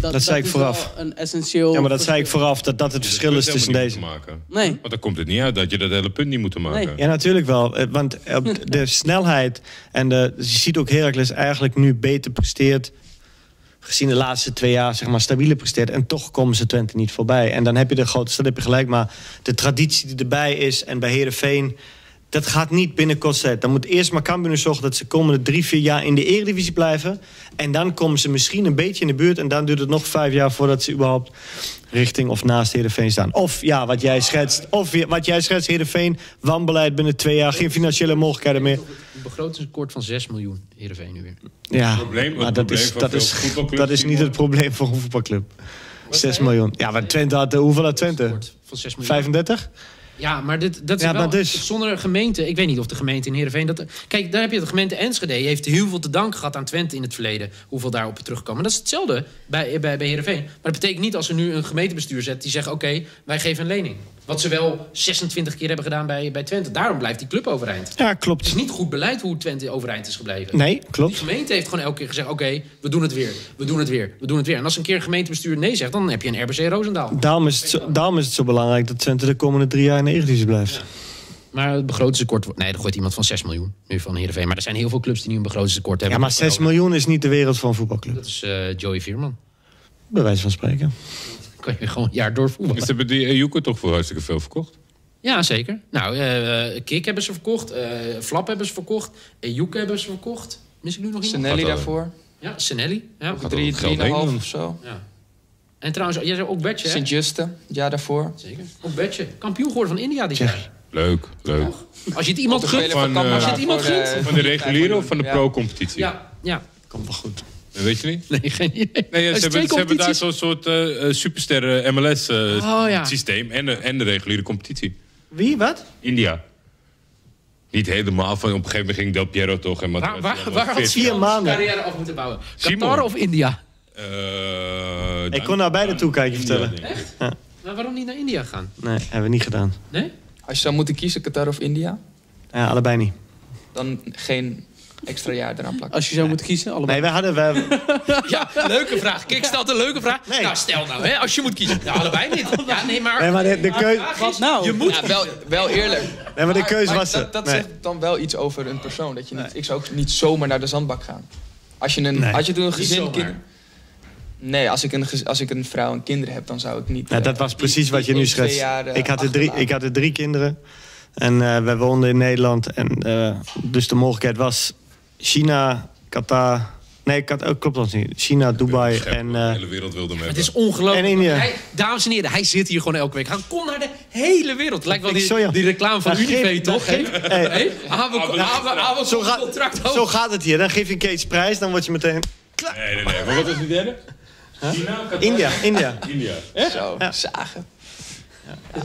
Dat zei ik is vooraf. een essentieel Ja, maar dat zei ik vooraf, dat dat het verschil is tussen deze. Maken. Nee. Want dan komt het niet uit dat je dat hele punt niet moet maken. Nee. Ja, natuurlijk wel. Eh, Want op de snelheid en de, je ziet ook Heracles eigenlijk nu beter presteert. Gezien de laatste twee jaar zeg maar stabieler presteert. En toch komen ze Twente niet voorbij. En dan heb je de grote stad, heb je gelijk. Maar de traditie die erbij is en bij Herenveen. Dat gaat niet binnen tijd. Dan moet eerst maar Cambuur zorgen dat ze komende drie, vier jaar in de Eredivisie blijven. En dan komen ze misschien een beetje in de buurt. En dan duurt het nog vijf jaar voordat ze überhaupt richting of naast Heerenveen staan. Of ja, wat jij schetst. Of wat jij schetst, Heerenveen, wanbeleid binnen twee jaar. Geen financiële mogelijkheden meer. Een begrotingstekort van 6 miljoen, Heerenveen nu weer. Ja, probleem- het maar dat is, dat, is, dat is niet het probleem voor een voetbalclub. 6 miljoen. Ja, maar Twente had, hoeveel had Twente? Van 6 miljoen. 35? Ja, maar dit, dat is Ja, wel... dus. Zonder gemeente... Ik weet niet of de gemeente in Heerenveen... Dat, kijk, daar heb je de gemeente Enschede. Die heeft heel veel te danken gehad aan Twente in het verleden. Hoeveel daarop terugkomen. Dat is hetzelfde bij, bij, bij Heerenveen. Maar dat betekent niet als er nu een gemeentebestuur zet... die zegt, oké, wij geven een lening. Wat ze wel 26 keer hebben gedaan bij, bij Twente. Daarom blijft die club overeind. Ja, Het is klopt. niet goed beleid hoe Twente overeind is gebleven. Nee, klopt. gemeente heeft gewoon elke keer gezegd... oké, we doen het weer, we doen het weer, we doen het weer. En als een keer een gemeentebestuur nee zegt... dan heb je een RBC Roosendaal. Daarom is, het zo, daarom is het zo belangrijk dat Twente de komende drie jaar in de Eredivisie blijft. Maar het begrotingstekort... Nee, er gooit iemand van 6 miljoen nu van Heerenveen. Maar er zijn heel veel clubs die nu een begrotingstekort hebben. Ja, maar 6 miljoen is niet de wereld van een voetbalclub. Dat is eh, Joey Vierman. Bij wijze van spreken. Kan je gewoon een jaar doorvoetballen. Ze hebben die Ejuke toch voor hartstikke veel verkocht. Ja, zeker. Nou, eh Kik hebben ze verkocht. eh, Flap hebben ze verkocht. Ejuke hebben ze verkocht. Mis ik nu nog iemand? Senelli daarvoor. Ja, Senelli. Ja. Drie, drieënhalf of zo. ja. En trouwens, jij zei ook Betje, hè? Sint-Juste, het jaar daarvoor. Zeker. Ook Betje. Kampioen geworden van India dit jaar. Leuk, leuk. Als je het iemand gunt... Van, van eh, Als je het iemand gunt... Van de reguliere of van de Ja. pro-competitie? Ja, ja. Komt wel goed. Weet je niet? Nee, geen idee. Nee, ja, Er ze, is hebben, ze hebben daar zo'n soort eh, eh, supersterren Oh, ja. MLS-systeem en, de, en de reguliere competitie. Wie, wat? India. Niet helemaal, van op een gegeven moment ging Del Piero toch en Waar, Matuidi waar, waar had. Vier maanden. carrière af moeten bouwen? Simon. Qatar of India? Eh, Ik dan- kon naar beide toe kijken, vertellen. ik. Maar waarom niet naar India gaan? Nee, hebben we niet gedaan. Nee? Als je zou moeten kiezen, Qatar of India, Ja, allebei niet. dan geen extra jaar eraan plakken. Als je zou moeten kiezen, allebei. Nee, we hadden... We, Ja, leuke vraag. Kik stelt een leuke vraag. Nee. Nou, stel nou, hè, als je moet kiezen. Ja, allebei niet. Ja, nee, maar... nee, maar de, de, keu, Wat nou? Je moet... Ja, wel, wel eerlijk. nee, maar de keuze Maar was er. Dat, dat Nee. zegt dan wel iets over een persoon. Dat je niet, Ik zou ook niet zomaar naar de zandbak gaan. Als je, een, Nee. als je toen een gezin... kind- nee, als ik, een, als ik een vrouw en kinderen heb, dan zou ik niet... Ja, eh, dat was die- precies wat je nu schetst. jaar, eh, Ik had, er drie, ik had er drie kinderen. En eh, we woonden in Nederland. En, eh, dus de mogelijkheid was China, Qatar... Nee, Qatar, oh, klopt dat niet. China, Dubai en... de eh, hele wereld wilde hem Het is ongelooflijk. En India. Hij, dames en heren, hij zit hier gewoon elke week. Hij komt naar de hele wereld. Lijkt wel die, Zo, ja. die reclame van Unive, toch? geef- Hey, hey. Zo gaat- zo gaat het hier. Dan geef je een kees prijs, dan word je meteen... Nee, nee, nee. Maar wat was die derde? China, Qatar? India, India. India. Zo, zagen.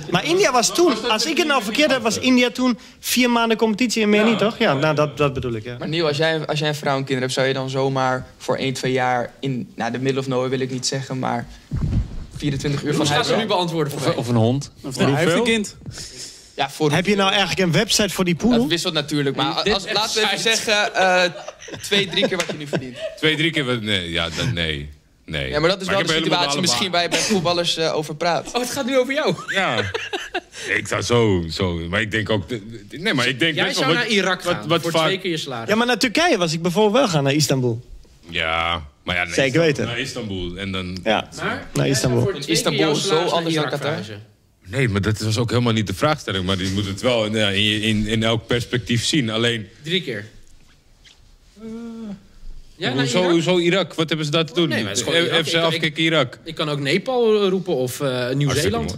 Maar India was toen, als ik het nou verkeerd heb, was India toen vier maanden competitie en meer niet, toch? Ja, nou, dat, dat bedoel ik, ja. Maar Niel, als jij, als jij een vrouw en kinderen hebt, zou je dan zomaar voor 1, 2 jaar in nou, de middle of nowhere wil ik niet zeggen, maar 24 uur van Hoe huis ze nu beantwoorden voor Of, of een hond. Of hij heeft een kind. Ja, voor Heb je nou eigenlijk een website voor die Dat pool? wisselt natuurlijk, maar als, laten we even zeggen, eh, twee, drie keer wat je nu verdient. Twee, drie keer... wat- Nee, ja, dan, nee. Nee. Ja, maar dat is wel de situatie misschien waar je bij voetballers eh, over praat. Oh, het gaat nu over jou. Ja. ik zou zo, zo... Maar ik denk ook... Nee, maar ik denk Jij best wel... zou wat- naar Irak wat- gaan wat voor vaak- twee keer je salaris. Ja, maar naar Turkije was ik bijvoorbeeld wel gaan, naar Istanbul. Ja, maar ja... nee, Zeker weten. Naar Istanbul. En dan... Ja. Maar Naar Istanbul. voor Istanbul is zo naar anders dan Qatar. Nee, maar dat was ook helemaal niet de vraagstelling. Maar je moet het wel ja, in, je- in, in elk perspectief zien. Alleen, Drie keer. Ja, naar hoezo, Irak? hoezo Irak? Wat hebben ze daar te doen? Nee. FC Ik- afkicken Irak. Ik kan ook Nepal roepen of eh, Nieuw-Zeeland.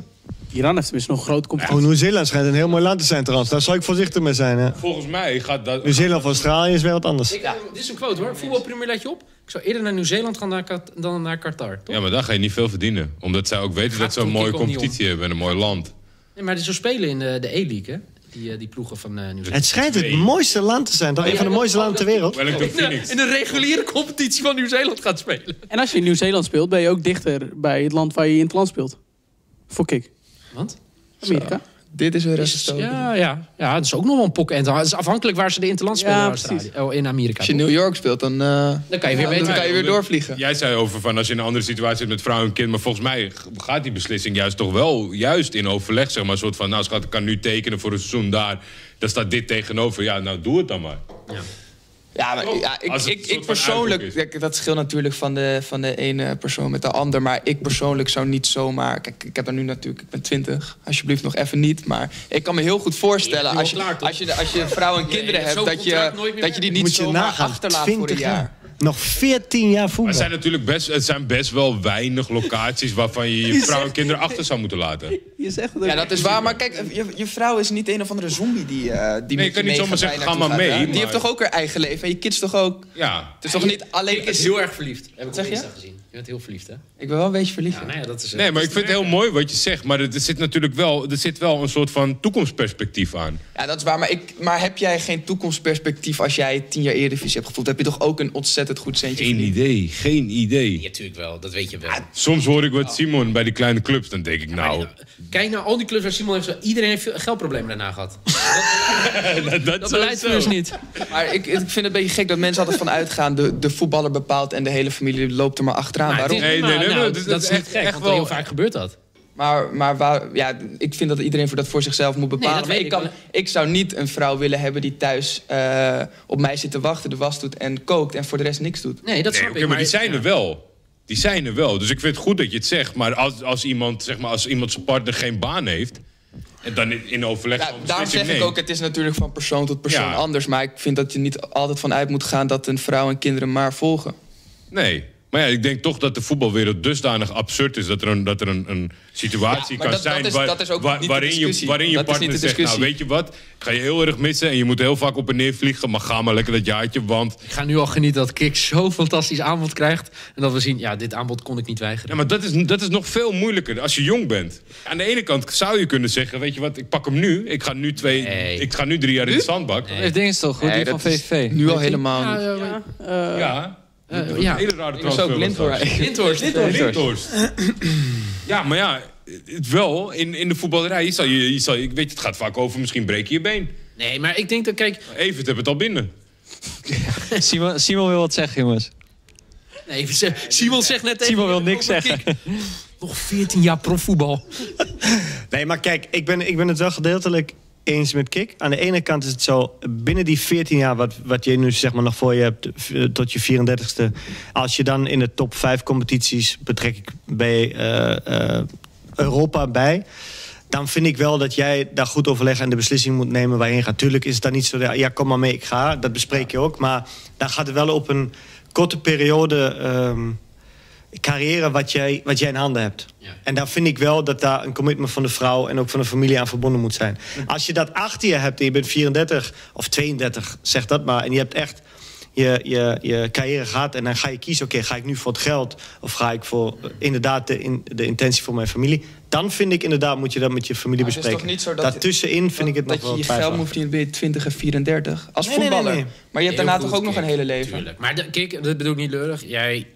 Iran heeft tenminste nog een grote competitie. Oh, Nieuw-Zeeland schijnt een heel mooi land te zijn trouwens. Daar zou ik voorzichtig mee zijn, hè. Volgens mij gaat dat... Nieuw-Zeeland of Australië is weer wat anders. Ik, Dit is een quote hoor. Voetbalpremier let je op. Ik zou eerder naar Nieuw-Zeeland gaan dan, naar Qatar. Toch? Ja, maar daar ga je niet veel verdienen. Omdat zij ook weten Gaat dat ze een mooie competitie hebben en een mooi land. Nee, maar zo spelen in de, de E-League, hè? Die, eh, die ploegen van eh Nieuw-Zeeland. Het schijnt het mooiste land te zijn, toch? Een van de mooiste landen ter wereld. In de, Phoenix. in de reguliere competitie van Nieuw-Zeeland gaat spelen. En als je in Nieuw-Zeeland speelt, ben je ook dichter bij het land waar je in het land speelt. Voor kick. Want? Amerika. Dit is weer Is, reststoken. ja, ja, ja, dat is ook nog wel een pokken. En het is afhankelijk waar ze de interland spelen Ja, in, Australië. Oh, in Amerika. Als je in? New York speelt, dan, eh, Dan kan je weer dan kan je weer doorvliegen. Jij zei over van als je in een andere situatie zit met vrouw en kind. Maar volgens mij gaat die beslissing juist toch wel juist in overleg. Zeg maar, een soort van, nou schat, ik kan nu tekenen voor een seizoen daar. Daar staat dit tegenover. Ja, nou doe het dan maar. Ja, maar, ja ik, Als het ik, ik van persoonlijk, kijk, dat scheelt natuurlijk van de, van de ene persoon met de ander. Maar ik persoonlijk zou niet zomaar. Kijk, ik heb er nu natuurlijk, ik ben 20, alsjeblieft nog even niet. Maar ik kan me heel goed voorstellen, Je als je, als je, als je vrouw en kinderen hebt, dat je, dat je die niet Moet je zomaar nagaan, achterlaat voor een 20 jaar. jaar. Nog 14 jaar Maar voetbal. het zijn natuurlijk best, het zijn best wel weinig locaties waarvan je je vrouw en kinderen achter zou moeten laten. Je zegt het Ja, dat is waar. Maar kijk, je, je vrouw is niet een of andere zombie die, eh die je met kan niet zomaar zeggen, je ga maar mee? Die heeft toch ook haar eigen leven? En je kids toch ook? Ja. Het is toch niet alleen... Ik is heel erg verliefd. Heb ik zeg je? Gezien. Je bent heel verliefd, hè? Ik ben wel een beetje verliefd. Ja, nou ja, dat is... Nee, maar ik vind het heel mooi wat je zegt. Maar er, er zit natuurlijk wel, er zit wel een soort van toekomstperspectief aan. Ja, dat is waar. Maar, ik, maar heb jij geen toekomstperspectief als jij tien jaar Eredivisie hebt gevoeld? Heb je toch ook een ontzettend goed centje Geen verdiend? idee, geen idee. Ja, natuurlijk wel. Dat weet je wel. Soms hoor ik wat Simon bij die kleine clubs. Dan denk ik, nou... Kijk naar al die clubs waar Simon heeft... Iedereen heeft veel geldproblemen daarna gehad. dat Dat beleidt dus niet. Maar ik, ik vind het een beetje gek dat mensen altijd van uitgaan... De, de voetballer bepaalt en de hele familie loopt er maar achteraan. Maar Waarom? Nee, nee, nee, nou, dat- is niet echt- gek, echt want wel- heel vaak gebeurt dat. Maar, maar waar, ja, ik vind dat iedereen voor dat voor zichzelf moet bepalen. weet ik, ik, kan, ik zou niet een vrouw willen hebben die thuis eh, op mij zit te wachten, de was doet en kookt en voor de rest niks doet. Nee, dat Nee, snap ik. maar die zijn ja. er wel. Die zijn er wel. Dus ik vind het goed dat je het zegt. Maar als, als, iemand, zeg maar, als iemand zijn partner geen baan heeft... en dan in, overleg... Ja, zo'n daarom zeg ik ook, het is natuurlijk van persoon tot persoon Ja. anders. Maar ik vind dat je niet altijd van uit moet gaan dat een vrouw en kinderen maar volgen. Nee, Maar ja, ik denk toch dat de voetbalwereld dusdanig absurd is... dat er een, dat er een, een situatie Ja, kan dat- dat zijn is- waar- dat is ook waar- waarin, je, waarin je Dat is partner zegt... nou, weet je wat, ik ga je heel erg missen... en je moet heel vaak op en neer vliegen... maar ga maar lekker dat jaartje, want... Ik ga nu al genieten dat Kik zo fantastisch aanbod krijgt. En dat we zien, ja, dit aanbod kon ik niet weigeren. Ja, maar dat is, dat is nog veel moeilijker als je jong bent. Aan de ene kant zou je kunnen zeggen... weet je wat, ik pak hem nu. Ik ga nu, twee, Nee. ik ga nu drie jaar in de zandbak. Heeft dingen toch goed, Nee, die van dat is VVV. Nu al helemaal Ja, niet. ja, Ja, eh, Ja, Een hele rare Ik transfer ook. Lindhorst. Lindhorst. ja, maar ja, het wel, in, in de voetballerij, je zal, je, je zal, ik weet, het gaat vaak over misschien breek je je been. Nee, maar ik denk dat, kijk... Evert heeft het al binnen. Simon, Simon wil wat zeggen, jongens. Nee, Simon zegt net even... Simon wil niks zeggen. Nog 14 jaar profvoetbal. Nee, maar kijk, ik ben, ik ben het wel gedeeltelijk eens met Kik. Aan de ene kant is het zo, binnen die 14 jaar wat, wat je nu zeg maar nog voor je hebt eh, tot je 34ste. Als je dan in de top 5 competities betrek ik bij eh, eh, Europa bij. Dan vind ik wel dat jij daar goed overleg en de beslissing moet nemen waar je heen gaat. Tuurlijk is het dan niet zo, ja kom maar mee, ik ga. Dat bespreek je ook. Maar dan gaat het wel op een korte periode ehm, carrière wat jij, wat jij in handen hebt. Ja. En daar vind ik wel dat daar een commitment van de vrouw en ook van de familie aan verbonden moet zijn. Als je dat achter je hebt en je bent 34 of 32, zeg dat maar, en je hebt echt je, je, je carrière gehad en dan ga je kiezen, oké, ga ik nu voor het geld of ga ik voor eh, inderdaad de, in, de intentie voor mijn familie? Dan vind ik inderdaad, moet je dat met je familie Maar het is bespreken. toch niet zo dat- Daartussenin vind ik het dat nog wel je je twijfelachtig. geld moet verdienen bij 20 en 34. Als Nee, nee, nee, voetballer. nee. Maar je hebt Heel daarna goed, toch ook nog een hele leven. Tuurlijk. Maar de, kijk, dat bedoel ik niet leurig. Jij,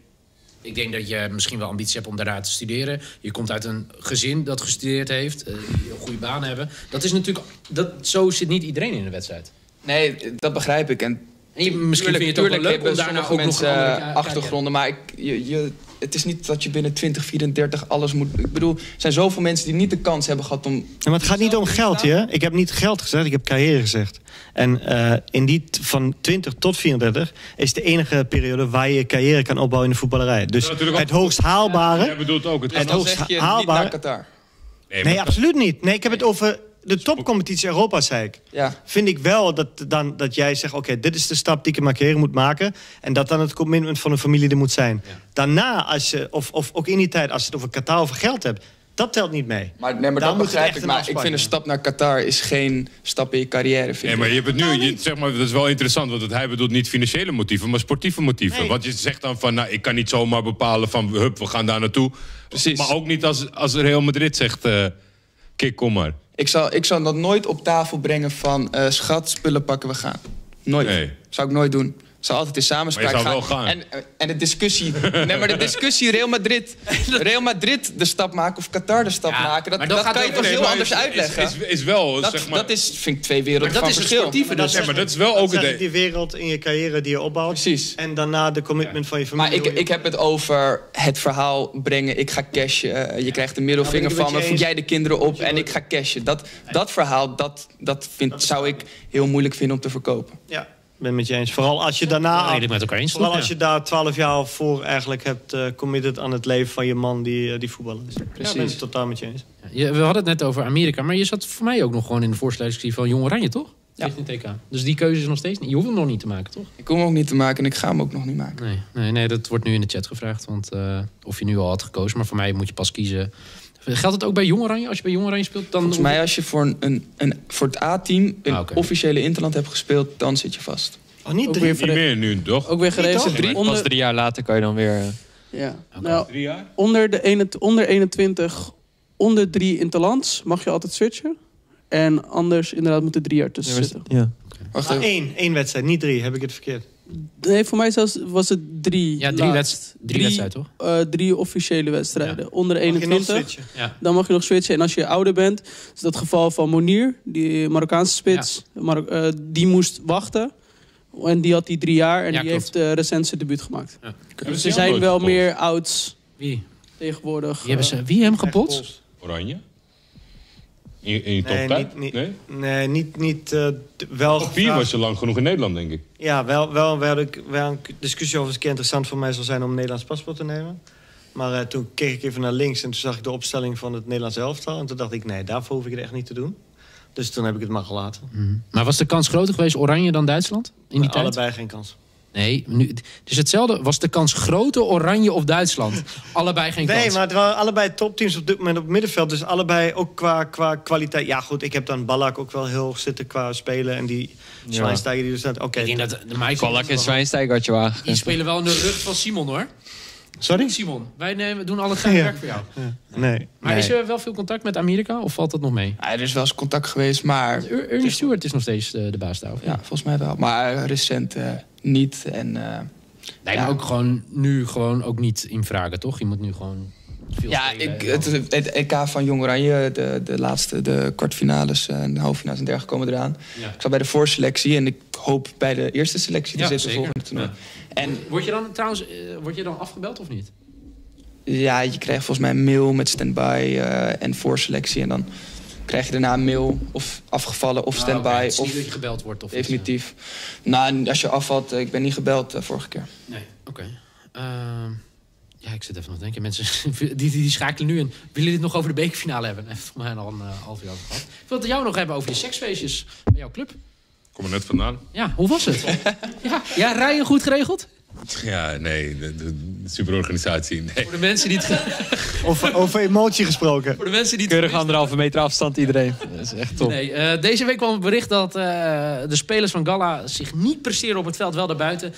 ik denk dat je misschien wel ambitie hebt om daarna te studeren. Je komt uit een gezin dat gestudeerd heeft. eh, die een goede baan hebben. Dat is natuurlijk... Dat, zo zit niet iedereen in de wedstrijd. Nee, dat begrijp ik. En En je, misschien vind je het ook leuk om daarna ook nog mensen andere ka- achtergronden. Maar ik, je, je, het is niet dat je binnen 20, 34 alles moet... Ik bedoel, er zijn zoveel mensen die niet de kans hebben gehad om... Ja, maar het gaat niet om geld, hè? Ik heb niet geld gezegd, ik heb carrière gezegd. En eh, in die van 20 tot 34 is de enige periode waar je je carrière kan opbouwen in de voetballerij. Dus het hoogst haalbare. Jij bedoelt ook het... Dan hoogst zeg je niet haalbaar- naar Qatar. Nee, absoluut niet. Nee, ik heb het over de topcompetitie Europa, zei ik. Ja. Vind ik wel dat, dan, dat jij zegt, oké, dit is de stap die ik in mijn carrière moet maken. En dat dan het commitment van een familie er moet zijn. Daarna, als je, of, of ook in die tijd, als je het over Qatar of geld hebt, dat telt niet mee. Maar, nee, maar dat begrijp ik. Maar ik vind een stap naar Qatar is geen stap in je carrière. Vind Nee, maar je hebt het nu, je, zeg maar, dat is wel interessant, want het, hij bedoelt niet financiële motieven, maar sportieve motieven. Nee. Want je zegt dan van, nou, ik kan niet zomaar bepalen van, hup, we gaan daar naartoe. Precies. Maar ook niet als, als Real Madrid zegt, eh kik, kom maar. Ik zal, ik zal dat nooit op tafel brengen van... eh, schat, spullen pakken, we gaan. Nooit. Nee. Zou ik nooit doen. Zou altijd in samenspraak Maar je zou gaan. wel gaan. En, en de discussie... nee, maar de discussie Real Madrid... Real Madrid de stap maken of Qatar de stap Ja, maken... dat, maar dat kan je toch heel maar anders is- uitleggen? Is, is, is wel, dat, zeg maar... dat is, vind ik, twee werelden Maar dat van is verschil. sportieve dus. Ja, maar dat is wel Dat ook het... die wereld in je carrière die je opbouwt. Precies. En daarna de commitment van je Maar familie. ik, ik heb het over het verhaal brengen. Ik ga cashen. eh, je krijgt een middelvinger Ja, ben ik van me. Voed jij de kinderen op en ik ga cashen. Dat, dat verhaal, dat, dat vind, zou ik heel moeilijk vinden om te verkopen. Ja, ben met je eens. Vooral als je daarna... redelijk met elkaar eens, Vooral als je daar twaalf jaar voor eigenlijk hebt eh, committed aan het leven van je man die, eh, die voetballer is. Ja, ik ben het totaal met je eens. Je, we hadden het net over Amerika, maar je zat voor mij ook nog gewoon in de voorstellingscrisie van Jong Oranje, toch? Ja. TK. Dus die keuze is nog steeds niet. Je hoeft hem nog niet te maken, toch? Ik kom hem ook niet te maken en ik ga hem ook nog niet maken. Nee, nee, nee dat wordt nu in de chat gevraagd. Want eh, of je nu al had gekozen, maar voor mij moet je pas kiezen. Geldt het ook bij Jong Oranje? Als je bij Jong Oranje speelt, dan. Volgens mij als je voor, een, een, een, voor het A-team een Ah, officiële interland hebt gespeeld... dan zit je vast. Oh, niet Ook drie. weer Niet meer nu, toch? Ook weer? Drie, Onder, Pas drie jaar later kan je dan weer... eh, ja. Oké. Nou, Drie jaar? onder, de ene, onder 21, onder drie interlands mag je altijd switchen. En anders inderdaad moeten drie jaar tussen zitten. ja. Wacht één, één wedstrijd, niet drie. Heb ik het verkeerd? Nee, voor mij zelfs was het drie. Ja, drie, wedst- drie wedstrijden, toch? eh, drie officiële wedstrijden. Onder de Mag je nog 21. switchen? Ja. Dan mag je nog switchen. En als je ouder bent, is dat het geval van Monier, die Marokkaanse spits. Mar- eh, die moest wachten. En die had die drie jaar. En Ja, die klopt. heeft eh, recent zijn debuut gemaakt. Ja. Dus er zijn wel meer ouds Wie? tegenwoordig. Wie hebben, ze, wie hem gepotst? Oranje? In, in je Nee, toptijd? niet, niet, Nee? nee, niet, niet eh, wel Top 4 gevraagd. was je lang genoeg in Nederland, denk ik. Ja, wel, wel, wel, ik- wel een discussie over eens een keer interessant voor mij zal zijn om een Nederlands paspoort te nemen. Maar eh, toen keek ik even naar links en toen zag ik de opstelling van het Nederlands elftal. En toen dacht ik, nee, daarvoor hoef ik het echt niet te doen. Dus toen heb ik het maar gelaten. Maar was de kans groter geweest Oranje dan Duitsland? In die tijd? Allebei geen kans. Nee, nu, het is hetzelfde. Was de kans groter Oranje of Duitsland? Allebei geen Nee, kans. maar het waren allebei topteams op dit moment op het middenveld. Dus allebei ook qua, qua kwaliteit. Ja, goed, ik heb dan Ballack ook wel heel hoog zitten qua spelen. En die Schweinsteiger die er staat. Oké. Ik denk dat de Michael... Ballack en Zwijnsteiger had je wel Die spelen wel in de rug van Simon, hoor. Sorry? Simon, wij nemen, doen al het fijne werk voor jou. Nee. Maar Nee. is er wel veel contact met Amerika of valt dat nog mee? Ja, er is wel eens contact geweest, maar Er- Ernie Stewart is nog steeds eh, de baas daar. of ja, volgens mij wel. Maar recent eh, niet. En eh, Ja. ook gewoon nu gewoon ook niet in vragen, toch? Je moet nu gewoon veel ja, spelen ik, het, EK van Jong Oranje, de, de laatste, de kwartfinales en de halve finales en dergelijke komen eraan. Ja. Ik zat bij de voorselectie en ik hoop bij de eerste selectie te Ja, zitten zeker. volgende toernooi. En Word je dan trouwens eh, word je dan afgebeld of niet? ja, je krijgt volgens mij een mail met standby eh en voorselectie. En dan krijg je daarna een mail of afgevallen of standby Ah. Het is of niet dat je gebeld wordt of definitief. Nou, als je afvalt, eh, ik ben niet gebeld vorige keer. Nee, oké. Ehm, ja, ik zit even nog te denken. Mensen die, die, die schakelen nu en willen jullie het nog over de bekerfinale hebben? Heeft voor mij al een half uur over gehad. Ik wil het jou nog hebben over je seksfeestjes bij jouw club. Kom er net vandaan. Ja, hoe was het? ja, ja, rijden goed geregeld? Ja, nee, de, superorganisatie. Nee. Voor de mensen die het, Over, over emotie gesproken. voor de mensen die het Keurig anderhalve meter afstand iedereen. Dat is echt top. Nee, eh, deze week kwam het bericht dat eh, de spelers van Gala zich niet presteren op het veld, wel daarbuiten.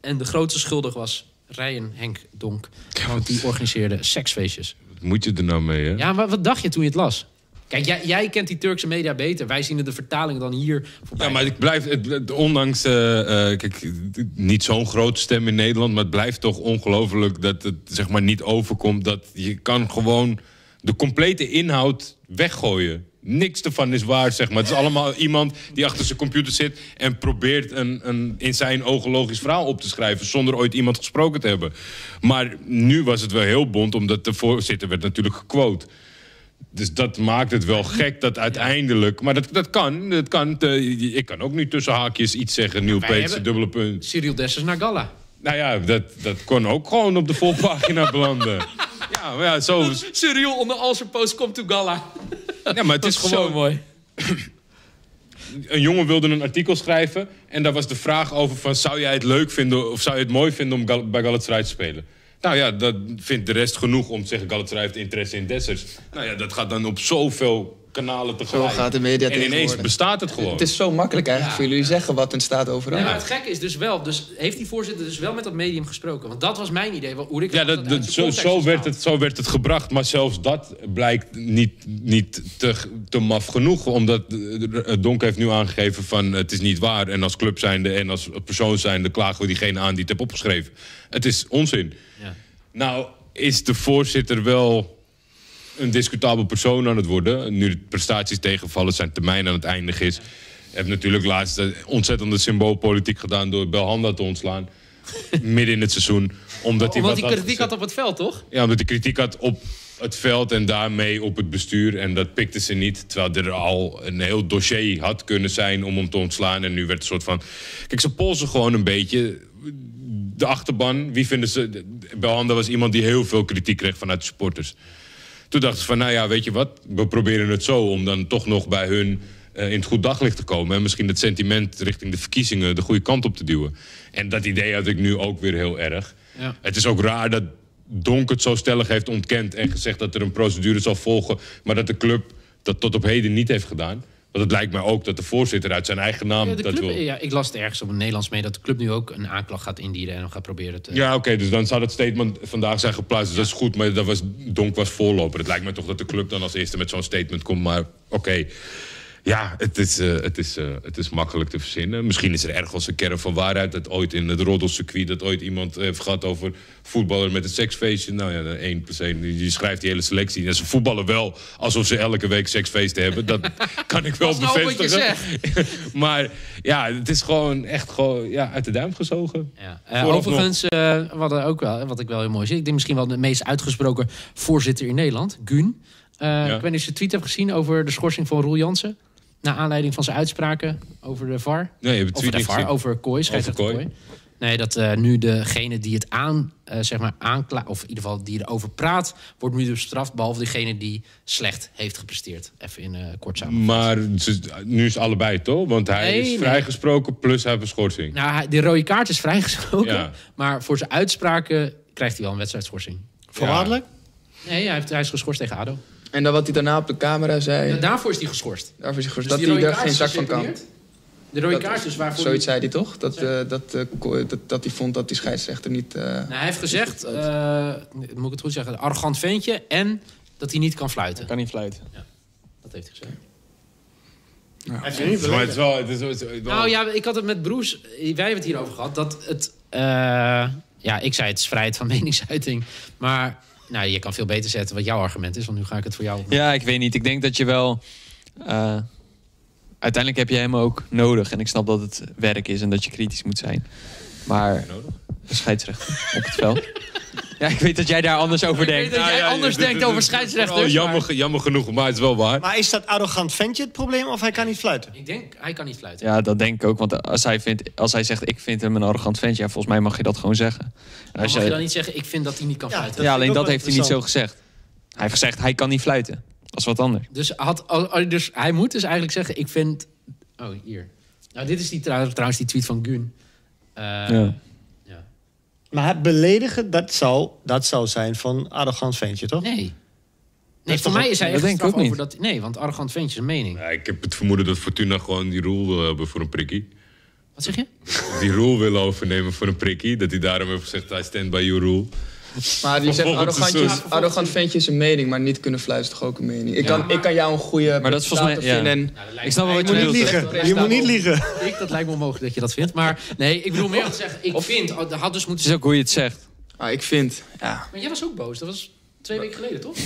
En de grootste schuldig was Ryan Henk Donk. Want die organiseerde seksfeestjes. Wat moet je er nou mee, hè? Ja, maar wat dacht je toen je het las? Kijk, jij, kent die Turkse media beter. Wij zien de vertaling dan hier. Ja, maar ik blijf, het, het- ondanks, eh, eh, kijk, niet zo'n grote stem in Nederland, maar het blijft toch ongelooflijk dat het zeg maar niet overkomt dat je kan gewoon de complete inhoud weggooien. Niks ervan is waar, zeg maar. Het is allemaal iemand die achter zijn computer zit en probeert een, een in zijn ogen logisch verhaal op te schrijven zonder ooit iemand gesproken te hebben. Maar nu was het wel heel bond, omdat de voorzitter werd natuurlijk gequote. Dus dat maakt het wel gek dat uiteindelijk... Maar dat, dat kan. Dat kan te- ik kan ook niet tussen haakjes iets zeggen. Nieuw Peetsen, dubbele punt. Cyril Dessers naar Gala. Nou ja, dat, dat kon ook gewoon op de voorpagina belanden. Ja, maar ja, zo... Cyril onder al zijn post komt to Gala. Ja, maar het is is gewoon mooi. Een jongen wilde een artikel schrijven... en daar was de vraag over van... zou jij het leuk vinden of zou je het mooi vinden om Gal bij Galatasaray te spelen? Nou ja, dat vindt de rest genoeg om te zeggen... Galatasaray heeft interesse in Dessers. Nou ja, dat gaat dan op zoveel kanalen tegelijk. gaat de media En ineens bestaat het gewoon. Het is zo makkelijk eigenlijk voor jullie zeggen wat er staat overal. Ja, maar het gekke is dus wel, dus heeft die voorzitter dus wel met dat medium gesproken? Want dat was mijn idee, hoe ik Ja, dat, dat- zo, zo, werd het, zo werd het gebracht. Maar zelfs dat blijkt niet, niet te, te maf genoeg. Omdat Donk heeft nu aangegeven van het is niet waar. En als club zijnde en als persoon zijnde klagen we diegene aan die het heeft opgeschreven. Het is onzin. Ja. Nou is de voorzitter wel een discutabel persoon aan het worden. Nu de prestaties tegenvallen, zijn termijn aan het eindigen is. Heeft natuurlijk laatst ontzettende symboolpolitiek gedaan door Belhanda te ontslaan. midden in het seizoen. Omdat hij Omdat wat hij kritiek had op het veld, toch? Ja, omdat hij kritiek had op het veld en daarmee op het bestuur. En dat pikte ze niet. Terwijl er al een heel dossier had kunnen zijn om hem te ontslaan. En nu werd het een soort van... Kijk, ze polsen gewoon een beetje. De achterban, wie vinden ze... Belhanda was iemand die heel veel kritiek kreeg vanuit de supporters. Toen dachten ze van, nou ja, weet je wat? We proberen het zo om dan toch nog bij hun eh, in het goed daglicht te komen. En misschien het sentiment richting de verkiezingen de goede kant op te duwen. En dat idee had ik nu ook weer heel erg. Ja. Het is ook raar dat Donk het zo stellig heeft ontkend... en gezegd dat er een procedure zal volgen... maar dat de club dat tot op heden niet heeft gedaan. Want het lijkt mij ook dat de voorzitter uit zijn eigen naam Ja, de dat club, wil. ja, ik las het ergens op het Nederlands mee dat de club nu ook een aanklacht gaat indienen en gaat proberen te. Ja, oké, dus dan zou dat statement vandaag zijn geplaatst. Dus dat is goed, maar dat was, Donk was voorloper. Het lijkt me toch dat de club dan als eerste met zo'n statement komt. Maar oké, ja, het is, eh, het, is, eh, het is makkelijk te verzinnen. Misschien is er ergens een kern van waarheid... dat ooit in het roddelcircuit... dat ooit iemand heeft gehad over voetballer met een seksfeestje. Nou ja, één persoon, die schrijft die hele selectie. En ze voetballen wel alsof ze elke week seksfeesten hebben. Dat kan ik wel nou je bevestigen. maar ja, het is gewoon echt gewoon, ja, uit de duim gezogen. Ja. Eh, overigens, eh, wat, er ook wel, wat ik wel heel mooi zie, ik denk misschien wel de meest uitgesproken voorzitter in Nederland, Gun. Eh, Ik weet niet of je de tweet hebt gezien over de schorsing van Roel Jansen. Naar aanleiding van zijn uitspraken over de VAR. Nee, je hebt het Over de niet VAR, gezien. over Kooi, scheidsrechter Kooi. Kooi. Nee, dat eh, nu degene die het aan, eh, zeg maar aankla of in ieder geval die erover praat, wordt nu dus bestraft, behalve degene die slecht heeft gepresteerd. Even in eh kort samen. Maar nu is het allebei toch? Want hij Nee, is nee. vrijgesproken plus hij heeft een schorsing. Nou, hij- de rode kaart is vrijgesproken, Ja. maar voor zijn uitspraken krijgt hij wel een wedstrijdschorsing. Voorwaardelijk? Nee, hij, heeft, hij is geschorst tegen ADO. En dan wat hij daarna op de camera zei, Ja, daarvoor is hij geschorst. daarvoor is hij geschorst, Dus dat hij er kaart geen zak van kan. De rode kaart is waarvoor Zoiets hij- zei hij toch? Dat, eh, dat, eh, dat, dat hij vond dat die scheidsrechter niet... eh, Nou, hij heeft gezegd, eh, moet ik het goed zeggen, arrogant ventje en dat hij niet kan fluiten. Kan niet fluiten. Dat heeft hij gezegd. Maar het is wel... Het is, het is wel- Nou ja, ik had het met Broes, wij hebben het hierover gehad, dat het... eh, ja, ik zei het is vrijheid van meningsuiting, maar nou, je kan veel beter zetten wat jouw argument is, want nu ga ik het voor jou... Ja, ik weet niet. Ik denk dat je wel... eh, uiteindelijk heb je hem ook nodig. En ik snap dat het werk is en dat je kritisch moet zijn. Maar een scheidsrechter op het veld. Ja, ik weet dat jij daar anders over Ik weet denkt. dat jij Ja, ja, anders denkt over scheidsrechters. Jammer, maar- jammer genoeg, maar het is wel waar. Maar is dat arrogant ventje het probleem of hij kan niet fluiten? Ik denk, hij kan niet fluiten. Ja, dat denk ik ook. Want als hij, vindt, als hij zegt, ik vind hem een arrogant ventje... Ja, volgens mij mag je dat gewoon zeggen. En Maar als mag je dan niet zeggen, ik vind dat hij niet kan Ja, fluiten? ja, alleen dat heeft hij niet zo gezegd. Hij heeft gezegd, hij kan niet fluiten. Dat is wat anders. Dus, had, dus hij moet dus eigenlijk zeggen, ik vind... Oh, hier. Nou, dit is die, trouw- trouwens die tweet van Gun. Eh, ja. Maar het beledigen, dat zou, dat zou zijn van arrogant ventje, toch? Nee. Nee, voor mij is hij dat echt denk ik straf ook over dat... Nee, want arrogant ventje is een mening. Ja, ik heb het vermoeden dat Fortuna gewoon die rol wil hebben voor een prikkie. Wat zeg je? Die rol wil overnemen voor een prikkie. Dat hij daarom heeft gezegd, I stand by your rule. Maar je zegt arrogantjes, seizoen. arrogant ventje is een mening, maar niet kunnen fluiten is toch ook een mening. Ik, kan, ik kan jou een goede Maar dat is volgens mij- vinden en Ik snap wel wat Je moet niet liegen. Je moet niet liegen. Ik, dat lijkt me onmogelijk dat je dat vindt. Maar nee, ik bedoel meer te zeggen, ik vind... oh, dat had dus Het moeten is ook hoe je het zegt. Ah, ik vind, ja. Maar jij was ook boos. Dat was twee weken geleden, toch?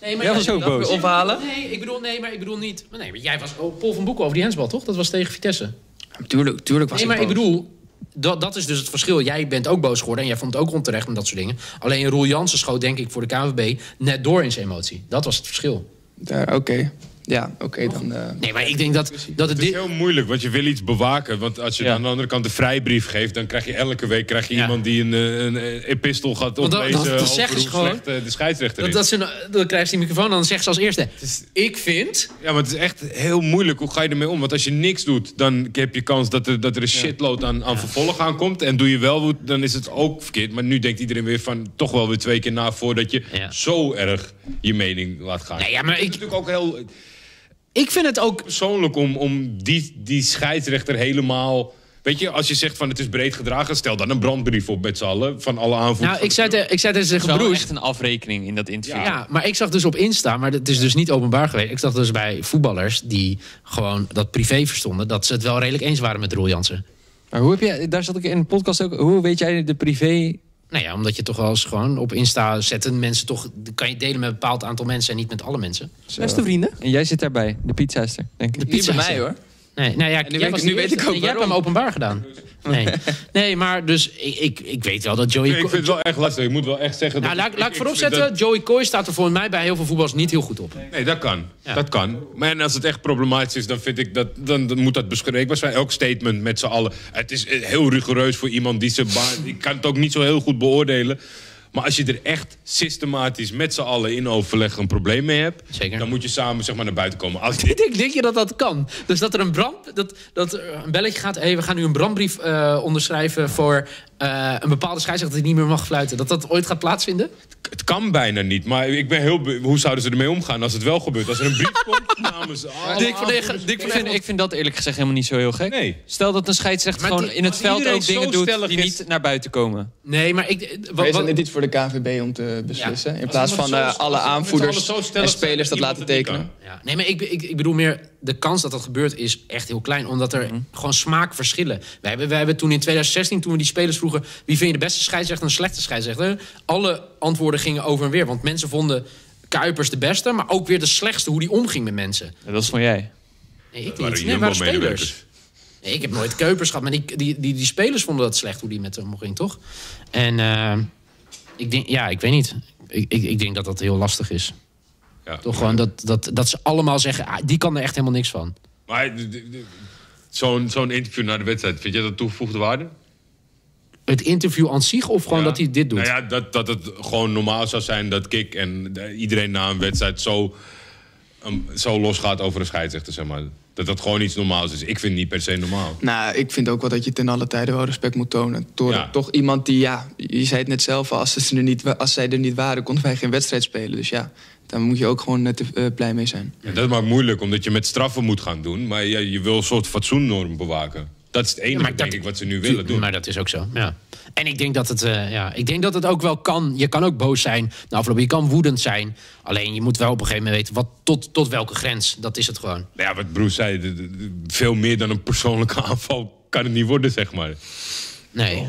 Nee, Jij was ook dat boos. ophalen? Nee, ik bedoel, nee, maar ik bedoel niet... Maar nee, maar jij was oh, Paul van Boeken over die hensbal, toch? Dat was tegen Vitesse. Tuurlijk, tuurlijk was Nee, maar ik bedoel... Dat, dat is dus het verschil. Jij bent ook boos geworden en jij vond het ook onterecht en dat soort dingen. Alleen Roel Jansen schoot, denk ik, voor de KNVB net door in zijn emotie. Dat was het verschil. Daar, Oké, ja, oké dan. eh, Nee, maar ik denk dat, dat het... Het is heel moeilijk, want je wil iets bewaken. Want als je Ja. dan aan de andere kant de vrijbrief geeft... dan krijg je elke week krijg je Ja. iemand die een, eh, een, een epistel gaat Want dat- oplezen... dat- dat over zeggen ze gewoon. slecht eh, de scheidsrechter dat, is. dat ze, een- dan krijgt ze die microfoon en dan zegt ze als eerste... Ik vind... Ja, maar het is echt heel moeilijk. Hoe ga je ermee om? Want als je niks doet, dan heb je kans dat er, dat er een shitload aan, aan vervolg aankomt. En doe je wel goed, dan is het ook verkeerd. Maar nu denkt iedereen weer van toch wel weer twee keer na voordat je Ja. zo erg je mening laat gaan. Nee, ja, maar Het is ik, natuurlijk ook heel ik vind het ook... persoonlijk om, om die, die scheidsrechter helemaal. Weet je, als je zegt van het is breed gedragen, stel dan een brandbrief op met z'n allen van alle aanvoerders. Nou, ik zei, te, ik zei tegen Broes... echt een afrekening in dat interview. Ja, maar ik zag dus op Insta, maar het is dus niet openbaar geweest. Ik zag dus bij voetballers die gewoon dat privé verstonden... dat ze het wel redelijk eens waren met Roel Jansen. Maar hoe heb je, daar zat ik in de podcast ook, hoe weet jij de privé... Nou ja, omdat je toch wel eens gewoon op Insta zetten mensen toch... kan je delen met een bepaald aantal mensen en niet met alle mensen. Beste vrienden. En jij zit daarbij, de pizzaister, denk ik. De Niet bij pizza mij hoor. Nee, nou ja, nu jij weet was ik- nu weet ik ook Nee, Jij hebt hem openbaar gedaan. Nee, nee maar dus ik, ik, ik weet wel dat Joey... ik vind het wel echt lastig. Ik moet wel echt zeggen. nou, dat laat, laat ik zetten, dat- Joey Coy staat er volgens mij bij heel veel voetballers niet heel goed op. Nee, dat kan. Ja. Dat kan. Maar en als het echt problematisch is, dan vind ik dat. Dan, dan moet dat bespreekbaar zijn. Elk statement met z'n allen. Het is heel rigoureus voor iemand die zijn baan. Ik kan het ook niet zo heel goed beoordelen. Maar als je er echt systematisch met z'n allen in overleg een probleem mee hebt, Zeker. dan moet je samen zeg maar, naar buiten komen. Als dit, Denk, denk je dat dat kan? Dus dat er een brand, dat, dat een belletje gaat. Hey, we gaan nu een brandbrief eh, onderschrijven voor eh, een bepaalde scheidsrechter die niet meer mag fluiten. Dat dat ooit gaat plaatsvinden? het kan bijna niet. Maar ik ben heel. Hoe zouden ze ermee omgaan als het wel gebeurt? Als er een brief komt namens. alle Dick van Degen- aanvoerders- Dick van Ik vind, ik vind dat eerlijk gezegd helemaal niet zo heel gek. Nee. Stel dat een scheidsrechter gewoon die- in het veld ook dingen doet die is- niet naar buiten komen. Nee, maar ik... Wat, is niet voor de KNVB om te beslissen? Ja. In plaats van eh, zo- alle aanvoerders en spelers dat laten tekenen. ja, nee, maar ik, ik, ik bedoel meer... De kans dat dat gebeurt is echt heel klein. Omdat er gewoon smaakverschillen... Wij hebben, wij hebben toen in 2016, toen we die spelers vroegen... wie vind je de beste scheidsrechter en de slechte scheidsrechter? Alle antwoorden gingen over en weer. Want mensen vonden Kuipers de beste... maar ook weer de slechtste hoe die omging met mensen. Ja, dat is van jij. Nee, ik niet. Nee, maar spelers. Nee, ik heb nooit Kuipers gehad, maar die, die, die, die spelers vonden dat slecht hoe die met hem omging, toch? En eh, ik denk, ja, ik weet niet. Ik, ik, ik denk dat dat heel lastig is. Ja. Toch gewoon dat, dat, dat ze allemaal zeggen, ah, die kan er echt helemaal niks van. Maar de- de- de- zo'n zo'n interview na de wedstrijd, vind jij dat toegevoegde waarde? het interview aan zich of gewoon Ja. dat hij dit doet? Nou ja, dat, dat het gewoon normaal zou zijn dat Kik en de- iedereen na een wedstrijd zo, um, zo losgaat over een scheidsrechter, zeg maar. Dat dat gewoon iets normaals is. Ik vind het niet per se normaal. Nou, ik vind ook wel dat je ten alle tijde wel respect moet tonen. Door Ja. toch iemand die, ja, je zei het net zelf al, als, ze er niet, als zij er niet waren, konden wij geen wedstrijd spelen. Dus ja, daar moet je ook gewoon net eh, blij mee zijn. En dat maakt moeilijk, omdat je met straffen moet gaan doen. Maar je, je wil een soort fatsoennorm bewaken. Dat is het enige, dat- denk ik, wat ze nu willen doen. Maar dat is ook zo, ja. En ik denk dat het, eh, ja, ik denk dat het ook wel kan. Je kan ook boos zijn. Nou, afloop, je kan woedend zijn. Alleen je moet wel op een gegeven moment weten wat, tot, tot welke grens. Dat is het gewoon. Ja, wat Bruce zei, veel meer dan een persoonlijke aanval kan het niet worden, zeg maar. Nee.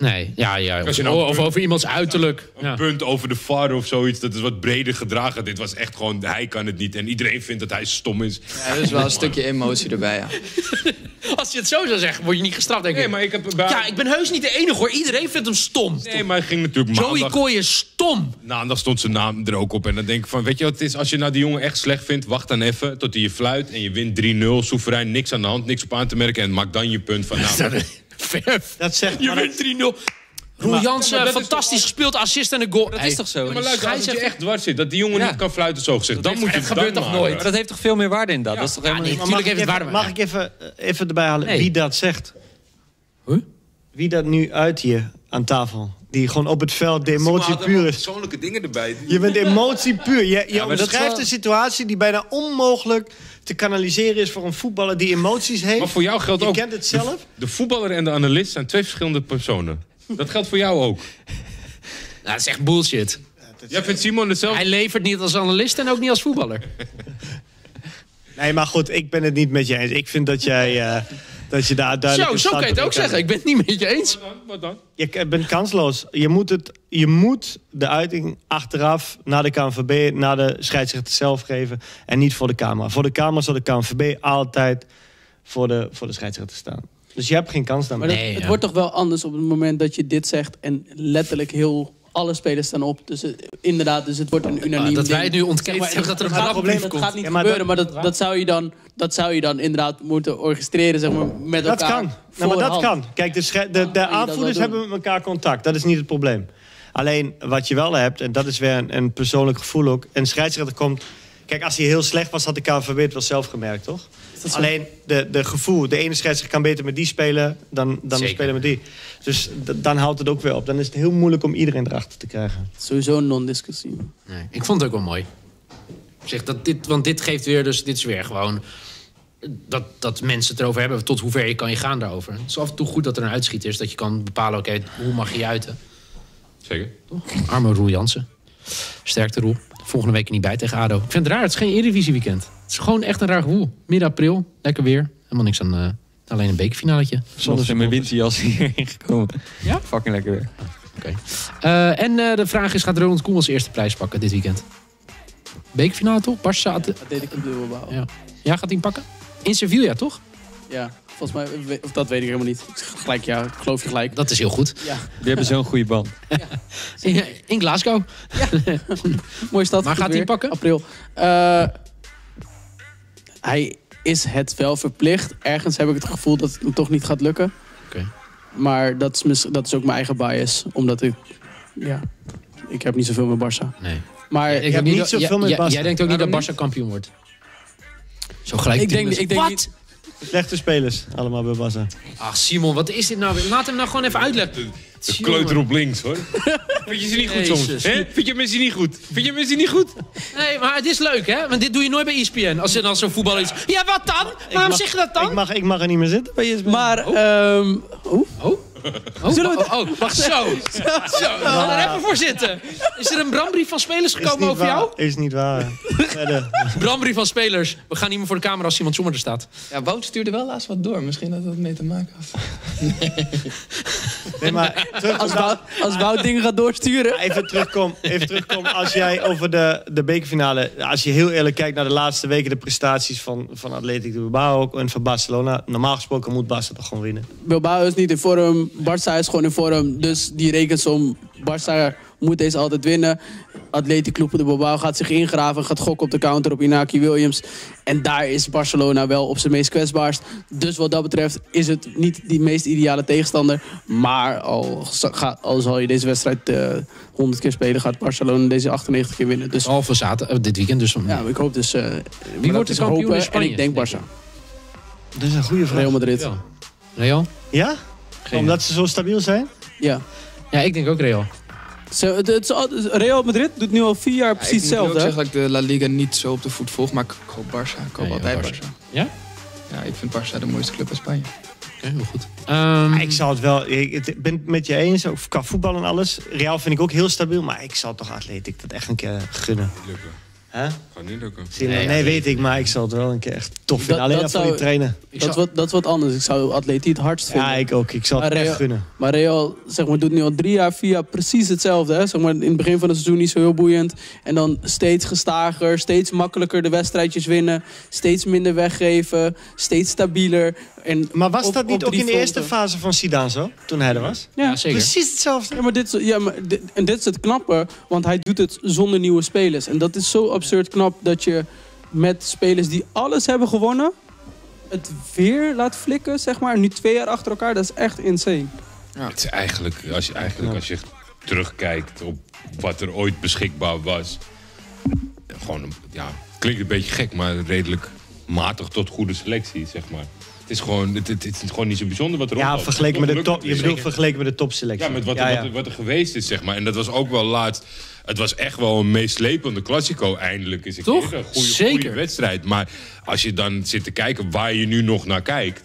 Nee, ja, ja. Als je Of, nou- of over iemands uiterlijk. Een Ja. punt over de VAR of zoiets, dat is wat breder gedragen. Dit was echt gewoon, hij kan het niet. En iedereen vindt dat hij stom is. Ja, er is wel een stukje emotie erbij, ja. Als je het zo zou zeggen, word je niet gestraft, denk ik. Nee, maar ik heb... bij- Ja, ik ben heus niet de enige hoor. Iedereen vindt hem stom. Nee, maar hij ging natuurlijk Joey maandag... Kooi is stom. Maandag stond zijn naam er ook op. En dan denk ik van, weet je wat het is? Als je nou die jongen echt slecht vindt, wacht dan even tot hij je fluit. En je wint 3-0, soeverein, niks aan de hand, niks op aan te merken. En maak dan je punt van, nou... Verf. Dat zegt... Je maar wint 3-0. Roel Jansen, dat is fantastisch gespeeld, assist en een goal. Dat is toch zo? Ja, maar luister, als je echt dwars zit, dat die jongen Ja. niet kan fluiten, zo gezegd. Dan heeft- moet je gebeurt toch maken. nooit? Maar dat heeft toch veel meer waarde in dat? dat is toch helemaal nee, niet... Mag, ik even, waarde, mag ik even, even erbij halen Nee. wie dat zegt? Huh? Wie dat nu uit hier aan tafel? Die gewoon op het veld de emotie puur is. persoonlijke dingen erbij. Je bent emotie puur. Je, je maar dat is omschrijft wel- een situatie die bijna onmogelijk te kanaliseren is voor een voetballer die emoties heeft. Maar voor jou geldt je ook... kent het zelf. De voetballer en de analist zijn twee verschillende personen. Dat geldt voor jou ook. Nou, dat is echt bullshit. Jij vindt Simon hetzelfde? Hij levert niet als analist en ook niet als voetballer. Nee, maar goed, ik ben het niet met je eens. Ik vind dat jij eh, dat je daar duidelijk Zo, kan je het ook zeggen. Ik ben het niet met je eens. Wat dan? Wat dan? Je bent kansloos. Je moet, het, je moet de uiting achteraf naar de KNVB, naar de scheidsrechter zelf geven. En niet voor de Kamer. Voor de Kamer zal de KNVB altijd voor de, voor de scheidsrechter staan. Dus je hebt geen kans dan. Maar Nee, het ja. wordt toch wel anders op het moment dat je dit zegt en letterlijk heel alle spelers staan op. Dus het- inderdaad, dus het wordt een unaniem Ah, dat wij ding. het nu ontkennen, Zeg zeg dat er een gaat- brandbrief dat komt. gaat niet Ja, maar gebeuren, dat- maar dat, dat, zou je dan, dat zou je dan inderdaad moeten orchestreren zeg maar, met Dat elkaar. kan. Nou, maar dat kan. Kijk, de, de, de dat aanvoerders hebben met elkaar contact. Dat is niet het probleem. Alleen wat je wel hebt, en dat is weer een, een persoonlijk gevoel ook. Een scheidsrechter komt. Kijk, als hij heel slecht was, had de KNVB het wel zelf gemerkt, toch? Alleen de, de gevoel. De ene scheidsrechter kan beter met die spelen dan, dan Zeker. spelen met die. Dus d- dan houdt het ook weer op. Dan is het heel moeilijk om iedereen erachter te krijgen. Sowieso een non-discussie. Nee, ik vond het ook wel mooi. Ik Zeg dat dit, want dit geeft weer, dus dit is weer gewoon... Dat, dat mensen het erover hebben, tot hoever je kan je gaan daarover. Het is af en toe goed dat er een uitschieter is, dat je kan bepalen, oké, hoe mag je je uiten. Zeker. Arme Roel Jansen. Sterkte Roel. Volgende week niet bij tegen ADO. Ik vind het raar, het is geen Eredivisie weekend. Het is gewoon echt een raar gevoel. Midden april, lekker weer. Helemaal niks aan, eh, alleen een bekerfinaletje. Zonder in mijn winterjas hierheen gekomen. Ja? Fucking lekker weer. Oké. Eh, en eh, de vraag is, gaat Ronald Koeman zijn eerste prijs pakken dit weekend? Bekerfinale toch? Barça zat- Dat deed ik op dubbelbouw. Ja. Ja. ja, gaat hij hem pakken? In Sevilla, toch? Volgens mij, we- of dat weet ik helemaal niet. Gelijk ja, ik geloof je gelijk. Dat is heel goed. Ja, Die hebben zo'n goede band. In, in Glasgow. mooie stad. Maar gaat hij weer. pakken? April. Eh, hij is het wel verplicht. Ergens heb ik het gevoel dat het hem toch niet gaat lukken. Oké. Maar dat is, mis- dat is ook mijn eigen bias. Omdat ik... Ja, ik heb niet zoveel met Barça. Nee. Maar Ik denk niet zoveel jij- met Barca. Jij denkt ook niet dat Barça kampioen wordt? Zo gelijk. Ik denk- ik denk Wat? niet- Slechte spelers, allemaal bij Barca. Ach Simon, wat is dit nou weer? Laat hem nou gewoon even uitleggen. De kleuter op links, hoor. Vind je ze niet goed soms? Hè? Vind je mensen niet goed? Vind je mensen niet goed? Nee, maar het is leuk, hè? Want dit doe je nooit bij ESPN. Als er dan zo'n voetballer is. Ja, wat dan? Waarom mag- zeg je dat dan? Ik mag, ik mag er niet meer zitten bij ESPN. Maar, ehm hoe? Oh? Oh, Zullen we oh, oh, wacht, zo. Zo, we gaan er even voor zitten. Is er een brandbrief van spelers gekomen over waar. jou? Is niet waar. Brandbrief van spelers. We gaan niet meer voor de camera als Simon Sommer er staat. Ja, Wout stuurde wel laatst wat door. Misschien dat dat mee te maken had. Nee, maar Als Wout, als Wout dingen gaat doorsturen. Even terugkom, even terugkom als jij over de, de bekerfinale... Als je heel eerlijk kijkt naar de laatste weken... de prestaties van, van Atletico Bilbao ook en van Barcelona... normaal gesproken moet Barca toch gewoon winnen. Bilbao is niet in vorm. Barça is gewoon in vorm. Dus die rekensom Barça moet deze altijd winnen. Atletico Club de Bilbao gaat zich ingraven, gaat gokken op de counter op Inaki Williams. En daar is Barcelona wel op zijn meest kwetsbaarst. Dus wat dat betreft is het niet die meest ideale tegenstander. Maar al, al zal je deze wedstrijd eh 100 keer spelen, gaat Barcelona deze 98 keer winnen. Dus Behalve zaterdag, eh, dit weekend dus. ja, ik hoop dus... eh, dat wordt de kampioen hopen in Spanje, En ik denk Barça. Dat is een goede vraag. Real Madrid. Ja. Real? Ja? Omdat ze zo stabiel zijn? Ja. Ja, ik denk ook Real. Zo, het, het is al- Real Madrid doet nu al vier jaar precies ik moet hetzelfde. zeggen dat ik de La Liga niet zo op de voet volg, maar ik hoop Barça. Ik hoop ja, altijd Barça. Barça. Ja? Ja, ik vind Barça de mooiste club in Spanje. Oké, heel goed. Ehm, Ik zal het wel. Ik ben het met je eens, ook qua voetbal en alles. Real vind ik ook heel stabiel, maar ik zal toch Atletiek dat echt een keer gunnen. Lukken. Hè? Gaat niet lukken. Nee? Nee, weet ik, maar ik zal het wel een keer echt tof vinden. Dat- Alleen dat voor zou- die trainen. Dat, zou- wat, dat is wat anders. Ik zou Atletiek het hardst vinden. Ja, ik ook. Ik zal het Maar echt Real- gunnen. Maar Real zeg maar, doet nu al drie jaar, vier jaar precies hetzelfde. Hè? Zeg maar, in het begin van het seizoen niet zo heel boeiend. En dan steeds gestager, steeds makkelijker de wedstrijdjes winnen. Steeds minder weggeven, steeds stabieler. En Maar was op- dat niet ook in de eerste fase van Zidane zo? Toen hij er was? ja, zeker. Precies hetzelfde. Ja, maar dit, ja, maar dit, en dit is het knappe, want hij doet het zonder nieuwe spelers. En dat is zo absurd knap dat je met spelers die alles hebben gewonnen... het weer laat flikken, zeg maar. Nu twee jaar achter elkaar, dat is echt insane. Het is eigenlijk, als je, eigenlijk, als je terugkijkt op wat er ooit beschikbaar was. Gewoon, ja, klinkt een beetje gek, maar redelijk matig tot goede selectie, zeg maar. Het is gewoon, het, het, het is gewoon niet zo bijzonder wat er Ja, rondloopt. vergeleken met de top. het Je bedoelt vergeleken met de topselectie. Ja, met wat, Ja, er, ja. Wat, er, wat er geweest is, zeg maar. En dat was ook wel laatst. Het was echt wel een meeslepende Classico eindelijk. Is een Toch? keer een goede, Zeker. goede wedstrijd. Maar als je dan zit te kijken waar je nu nog naar kijkt...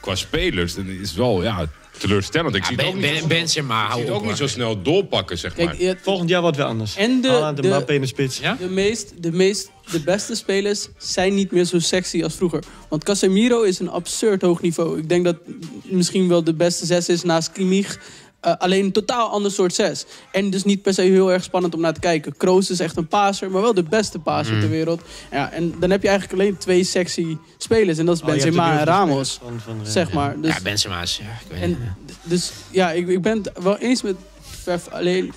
qua spelers, dan is het wel ja, teleurstellend. Ik zie het Ben, ook niet, ben, zo- Benzema, ik zie het ook niet zo snel doorpakken, zeg maar. Volgend jaar wordt weer anders. En de- de- in de spits. Ja? De, meest, de, meest, de beste spelers zijn niet meer zo sexy als vroeger. Want Casemiro is een absurd hoog niveau. Ik denk dat misschien wel de beste zes is naast Kimmich. Eh, alleen een totaal ander soort zes. En dus niet per se heel erg spannend om naar te kijken. Kroos is echt een paser, maar wel de beste paser ter wereld. Ja, en dan heb je eigenlijk alleen twee sexy spelers. En dat is Oh, Benzema en Ramos. spelers van- van, Zeg maar. Dus, Ja, Benzema is... Ja, ik weet en, dus ja, ik, ik ben het wel eens met Vef. Alleen,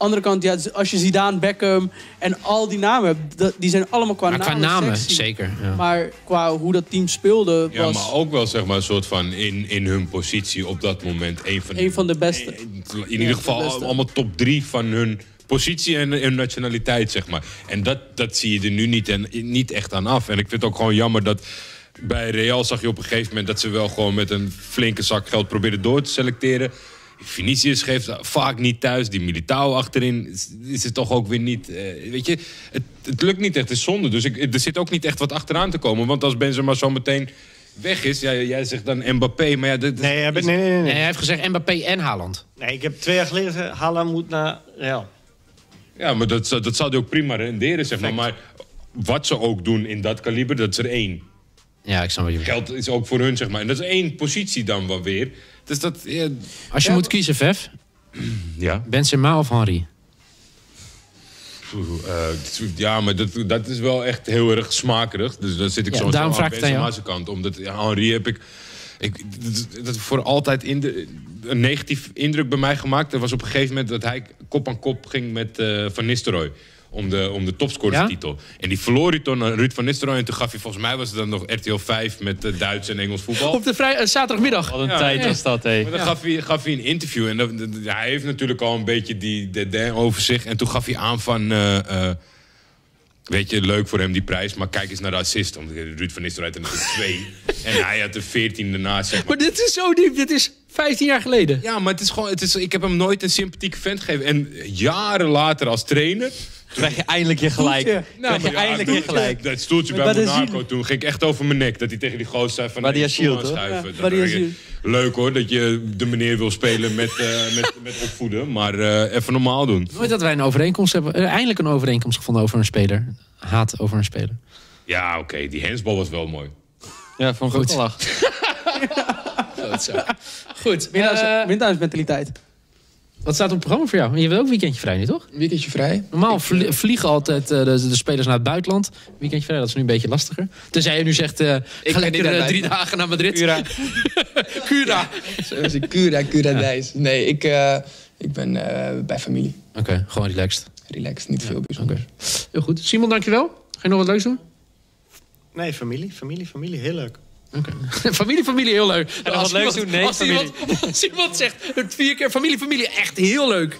andere kant, ja, als je Zidane, Beckham en al die namen hebt, dat- die zijn allemaal qua Maar qua namen sexy. zeker. Ja. Maar qua hoe dat team speelde, Ja, was maar ook wel zeg maar een soort van in, in hun positie op dat moment een van, een van de beste. in ieder geval allemaal top drie van hun positie en, en nationaliteit, zeg maar. En dat, dat zie je er nu niet, en, niet echt aan af. En ik vind het ook gewoon jammer dat bij Real zag je op een gegeven moment dat ze wel gewoon met een flinke zak geld probeerden door te selecteren. Vinicius geeft vaak niet thuis. Die Militao achterin is, is het toch ook weer niet... eh, weet je, het, het lukt niet echt. Het is zonde. Dus ik, er zit ook niet echt wat achteraan te komen. Want als Benzema zo meteen weg is... Ja, jij zegt dan Mbappé, maar ja... Dat, Nee, hij heeft- nee, nee, nee, Nee, hij heeft gezegd Mbappé en Haaland. Nee, ik heb twee jaar geleden gezegd, Haaland moet naar Real. Ja, maar dat, zou- dat zou hij ook prima renderen, zeg maar. Maar wat ze ook doen in dat kaliber, dat is er één. Ja, ik snap wat je bedoelt. Geld is ook voor hun, zeg maar. En dat is één positie dan wel weer. Dus dat... Ja, Als je moet kiezen, Vef, ja. Benzema of Henry? Oeh, eh, ja, maar dat, dat is wel echt heel erg smakerig. Dus dan zit ik Ja, zo daarom aan vraag ik het aan jou. Benzema's kant. Omdat ja, Henri heb ik... ik dat, dat voor altijd in de, een negatief indruk bij mij gemaakt. Er was op een gegeven moment dat hij kop aan kop ging met eh, Van Nistelrooy. Om de, om de topscorerstitel. En die verloor hij toen aan Ruud van Nistelrooy. En toen gaf hij volgens mij was het dan nog RTL 5 met eh, Duits en Engels voetbal. Op de vrij, eh, zaterdagmiddag. Wat een Ja, tijd was dat, hé. Maar dan gaf hij, gaf hij een interview en dat- dat- hij heeft natuurlijk al een beetje die de over zich. En toen gaf hij aan van, eh, eh, weet je, leuk voor hem die prijs, maar kijk eens naar de assist. Want Ruud van Nistelrooy had er natuurlijk twee en hij had de veertiende naast. Zeg maar. Maar dit is zo diep. Dit is 15 jaar geleden. Ja, maar het is gewoon, het is, ik heb hem nooit een sympathieke vent gegeven. En jaren later als trainer... Krijg je eindelijk je gelijk. Stoeltje. Krijg je ja, eindelijk je gelijk. Dat stoeltje bij. Monaco toen ging ik echt over mijn nek. Dat hij tegen die gozer zei van... Nee, die ik, Leuk hoor, dat je de meneer wil spelen met, eh, met, met opvoeden. Maar eh, even normaal doen. Nooit dat wij een overeenkomst hebben. eh, eindelijk een overeenkomst gevonden over een speler. Haat over een speler. Ja, oké, die hensbal was wel mooi. Ja, ook Goed. Goed zo. Goed. Winnaars- eh, Winnaars-mentaliteit. wat staat op het programma voor jou? Je hebt ook weekendje vrij nu, toch? Weekendje vrij. Normaal vlie- vliegen altijd eh, de, de spelers naar het buitenland. Weekendje vrij, dat is nu een beetje lastiger. Tenzij je nu zegt, eh, ik ga lekker eh, naar drie dagen naar Madrid. Cura. Cura. Zoals ik Cura, Cura Dijs. Nee, ik, eh, ik ben eh, bij familie. Oké, gewoon relaxed. Relaxed, niet veel bijzonders. Heel goed. Simon, dankjewel. Ga je nog wat leuks doen? Nee, familie, familie, familie. Heel leuk. Oké. familie, familie, heel leuk. En wat leuks doen? Nee, als iemand, als iemand zegt het vier keer familie, familie, echt heel leuk.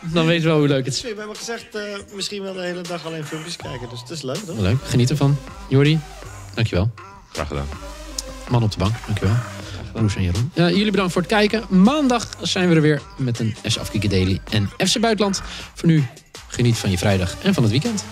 Dan weten we wel hoe leuk het is. We hebben gezegd, eh, misschien wel de hele dag alleen filmpjes kijken. Dus het is leuk, toch? Leuk, geniet ervan. Jordi, dankjewel. Graag gedaan. Man op de bank, dankjewel. Roes en Jeroen. Ja, jullie bedankt voor het kijken. Maandag zijn we er weer met een S Afkikken Daily en FC Buitenland. Voor nu, geniet van je vrijdag en van het weekend.